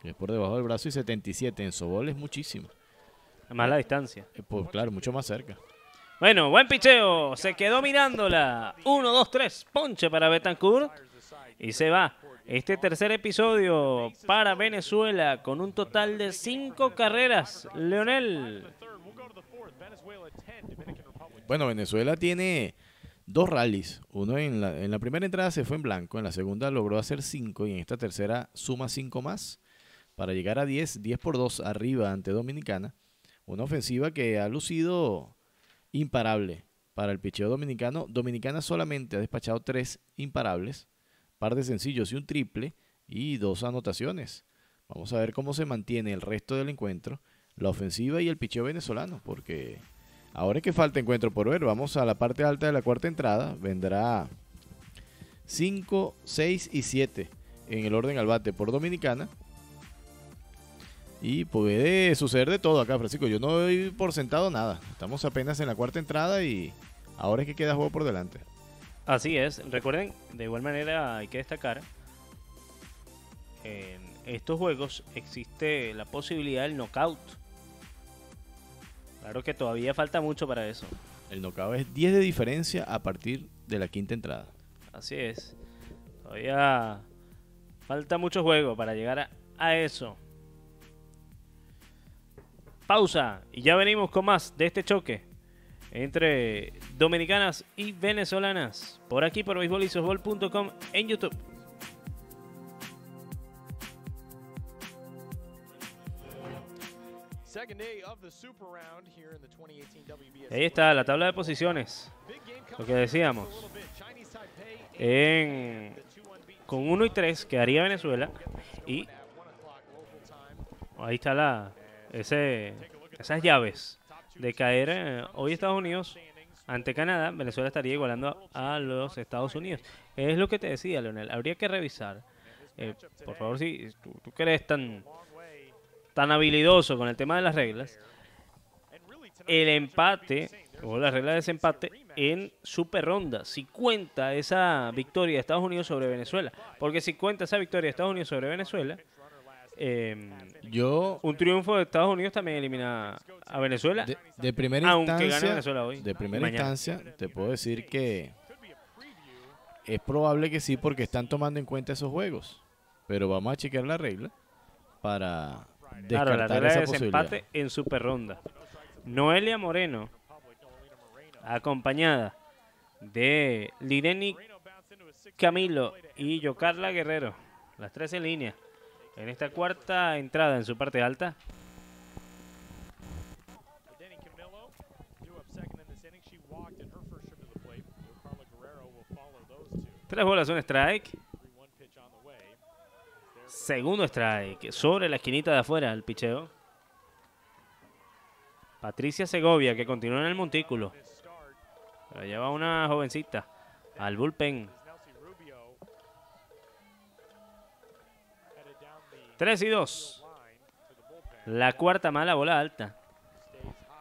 que es por debajo del brazo, y 77 en softball es muchísimo. Además la distancia. Eh, Pues claro, mucho más cerca. Bueno, buen picheo. Se quedó mirándola. 1, 2, 3. Ponche para Betancourt. Y se va. Este tercer episodio para Venezuela con un total de cinco carreras. Leonel. The third. We'll go to the fourth. Venezuela 10, Dominican Republic. Bueno, Venezuela tiene dos rallies. Uno en la, en la primera entrada se fue en blanco, en la segunda logró hacer cinco y en esta tercera suma cinco más para llegar a 10, 10 por 2 arriba ante Dominicana. Una ofensiva que ha lucido imparable para el picheo dominicano. Dominicana solamente ha despachado tres imparables, par de sencillos y un triple y dos anotaciones. Vamos a ver cómo se mantiene el resto del encuentro, la ofensiva y el picheo venezolano, porque Ahora es que falta encuentro por ver. Vamos a la parte alta de la cuarta entrada. Vendrá 5, 6 y 7 en el orden al bate por Dominicana. Y puede suceder de todo acá, Francisco. Yo no doy por sentado nada. Estamos apenas en la cuarta entrada y ahora es que queda juego por delante. Así es. Recuerden, de igual manera hay que destacar, en estos juegos existe la posibilidad del knockout. Claro que todavía falta mucho para eso. El knockout es 10 de diferencia a partir de la quinta entrada. Así es. Todavía falta mucho juego para llegar a, a eso. Pausa y ya venimos con más de este choque entre dominicanas y venezolanas. Por aquí por beisbolisofbol.com en YouTube. Second day of the super round here in the 2018 WBC. Y ahí está la tabla de posiciones. Lo que decíamos. En, con 1 y 3 quedaría Venezuela. Y at 1 o'clock local time. ahí está la, ese, esas llaves de caer eh, hoy Estados Unidos ante Canadá, Venezuela estaría igualando a, los Estados Unidos. Es lo que te decía, Leonel. Habría que revisar. eh, por favor, si tú, tú que eres tan, tan habilidoso con el tema de las reglas, el empate o la regla de desempate en super ronda. Si cuenta esa victoria de Estados Unidos sobre Venezuela. Porque si cuenta esa victoria de Estados Unidos sobre Venezuela, eh, Yo, un triunfo de Estados Unidos también elimina a Venezuela. de, de primera Aunque gane instancia, Venezuela hoy. de primera mañana. instancia, te puedo decir que es probable que sí porque están tomando en cuenta esos juegos. Pero vamos a chequear la regla para Claro, la descartar regla esa de posibilidad. desempate en super ronda. Noelia Moreno, acompañada de Lireni Camilo y Yocarla Guerrero. Las tres en línea. En esta cuarta entrada en su parte alta. Tres bolas, un strike. 3-1 pitch on the way. Segundo strike. Sobre la esquinita de afuera el picheo. Patricia Segovia, que continúa en el montículo. La lleva una jovencita al bullpen. 3 y 2. La cuarta mala bola alta.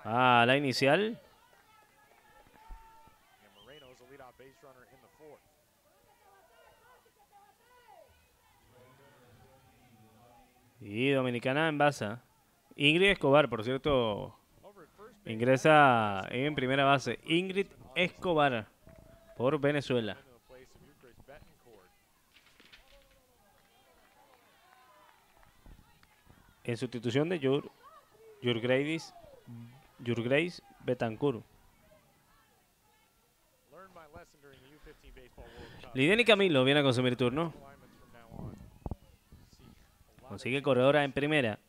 Ah, la inicial. Y Dominicana en base. Ingrid Escobar, por cierto, ingresa en primera base. Ingrid Escobar por Venezuela. En sustitución de Jur, Jurgradis, Jurgrace Betancourt. Learned my lesson during the U15 Baseball World Cup. Lidian y Camilo viene a consumir turno. Consigue corredora en primera.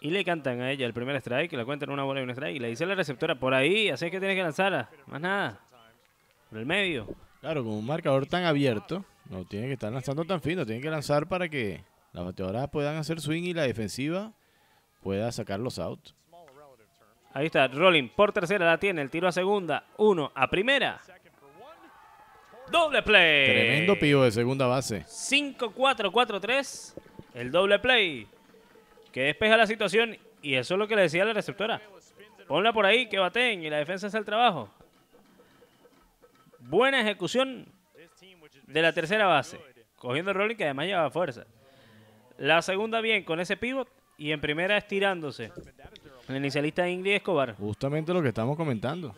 Y le cantan a ella el primer strike, la cuentan una bola y un strike. Y le dice la receptora, por ahí, así es que tienes que lanzarla. Más nada. Por el medio. Claro, con un marcador tan abierto, no tiene que estar lanzando tan fino, tiene que lanzar para que las bateadoras puedan hacer swing y la defensiva pueda sacar los outs. Ahí está, Rolling por tercera la tiene, el tiro a segunda, uno a primera. Doble play. Tremendo pivo de segunda base. 5-4-4-3. El doble play. Que despeja la situación. Y eso es lo que le decía la receptora. Ponla por ahí, que baten y la defensa hace el trabajo. Buena ejecución de la tercera base. Cogiendo el rolling que además lleva fuerza. La segunda bien con ese pivot. Y en primera estirándose. El inicialista Ingrid Escobar. Justamente lo que estamos comentando.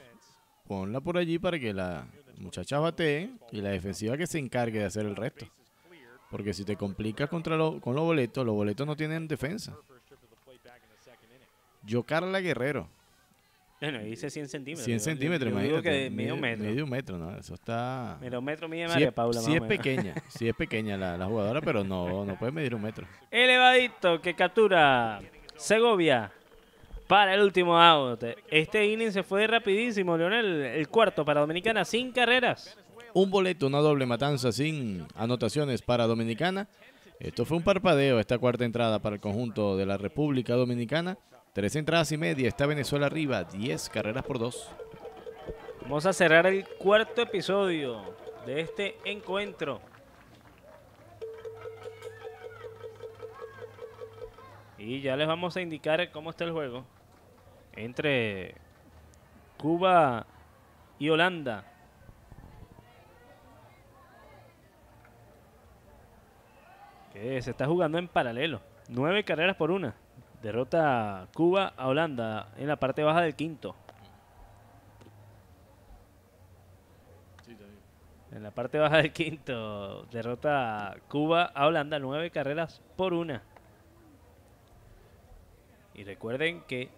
Ponla por allí para que la muchacha batee y la defensiva que se encargue de hacer el resto. Porque si te complicas contra lo- con los boletos, los boletos no tienen defensa. Yo, Carla Guerrero, Bueno, dice 100 centímetros. 100 Yo- centímetros, yo digo imagínate. que medio metro. Medio metro, ¿no? Eso está... Medio metro mide María Paula. sí es pequeña, sí es pequeña la, la jugadora, pero no, no puede medir un metro. Elevadito que captura Segovia para el último out. Este inning se fue rapidísimo, Leonel. El cuarto para Dominicana, sin carreras. Un boleto, una doble matanza sin anotaciones para Dominicana. Esto fue un parpadeo, esta cuarta entrada para el conjunto de la República Dominicana. Tres entradas y media, está Venezuela arriba, 10 carreras por dos. Vamos a cerrar el cuarto episodio de este encuentro. Y ya les vamos a indicar cómo está el juego entre Cuba y Holanda. Que se está jugando en paralelo. Nueve carreras por una. Derrota Cuba a Holanda en la parte baja del quinto. En la parte baja del quinto, derrota Cuba a Holanda, nueve carreras por una. Y recuerden que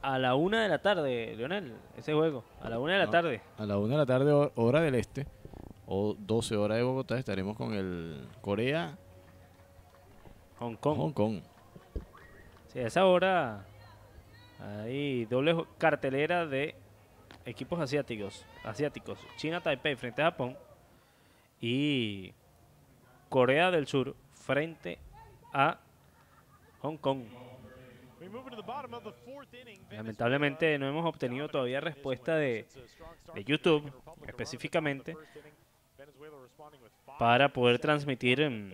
a la una de la tarde, Leonel, ese juego, a la una de la No. tarde, A la una de la tarde, ho- hora del este, o 12 horas de Bogotá, estaremos con el Corea, Hong Kong. Hong Kong. Sí, a esa hora hay doble cartelera de equipos asiáticos. Asiáticos. China Taipei frente a Japón. Y Corea del Sur frente a Hong Kong. Lamentablemente no hemos obtenido todavía respuesta de, de YouTube, específicamente, para poder transmitir em,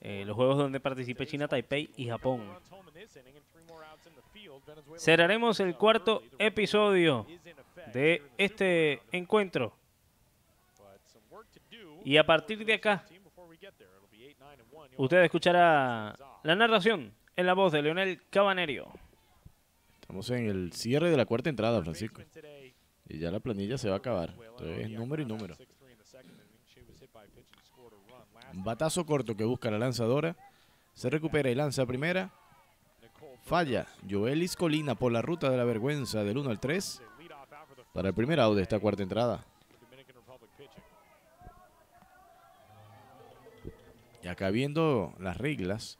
eh, los juegos donde participe China Taipei y Japón. Cerraremos el cuarto episodio de este encuentro. Y a partir de acá, usted escuchará la narración en la voz de Leonel Cabanerio. Estamos en el cierre de la cuarta entrada, Francisco. Y ya la planilla se va a acabar. Entonces, número y número. Batazo corto que busca la lanzadora. Se recupera y lanza primera. Falla Joelis Colina por la ruta de la vergüenza del 1 al 3 para el primer out de esta cuarta entrada. Y acá viendo las reglas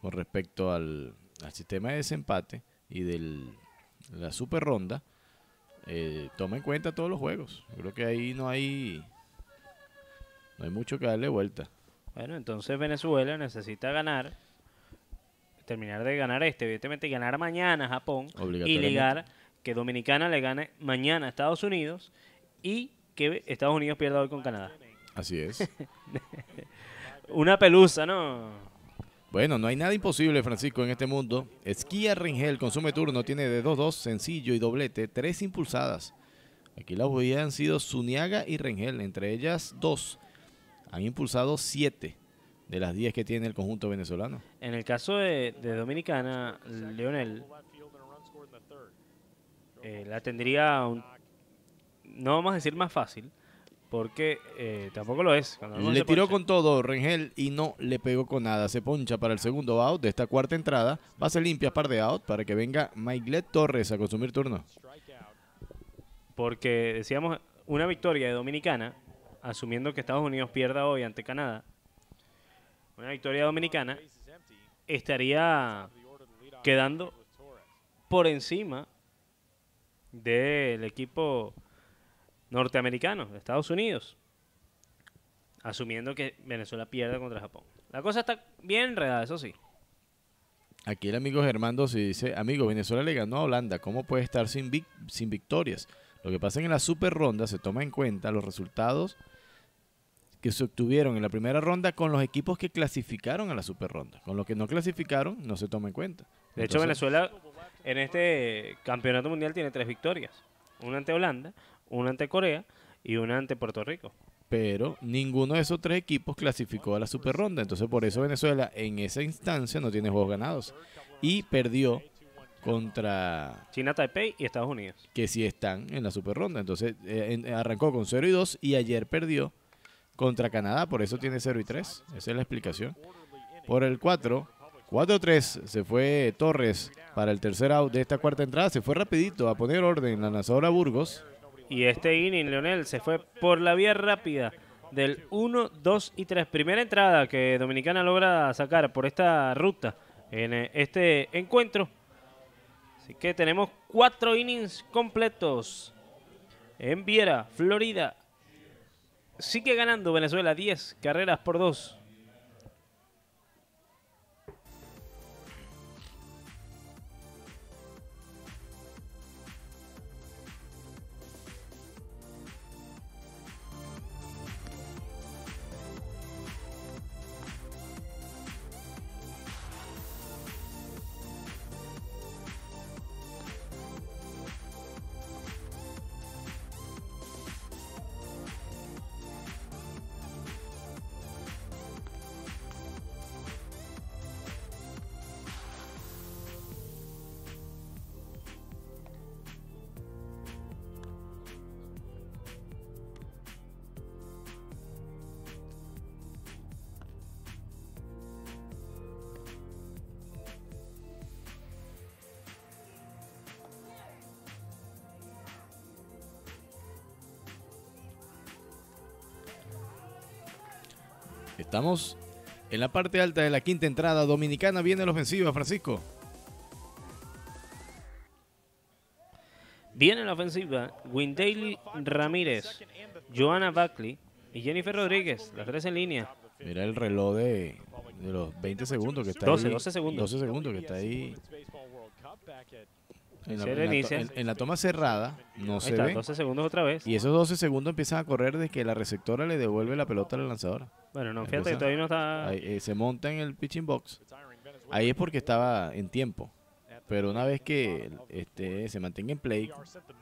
con respecto al, sistema de desempate y de la super ronda, eh, toma en cuenta todos los juegos. Creo que ahí no hay no hay mucho que darle vuelta. Bueno, entonces Venezuela necesita ganar, terminar de ganar este, evidentemente ganar mañana a Japón y ligar que Dominicana le gane mañana a Estados Unidos y que Estados Unidos pierda hoy con Canadá. Así es. *laughs* Una pelusa, ¿no? Bueno, no hay nada imposible, Francisco, en este mundo. Esquía Rengel consume turno, tiene de 2-2, sencillo y doblete, tres impulsadas. Aquí las huellas han sido Zuniaga y Rengel, entre ellas dos Han impulsado 7 de las 10 que tiene el conjunto venezolano. En el caso de, de Dominicana, Leonel eh, la tendría, un- no vamos a decir más fácil, porque eh, tampoco lo es. Le tiró con todo Rengel y no le pegó con nada. Se poncha para el segundo out de esta cuarta entrada. Base limpia, par de out para que venga Maiglet Torres a consumir turno. Porque decíamos una victoria de Dominicana, asumiendo que Estados Unidos pierda hoy ante Canadá, una victoria dominicana estaría quedando por encima del equipo norteamericano, de Estados Unidos, asumiendo que Venezuela pierda contra Japón. La cosa está bien enredada, eso sí. Aquí el amigo Germando se dice, amigo, Venezuela le ganó a Holanda, ¿cómo puede estar sin, vic- sin victorias? Lo que pasa en la super ronda se toma en cuenta los resultados que se obtuvieron en la primera ronda con los equipos que clasificaron a la super ronda. Con los que no clasificaron no se toma en cuenta. De hecho, Venezuela en este campeonato mundial tiene tres victorias. Una ante Holanda, una ante Corea y una ante Puerto Rico. Pero ninguno de esos tres equipos clasificó a la super ronda. Entonces por eso Venezuela en esa instancia no tiene juegos ganados. Y perdió contra China, Taipei y Estados Unidos. que sí están en la super ronda. Entonces eh, en- arrancó con 0 y 2 y ayer perdió contra Canadá, por eso tiene 0 y 3. Esa es la explicación. Por el 4, 4-3 se fue Torres para el tercer out de esta cuarta entrada. Se fue rapidito a poner orden en la lanzadora Burgos. Y este inning, Leonel, se fue por la vía rápida del 1, 2 y 3. Primera entrada que Dominicana logra sacar por esta ruta en eh, este encuentro. Así que tenemos cuatro innings completos en Viera, Florida. Sigue ganando Venezuela 10 carreras por 2. Estamos en la parte alta de la quinta entrada. Dominicana viene la ofensiva, Francisco. Viene la ofensiva Windaley Ramírez, Joana Buckley y Jennifer Rodríguez, las tres en línea. Mira el reloj de, de los 20 segundos que está 12, ahí. 12 segundos. 12 segundos que está ahí. En la, Se en la to- reinicia. en- en la toma cerrada no Ahí se está, ve. 12 segundos otra vez. Y esos 12 segundos empiezan a correr de que la receptora le devuelve la pelota a la lanzadora. Bueno, no, fíjate que todavía no está. Ahí, eh, se monta en el pitching box. Ahí es porque estaba en tiempo. Pero una vez que este, se mantenga en play,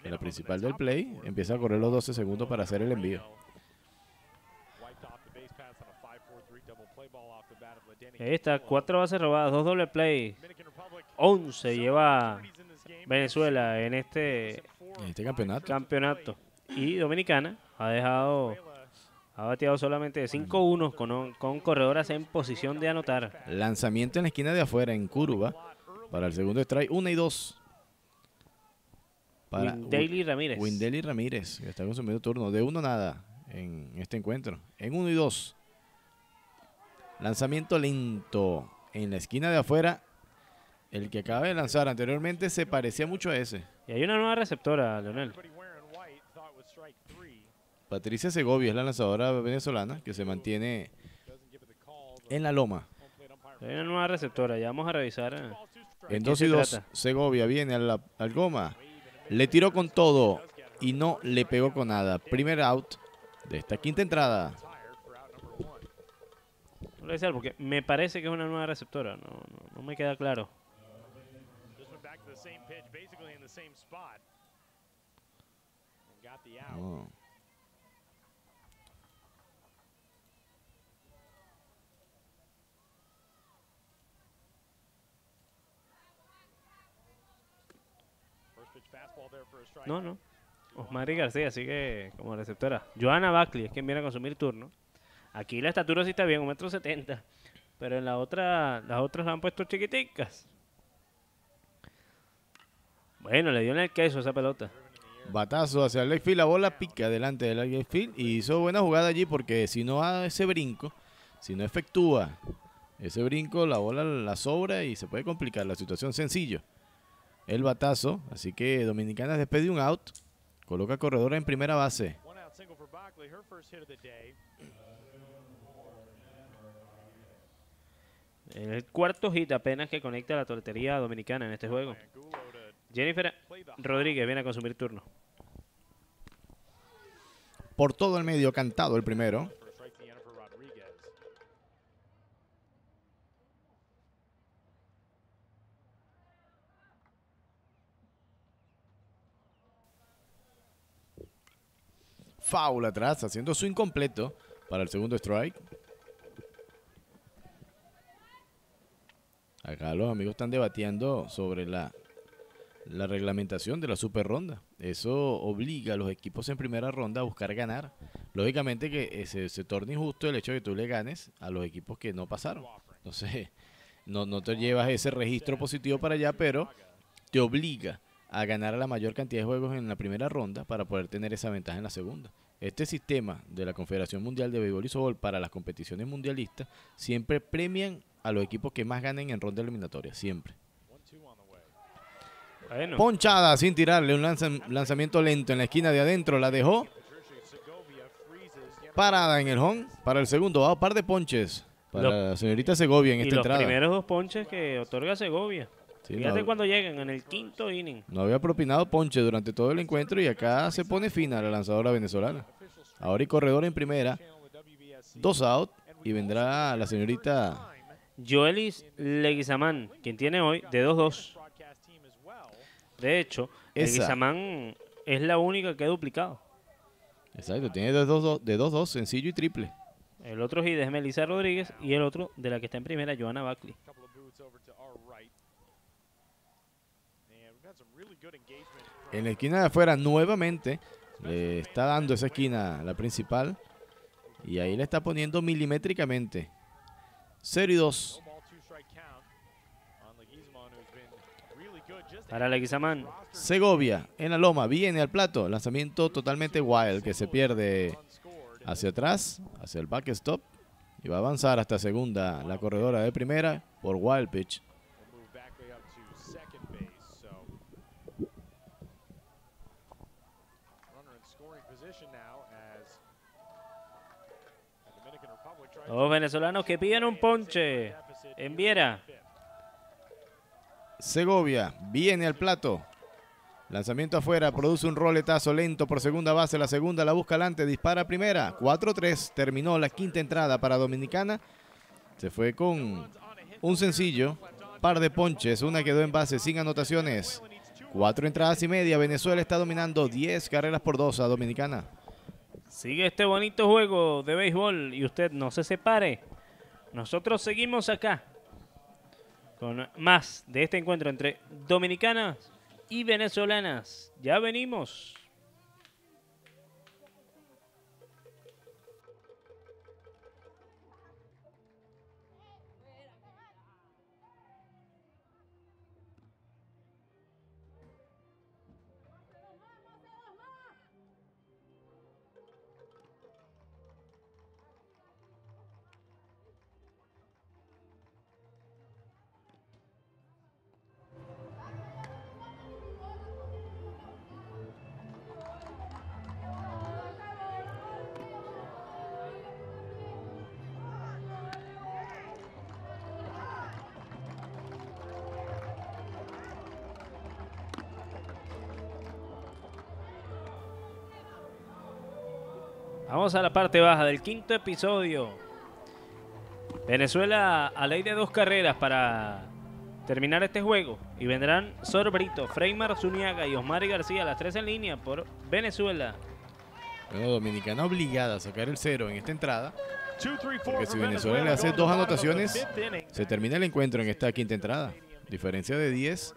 que la principal del play, empieza a correr los 12 segundos para hacer el envío. Ahí está, cuatro bases robadas, dos doble play. 11 lleva Venezuela en este este campeonato. campeonato. Y Dominicana ha dejado, ha bateado solamente de 5-1 con, con corredoras en posición de anotar. Lanzamiento en la esquina de afuera, en curva, para el segundo strike, 1 y 2. Para Windaley Ramírez. Windeli Ramírez, que está consumiendo turno. De uno nada en este encuentro. En 1 y 2. Lanzamiento lento en la esquina de afuera. El que acaba de lanzar anteriormente se parecía mucho a ese. Y hay una nueva receptora, Leonel. Patricia Segovia es la lanzadora venezolana que se mantiene en la loma. Hay una nueva receptora, ya vamos a revisar. eh, En qué 2 y se 2, trata? Segovia viene a la- al goma. Le tiró con todo y no le pegó con nada. Primer out de esta quinta entrada. Voy a revisar porque me parece que es una nueva receptora. No, no, no me queda claro the oh. No, no. Osmari García sigue como receptora. Joana Buckley es quien viene a consumir turno. Aquí la estatura sí está bien, un metro setenta. Pero en la otra, las otras la han puesto chiquiticas. Bueno, le dio en el queso esa pelota. Batazo hacia el left field, la bola pica delante del left field y hizo buena jugada allí porque si no hace ese brinco, si no efectúa ese brinco, la bola la sobra y se puede complicar la situación. Sencillo. El batazo, así que Dominicana después de un out, coloca corredora en primera base. One out single for Bockley, her first hit of the day. El cuarto hit apenas que conecta la tortería dominicana en este juego. Jennifer Rodríguez viene a consumir turno. Por todo el medio cantado el primero. Foul atrás, haciendo su incompleto para el segundo strike. Acá los amigos están debatiendo sobre la, la reglamentación de la super ronda. Eso obliga a los equipos en primera ronda a buscar ganar. Lógicamente que se, se torna injusto el hecho de que tú le ganes a los equipos que no pasaron. Entonces, *laughs* no, no te llevas ese registro positivo para allá, pero te obliga a ganar la mayor cantidad de juegos en la primera ronda para poder tener esa ventaja en la segunda. Este sistema de la Confederación Mundial de Béisbol y Softball para las competiciones mundialistas siempre premian a los equipos que más ganen en ronda eliminatoria, siempre. One two on the way. Bueno, Ponchada sin tirarle un lanza- lanzamiento lento en la esquina de adentro, la dejó parada en el home para el segundo, va par de ponches para Lo- la señorita Segovia en y esta los entrada. primeros dos ponches que otorga Segovia. Sí, Fíjate no- cuando llegan en el quinto inning. No había propinado ponche durante todo el encuentro y acá se pone fina la lanzadora venezolana. Ahora y corredor en primera, dos out y vendrá la señorita Joelis Leguizamán, quien tiene hoy de 2-2. Broadcast team as well. De hecho, Esa. Leguizamán es la única que ha duplicado. Exacto, tiene de 2-2, de 2-2, sencillo y triple. El otro hit es Melissa Rodríguez y el otro de la que está en primera, Joana Buckley. En la esquina de afuera nuevamente le está dando esa esquina la principal y ahí le está poniendo milimétricamente. 0 y 2. No ball, two strike count on Leguizamon, who's been Para Leguizamán, Segovia en la loma, viene al plato. Lanzamiento totalmente wild que se pierde hacia atrás, hacia el backstop. Y va a avanzar hasta segunda la corredora de primera por wild pitch. We'll move Backley up to second base. So runner in scoring position now as the Dominican Republic tries los venezolanos que piden un ponche. En Viera. Segovia viene al plato. Lanzamiento afuera, produce un roletazo lento por segunda base. La segunda la busca adelante, dispara primera. 4-3, terminó la quinta entrada para Dominicana. Se fue con un sencillo, par de ponches, una quedó en base sin anotaciones. Cuatro entradas y media, Venezuela está dominando 10 carreras por dos a Dominicana. Sigue este bonito juego de béisbol y usted no se separe. Nosotros seguimos acá con más de este encuentro entre dominicanas y venezolanas. Ya venimos. Vamos a la parte baja del quinto episodio. Venezuela a ley de dos carreras para terminar este juego. Y vendrán Sor Brito, Freymar Zuniaga y Osmar García, las tres en línea por Venezuela. Bueno, Dominicana obligada a sacar el cero en esta entrada. Porque for si Venezuela le hace dos anotaciones. Se termina el encuentro en esta quinta entrada. Diferencia de 10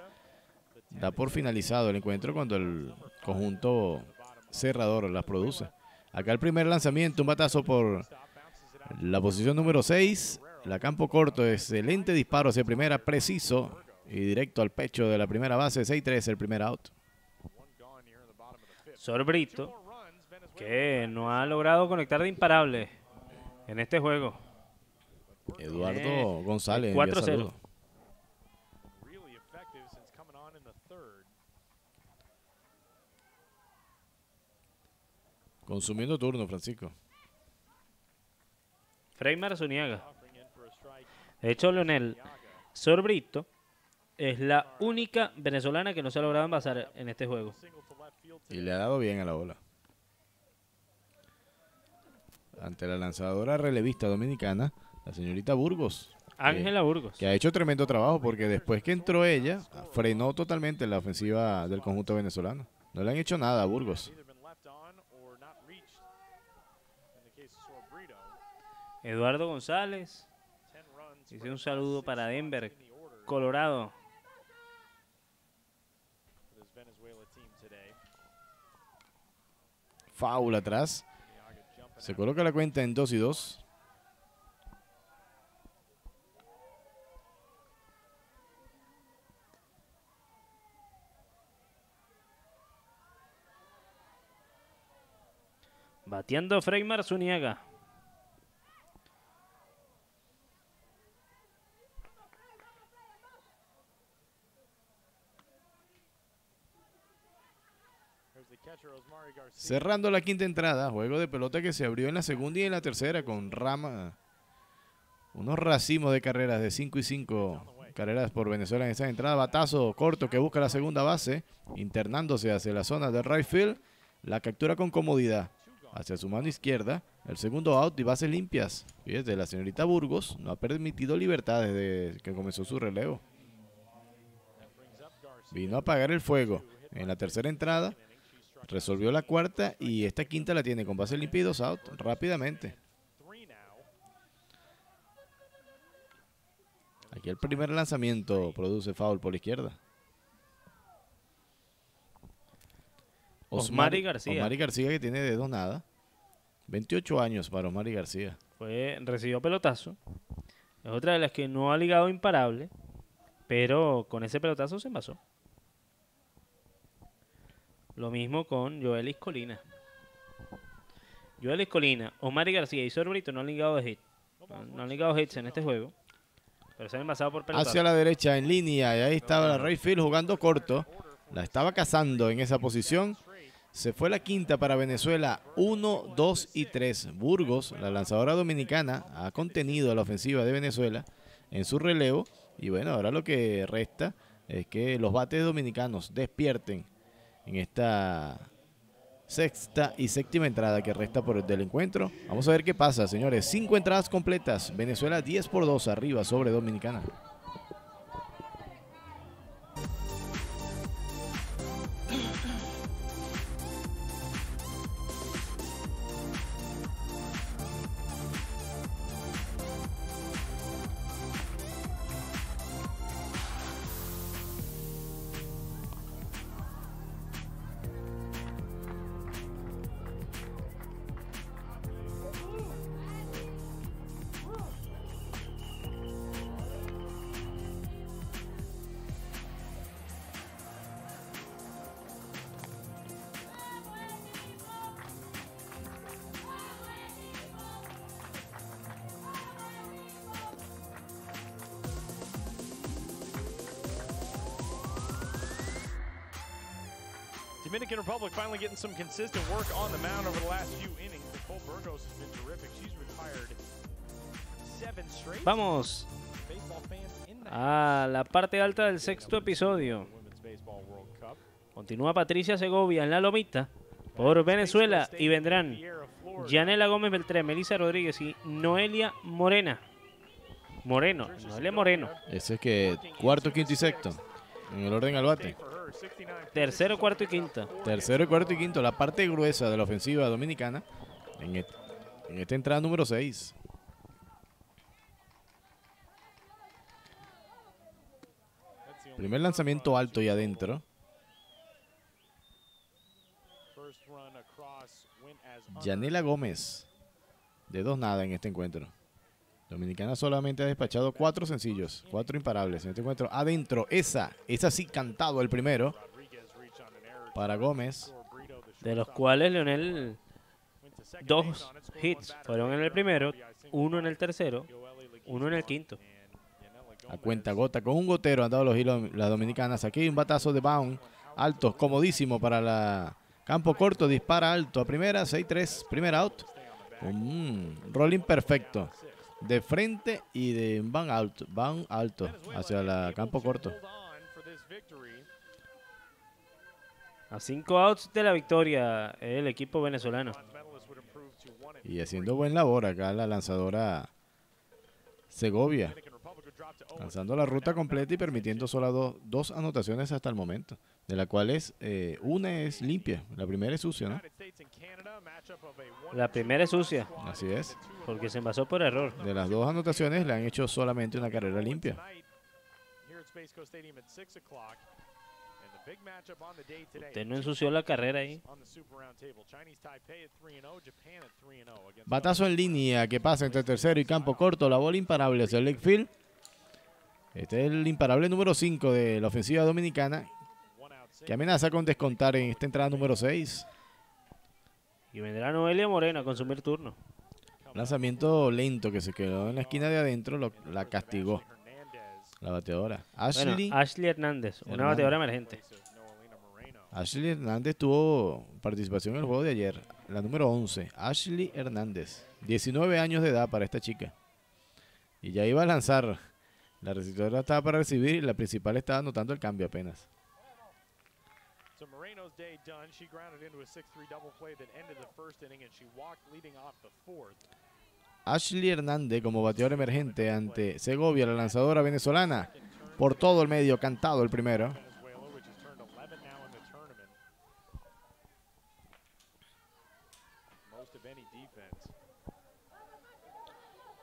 da por finalizado el encuentro cuando el conjunto cerrador las produce. Acá el primer lanzamiento, un batazo por la posición número 6. La campo corto, excelente disparo hacia primera, preciso y directo al pecho de la primera base. 6-3 el primer out. Sorbrito, que no ha logrado conectar de imparable en este juego. Eduardo Eh, González. el envía 4-0. saludos. Really effective since coming on in the third. Consumiendo turno, Francisco. Freymar Zuniaga. De hecho, Leonel Sorbrito es la única venezolana que no se ha logrado envasar en este juego. Y le ha dado bien a la bola. Ante la lanzadora relevista dominicana, la señorita Burgos. Ángela Burgos. que ha hecho tremendo trabajo porque después que entró ella, frenó totalmente la ofensiva del conjunto venezolano. No le han hecho nada a Burgos. Either been left on or not reached. In the case of Sorbrito, Eduardo González. 10 runs. Dice un saludo para Denver, Colorado. for this Venezuela team today. Foul atrás. Se coloca la cuenta en 2 y 2. Bateando Freymar Zuniaga. There's the catcher, Osmari Garcia. Cerrando la quinta entrada, juego de pelota que se abrió en la segunda y en la tercera con rama. Unos racimos de carreras de 5 y 5 carreras por Venezuela en esa entrada. Batazo corto que busca la segunda base, internándose hacia la zona de right field. La captura con comodidad hacia su mano izquierda. El segundo out y bases limpias. Fíjate, la señorita Burgos no ha permitido libertad desde que comenzó su relevo. Vino a apagar el fuego en la tercera entrada. Resolvió la cuarta y esta quinta la tiene con bases limpias y dos out rápidamente. Aquí el primer lanzamiento produce foul por la izquierda. Osmari García. Osmari García que tiene de dos nada. 28 años para Osmari García. Fue, recibió pelotazo. Es otra de las que no ha ligado imparable. Pero con ese pelotazo se envasó. Lo mismo con Joelis Colina. Joelis Colina, Omar García y Sorbrito no han ligado de hit. No, han ligado hits en este juego. Pero se han envasado por pelotazo. Hacia la derecha en línea y ahí estaba Rayfield jugando corto. La estaba cazando en esa posición. Se fue la quinta para Venezuela, 1, 2 y 3. Burgos, la lanzadora dominicana, ha contenido a la ofensiva de Venezuela en su relevo. Y bueno, ahora lo que resta es que los bates dominicanos despierten en esta sexta y séptima entrada que resta por el del encuentro. Vamos a ver qué pasa, señores. Cinco entradas completas. Venezuela 10 por 2 arriba sobre Dominicana. Finally getting some consistent work on the mound over the last few innings. Nicole Burgos has been terrific. She's retired seven straight. Vamos a la parte alta del sexto episodio. Continúa Patricia Segovia en la lomita por Venezuela y vendrán Yanela Gómez Beltré, Melissa Rodríguez y Noelia Morena. Moreno, Noelia Moreno. Ese es que cuarto, quinto y sexto. En el orden al bate. For her, 69 Tercero, cuarto y quinta. Tercero, cuarto y quinto. La parte gruesa de la ofensiva dominicana. En, en esta entrada número 6. That's the the only Primer lanzamiento alto y adentro. Yanela Gómez. De dos nada en este encuentro. Dominicana solamente ha despachado cuatro sencillos, cuatro imparables en este encuentro. Adentro, esa, esa sí cantado el primero para Gómez. De los cuales Leonel dos hits fueron en el primero, uno en el tercero, uno en el quinto. A cuenta gota, con un gotero han dado los hilos las dominicanas. Aquí un batazo de Bound, alto, comodísimo para la campo corto. Dispara alto a primera, 6-3, primer out. Un rolling perfecto. De frente y de van alto, van alto hacia la campo corto. A cinco outs de la victoria el equipo venezolano. Y haciendo buen labor acá la lanzadora Segovia. Lanzando la ruta completa y permitiendo solo dos, dos anotaciones hasta el momento. De las cuales eh, una es limpia, la primera es sucia, ¿no? La primera es sucia, Así es. porque se envasó por error. De las dos anotaciones le han hecho solamente una carrera limpia. tonight here at Space Coast Stadium at 6 o'clock. And the big matchup on the day today. Usted no ensució la carrera ahí. On the Super Round Table. Chinese Taipei at 3 and 0, Japan at 3 and 0 against Batazo en línea que pasa entre tercero y campo corto. La bola imparable hacia el leg field. Este es el imparable número 5 de la ofensiva dominicana que amenaza con descontar en esta entrada número 6. Y vendrá Noelia Moreno a consumir turno. Lanzamiento lento que se quedó en la esquina de adentro, lo- la castigó la bateadora. Bueno, Ashley, Ashley Hernández, una Hernández. bateadora emergente. Ashley Hernández tuvo participación en el juego de ayer, la número 11. Ashley Hernández, 19 años de edad para esta chica. Y ya iba a lanzar. La receptora estaba para recibir y la principal estaba anotando el cambio apenas. So Moreno's day done. She grounded into a 6-3 double play that ended the first inning, and she walked leading off the fourth. Ashley Hernández como bateador emergente ante Segovia, la lanzadora venezolana. Por todo el medio, cantado el primero. Venezuela, which has turned 11 now in the tournament. Most of any defense.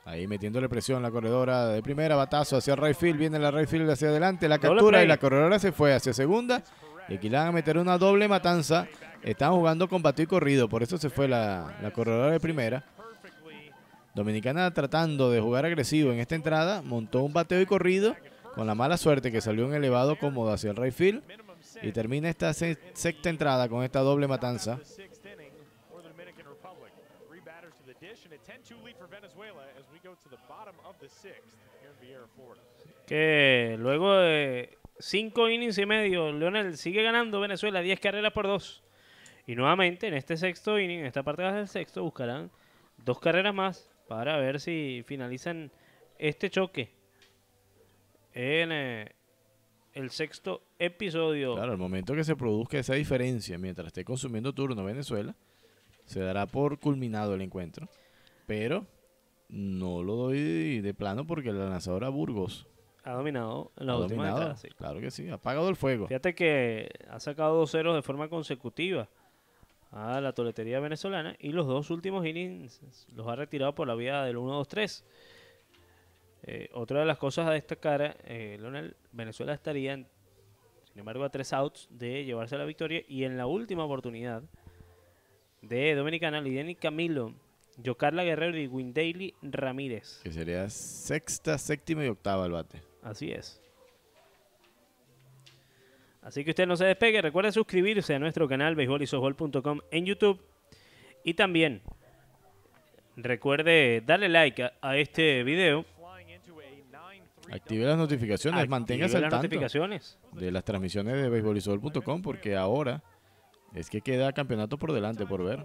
Ahí metiéndole presión la corredora de primera, batazo hacia el right field, viene la right field hacia adelante, la captura y la corredora se fue hacia segunda. Y aquí le van a meter una doble matanza. Están jugando con batido y corrido, por eso se fue la, la corredora de primera. Dominicana tratando de jugar agresivo en esta entrada, montó un bateo y corrido con la mala suerte que salió en elevado cómodo hacia el right field y termina esta se- sexta entrada con esta doble matanza. Que luego de cinco innings y medio, Leonel sigue ganando Venezuela 10 carreras por dos. Y nuevamente en este sexto inning, en esta parte del sexto, buscarán dos carreras más para ver si finalizan este choque en eh, el sexto episodio. Claro, al momento que se produzca esa diferencia mientras esté consumiendo turno Venezuela, se dará por culminado el encuentro. Pero no lo doy de plano porque la lanzadora Burgos Ha dominado en ha la última dominado. entrada, sí. Claro que sí, ha apagado el fuego. Fíjate que ha sacado dos ceros de forma consecutiva a la toletería venezolana y los dos últimos innings los ha retirado por la vía del 1-2-3. Eh, otra de las cosas a destacar, eh, Leonel, Venezuela estaría, sin embargo, a tres outs de llevarse la victoria y en la última oportunidad de Dominicana, Lidiani Camilo, Yocarla Guerrero y Windaily Ramírez. Que sería sexta, séptima y octava el bate. Así es. Así que usted no se despegue. Recuerde suscribirse a nuestro canal beisbolisofbol.com en YouTube. Y también recuerde darle like a, a este video. Flying into a 9-3 Active las notificaciones, Active manténgase al las tanto notificaciones. de las transmisiones de beisbolisol.com porque ahora es que queda campeonato por delante por ver.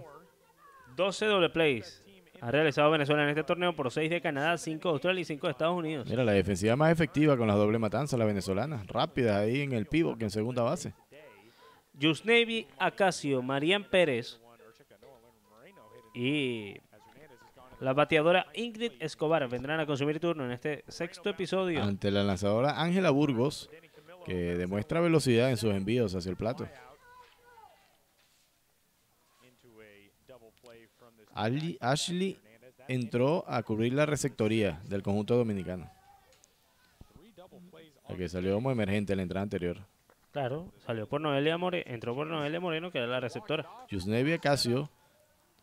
12 doble plays ha realizado Venezuela en este torneo por 6 de Canadá, 5 de Australia y 5 de Estados Unidos. Mira, la defensiva más efectiva con las doble matanzas, la venezolana. Rápida ahí en el pivot que en segunda base. Yusnevi Acacio, Marian Pérez y la bateadora Ingrid Escobar vendrán a consumir turno en este sexto episodio. Ante la lanzadora Ángela Burgos, que demuestra velocidad en sus envíos hacia el plato. into a double play from this Ali- Ashley entró a cubrir la receptoría del conjunto dominicano. La que salió como emergente en la entrada anterior. Claro, salió por Noelia Moreno, entró por Noelia Moreno, que era la receptora. Yusnevi Acacio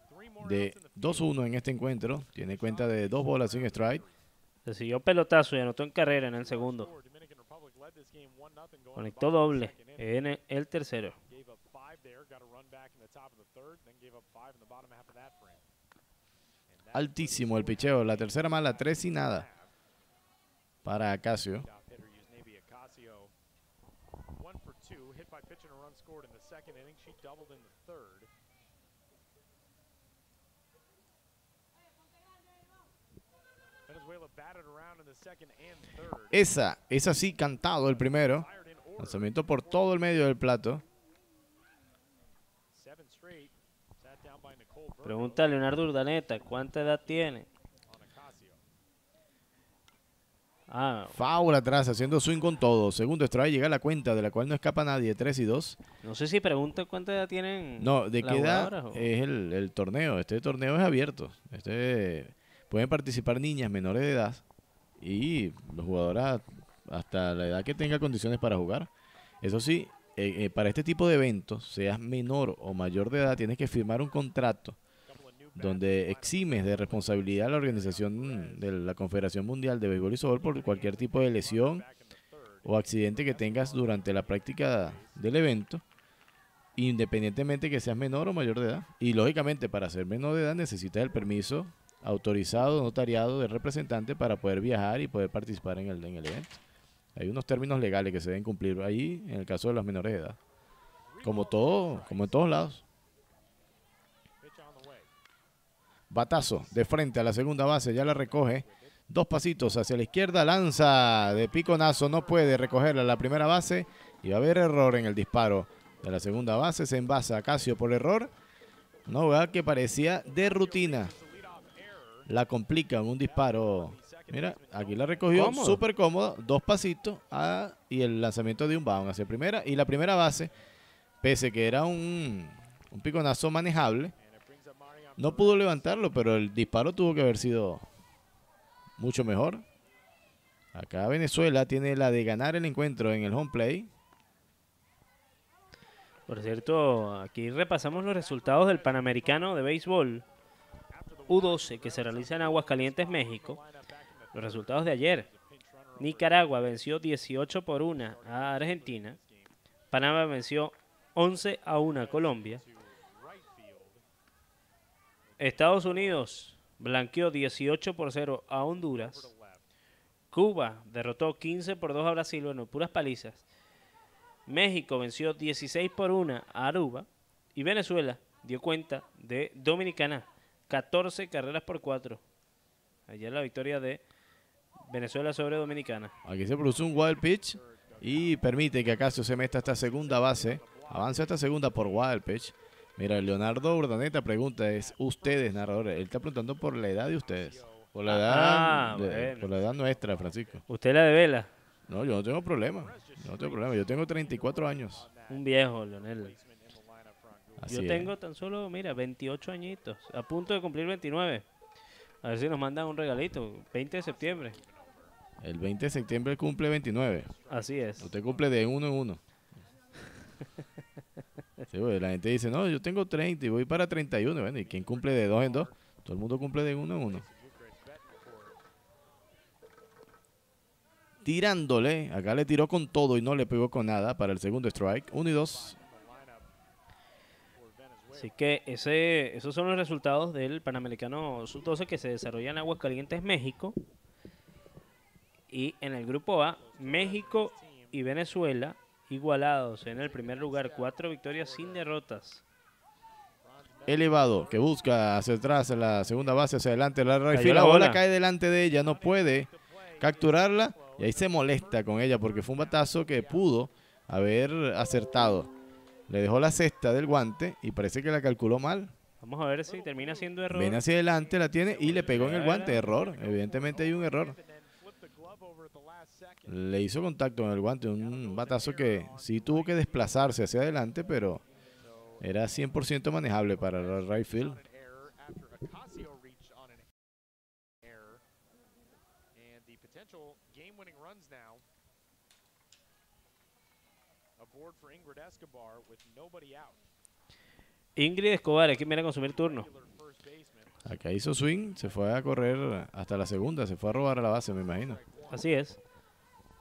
Three more de outs in the 2-1 en este encuentro. Tiene cuenta de dos bolas sin strike. Se siguió pelotazo y anotó en carrera en el segundo. score. Dominican Republic led this game 1-0 going Conectó doble en el- el tercero. Altísimo el picheo. La tercera mala, 3 y nada para third. Esa, esa sí, cantado el primero. Lanzamiento por todo el medio del plato. Pregunta a Leonardo Urdaneta, ¿cuánta edad tiene? Ah, Foul atrás, haciendo swing con todo. Segundo strike, llega a la cuenta de la cual no escapa nadie. 3 y 2. no sé si pregunta cuánta edad tienen No, ¿de qué edad o- es el, el torneo? Este torneo es abierto. Este Pueden participar niñas menores de edad y los jugadores hasta la edad que tenga condiciones para jugar. Eso sí, eh, para este tipo de eventos, seas menor o mayor de edad, tienes que firmar un contrato donde eximes de responsabilidad a la organización de la Confederación Mundial de Béisbol y Softball por cualquier tipo de lesión o accidente que tengas durante la práctica del evento, independientemente que seas menor o mayor de edad. Y lógicamente para ser menor de edad necesitas el permiso autorizado, notariado del representante para poder viajar y poder participar en el, en el evento. Hay unos términos legales que se deben cumplir ahí en el caso de los menores de edad. Como todo, como en todos lados. Batazo de frente a la segunda base, ya la recoge. Dos pasitos hacia la izquierda, lanza de piconazo, no puede recogerla a la primera base y va a haber error en el disparo de la segunda base. Se envasa Casio por error. Una jugada que parecía de rutina. La complica un disparo. Mira, aquí la recogió súper cómodo. Dos pasitos y el lanzamiento de un bound hacia primera. Y la primera base, pese que era un, un piconazo manejable, no pudo levantarlo, pero el disparo tuvo que haber sido mucho mejor. Acá Venezuela tiene la de ganar el encuentro en el home play. Por cierto, aquí repasamos los resultados del Panamericano de Béisbol U12 que se realiza en Aguascalientes, México. Los resultados de ayer. Nicaragua venció 18 por 1 a Argentina. Panamá venció 11 a 1 a Colombia. Estados Unidos blanqueó 18 por 0 a Honduras. Cuba derrotó 15 por 2 a Brasil, bueno, puras palizas. México venció 16 por 1 a Aruba. Y Venezuela dio cuenta de Dominicana, 14 carreras por 4. Ayer la victoria de Venezuela sobre Dominicana. Aquí se produce un wild pitch y permite que Acacio se meta a esta segunda base. Avanza a esta segunda por wild pitch. Mira, Leonardo Urdaneta pregunta, es ustedes narradores. Él está preguntando por la edad de ustedes. Por la edad, Ah, de- bueno. por la edad nuestra, Francisco. Usted la de vela, No, yo no tengo problema. Yo no tengo problema. Yo tengo 34 años. un viejo, Leonel. Así Yo es. tengo tan solo, mira, 28 añitos, a punto de cumplir 29. A ver si nos mandan un regalito, 20 de septiembre. El 20 de septiembre cumple 29. Así es. Usted cumple de uno en uno. *laughs* Sí, güey, la gente dice, no, yo tengo 30 y voy para 31. Bueno, ¿y quién cumple de dos en dos? Todo el mundo cumple de uno en uno. Tirándole, acá le tiró con todo y no le pegó con nada para el segundo strike. Uno y dos. Así que ese, esos son los resultados del Panamericano Sub-12 que se desarrolla en Aguascalientes, México. Y en el grupo A, México y Venezuela igualados en el primer lugar, cuatro victorias sin derrotas. Elevado, que busca hacia atrás, la segunda base, hacia adelante. La, la la bola bola. cae delante de ella, no puede capturarla. Y ahí se molesta con ella porque fue un batazo que pudo haber acertado. Le dejó la cesta del guante y parece que la calculó mal. Vamos a ver si termina siendo error. Ven hacia adelante, la tiene y le pegó en el guante. Error. Evidentemente hay un error. Le hizo contacto en el guante. Un batazo que sí tuvo que desplazarse hacia adelante, pero era 100% manejable para el right field. Ingrid Escobar with nobody out. Ingrid Escobar, es quien viene a consumir turno. Acá hizo swing, se fue a correr hasta la segunda, se fue a robar a la base, me imagino. Así es.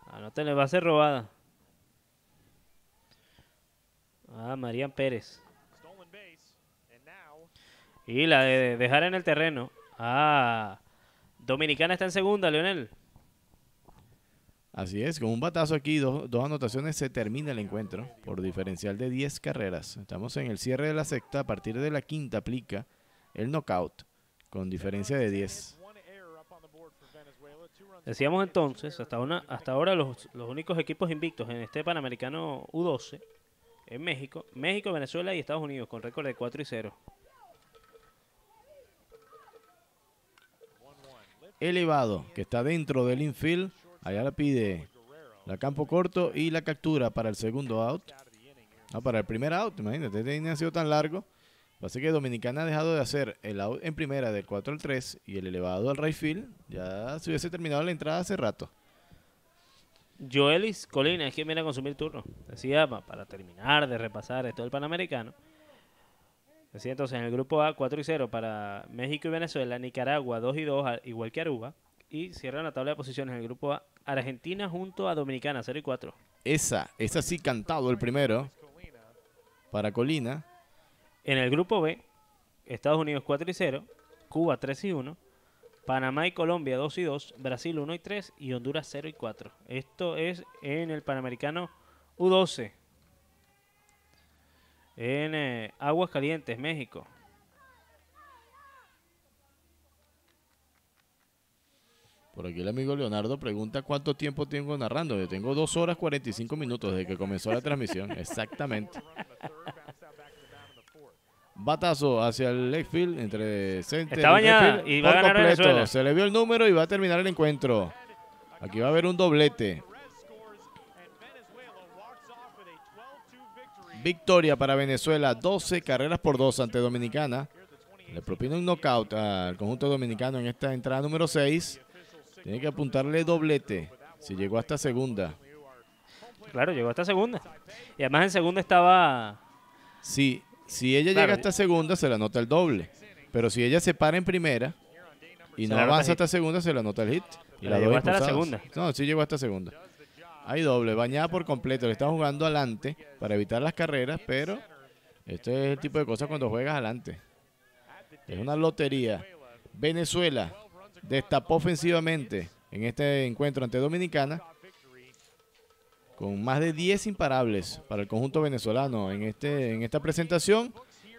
Anótenle, va a ser robada. Ah, Marían Pérez. Y la de dejar en el terreno. Ah, Dominicana está en segunda, Leonel. Así es, con un batazo aquí, dos, dos anotaciones, se termina el encuentro por diferencial de 10 carreras. Estamos en el cierre de la sexta, a partir de la quinta aplica el knockout con diferencia de 10. one error up on the board for Venezuela. Two runs Decíamos entonces, hasta, una, hasta ahora los, los únicos equipos invictos en este Panamericano U12 en México, México, Venezuela y Estados Unidos con récord de 4 y 0. Elevado, que está dentro del infield, allá la pide la campo corto y la captura para el segundo out. No, para el primer out, imagínate, este ha sido tan largo. Pasa que Dominicana ha dejado de hacer el out en primera del 4 al 3 y el elevado al right field. Ya se hubiese terminado la entrada hace rato. Joelis Colina es quien viene a consumir turno. Decía, pa- para terminar de repasar esto del Panamericano. Decía entonces en el grupo A 4 y 0 para México y Venezuela, Nicaragua 2 y 2, a- igual que Aruba. Y cierran la tabla de posiciones en el grupo A, Argentina junto a Dominicana 0 y 4. Esa, esa sí cantado el primero para Colina. En el grupo B, Estados Unidos 4 y 0, Cuba 3 y 1, Panamá y Colombia 2 y 2, Brasil 1 y 3 y Honduras 0 y 4. Esto es en el Panamericano U12. En eh, Aguas Calientes, México. Por aquí el amigo Leonardo pregunta cuánto tiempo tengo narrando. Yo tengo 2 horas 45 minutos desde que comenzó la transmisión. *laughs* Exactamente. Batazo hacia el left field entre center Está y bañada y va a ganar completo. Venezuela. Se le vio el número y va a terminar el encuentro. Aquí va a haber un doblete. Victoria para Venezuela, 12 carreras por 2 ante Dominicana. Le propina un knockout al conjunto dominicano en esta entrada número 6. Tiene que apuntarle doblete si llegó hasta segunda. Claro, llegó hasta segunda. Y además en segunda estaba... Si, si ella Claro. llega hasta segunda, se le anota el doble. Pero si ella se para en primera y Se no avanza hasta segunda, se le anota el hit. Y Pero las llegó hasta la segunda. No, sí llegó hasta segunda. Hay doble, bañada por completo. Le está jugando adelante para evitar las carreras, pero esto es el tipo de cosas cuando juegas adelante. Es una lotería. Venezuela destapó ofensivamente en este encuentro ante Dominicana con más de 10 imparables para el conjunto venezolano en, este, en esta presentación.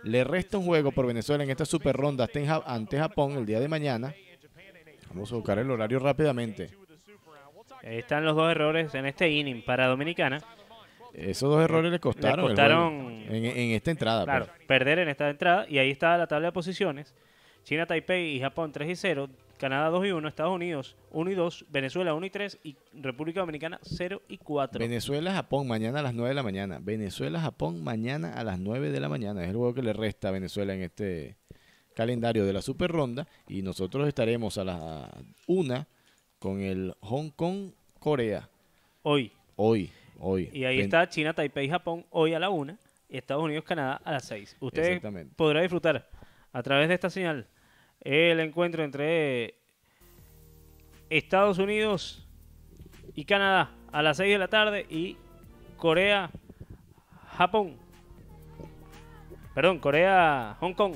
Le resta un juego por Venezuela en esta super ronda ante, Ja- ante Japón el día de mañana. Vamos a buscar el horario rápidamente. Ahí están los dos errores en este inning para Dominicana. Esos dos errores le costaron, costaron- en esta entrada. Claro, pues. perder en esta entrada. Y ahí está la tabla de posiciones. China, Taipei y Japón 3 y 0. Canadá 2 y 1. Estados Unidos 1 y 2. Venezuela 1 y 3. Y República Dominicana 0 y 4. Venezuela-Japón mañana a las 9 de la mañana. Venezuela-Japón mañana a las 9 de la mañana. Es el juego que le resta a Venezuela en este calendario de la super ronda. Y nosotros estaremos a las 1 con el Hong Kong-Corea. Hoy. Hoy, hoy. Y ahí Ven- está China, Taipei y Japón hoy a la 1. Y Estados Unidos, Canadá a las 6. Usted Exactamente. podrá disfrutar a través de esta señal el encuentro entre Estados Unidos y Canadá a las 6 de la tarde y Corea, Japón. Perdón, Corea, Hong Kong.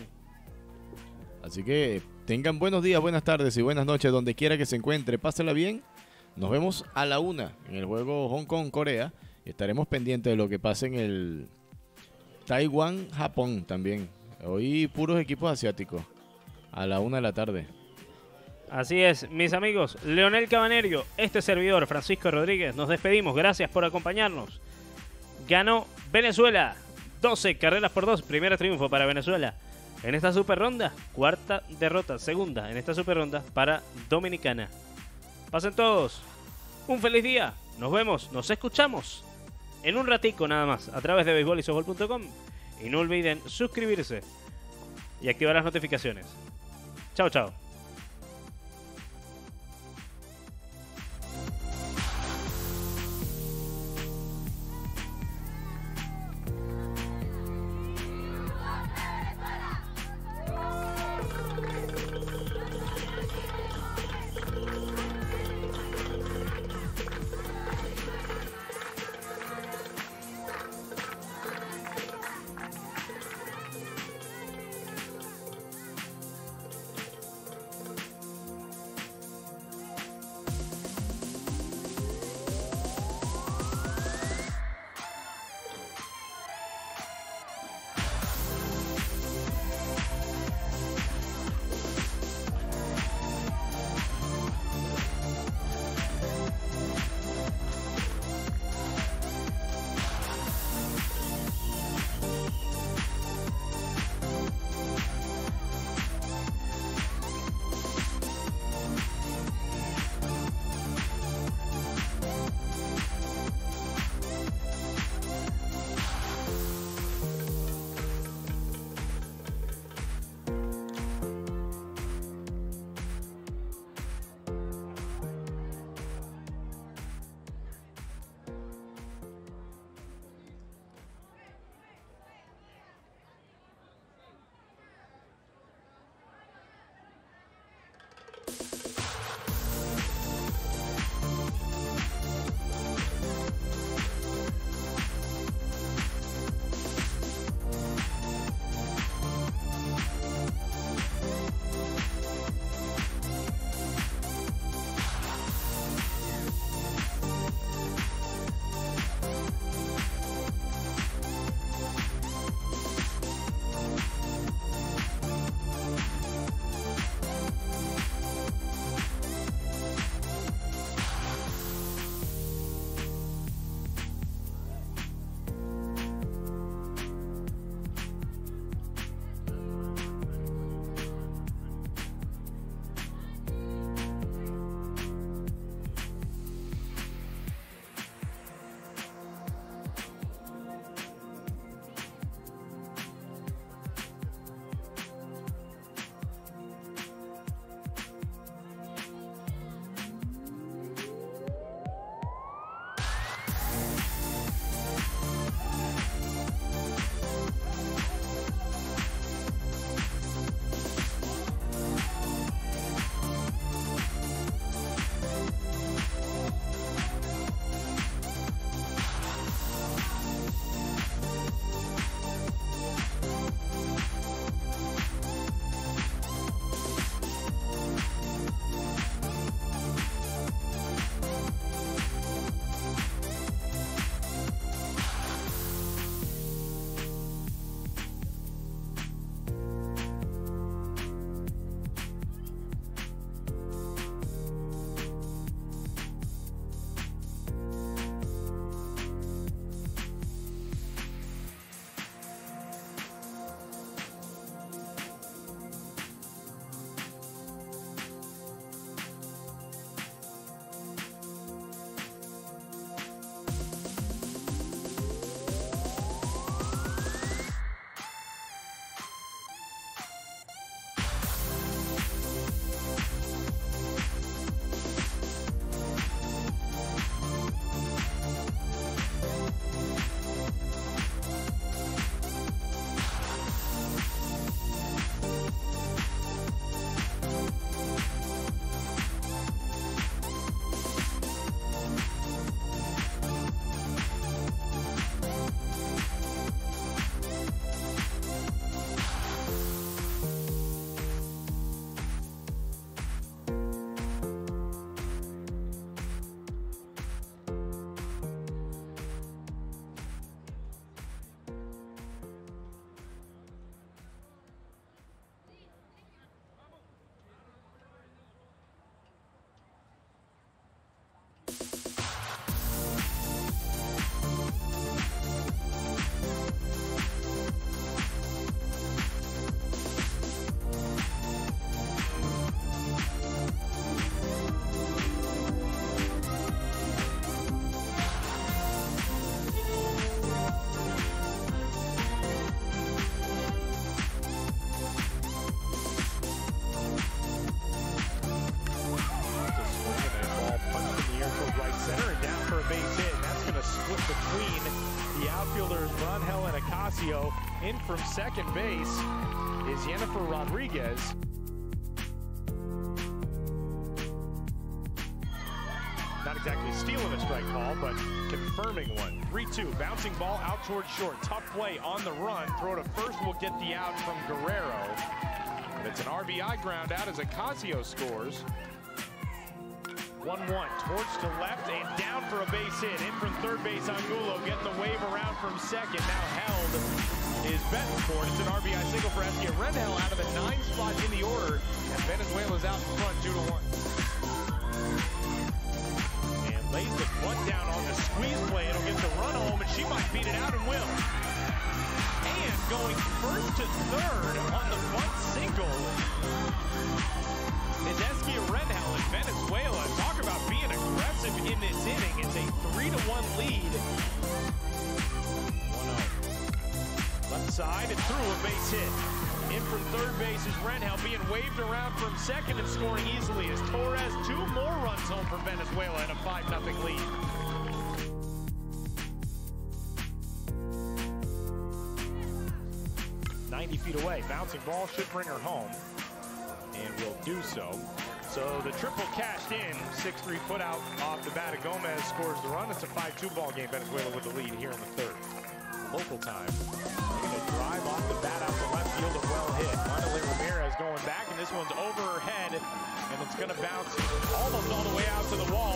Así que tengan buenos días, buenas tardes y buenas noches donde quiera que se encuentre. Pásela bien. Nos vemos a la una en el juego Hong Kong-Corea. Estaremos pendientes de lo que pase en el Taiwán-Japón también. Hoy puros equipos asiáticos. A la una de la tarde. Así es, mis amigos. Leonel Cabanerio, este servidor, Francisco Rodríguez, nos despedimos. Gracias por acompañarnos. Ganó Venezuela. 12 carreras por 2. Primer triunfo para Venezuela. En esta super ronda, cuarta derrota, segunda en esta super ronda para Dominicana. Pasen todos. Un feliz día. Nos vemos, nos escuchamos en un ratico nada más a través de beisbolisofbol.com. Y no olviden suscribirse y activar las notificaciones. Chao, chao. Jennifer Rodriguez. Not exactly stealing a strike call, but confirming one. 3-2, bouncing ball out towards short. Tough play on the run. Throw to first will get the out from Guerrero. And it's an RBI ground out as Ocasio scores. 1-1, torch to left and down for a base hit. In from third base, Angulo getting the wave around from second. Now held is Betancourt. It's an RBI single for Eskia Rendell out of the nine spot in the order. And Venezuela's out in front, 2 to 1. And lays the butt down on the squeeze play. It'll get the run home, and she might beat it out and will. And going first to third on the butt single is Eskia Rendell in Venezuela. Talk about being aggressive in this inning. It's a 3 to 1 lead. Side and through a base hit. In from third base is Rendell being waved around from second and scoring easily as Torres two more runs home for Venezuela in a 5 0 lead. Ninety feet away, bouncing ball should bring her home and will do so. So the triple cashed in, 6-3 put out off the bat of Gomez scores the run. It's a 5-2 ball game. Venezuela with the lead here in the third. Local time. Drive off the bat out to left field and well hit. Finally Ramirez going back, and this one's over her head, and it's going to bounce almost all the way out to the wall.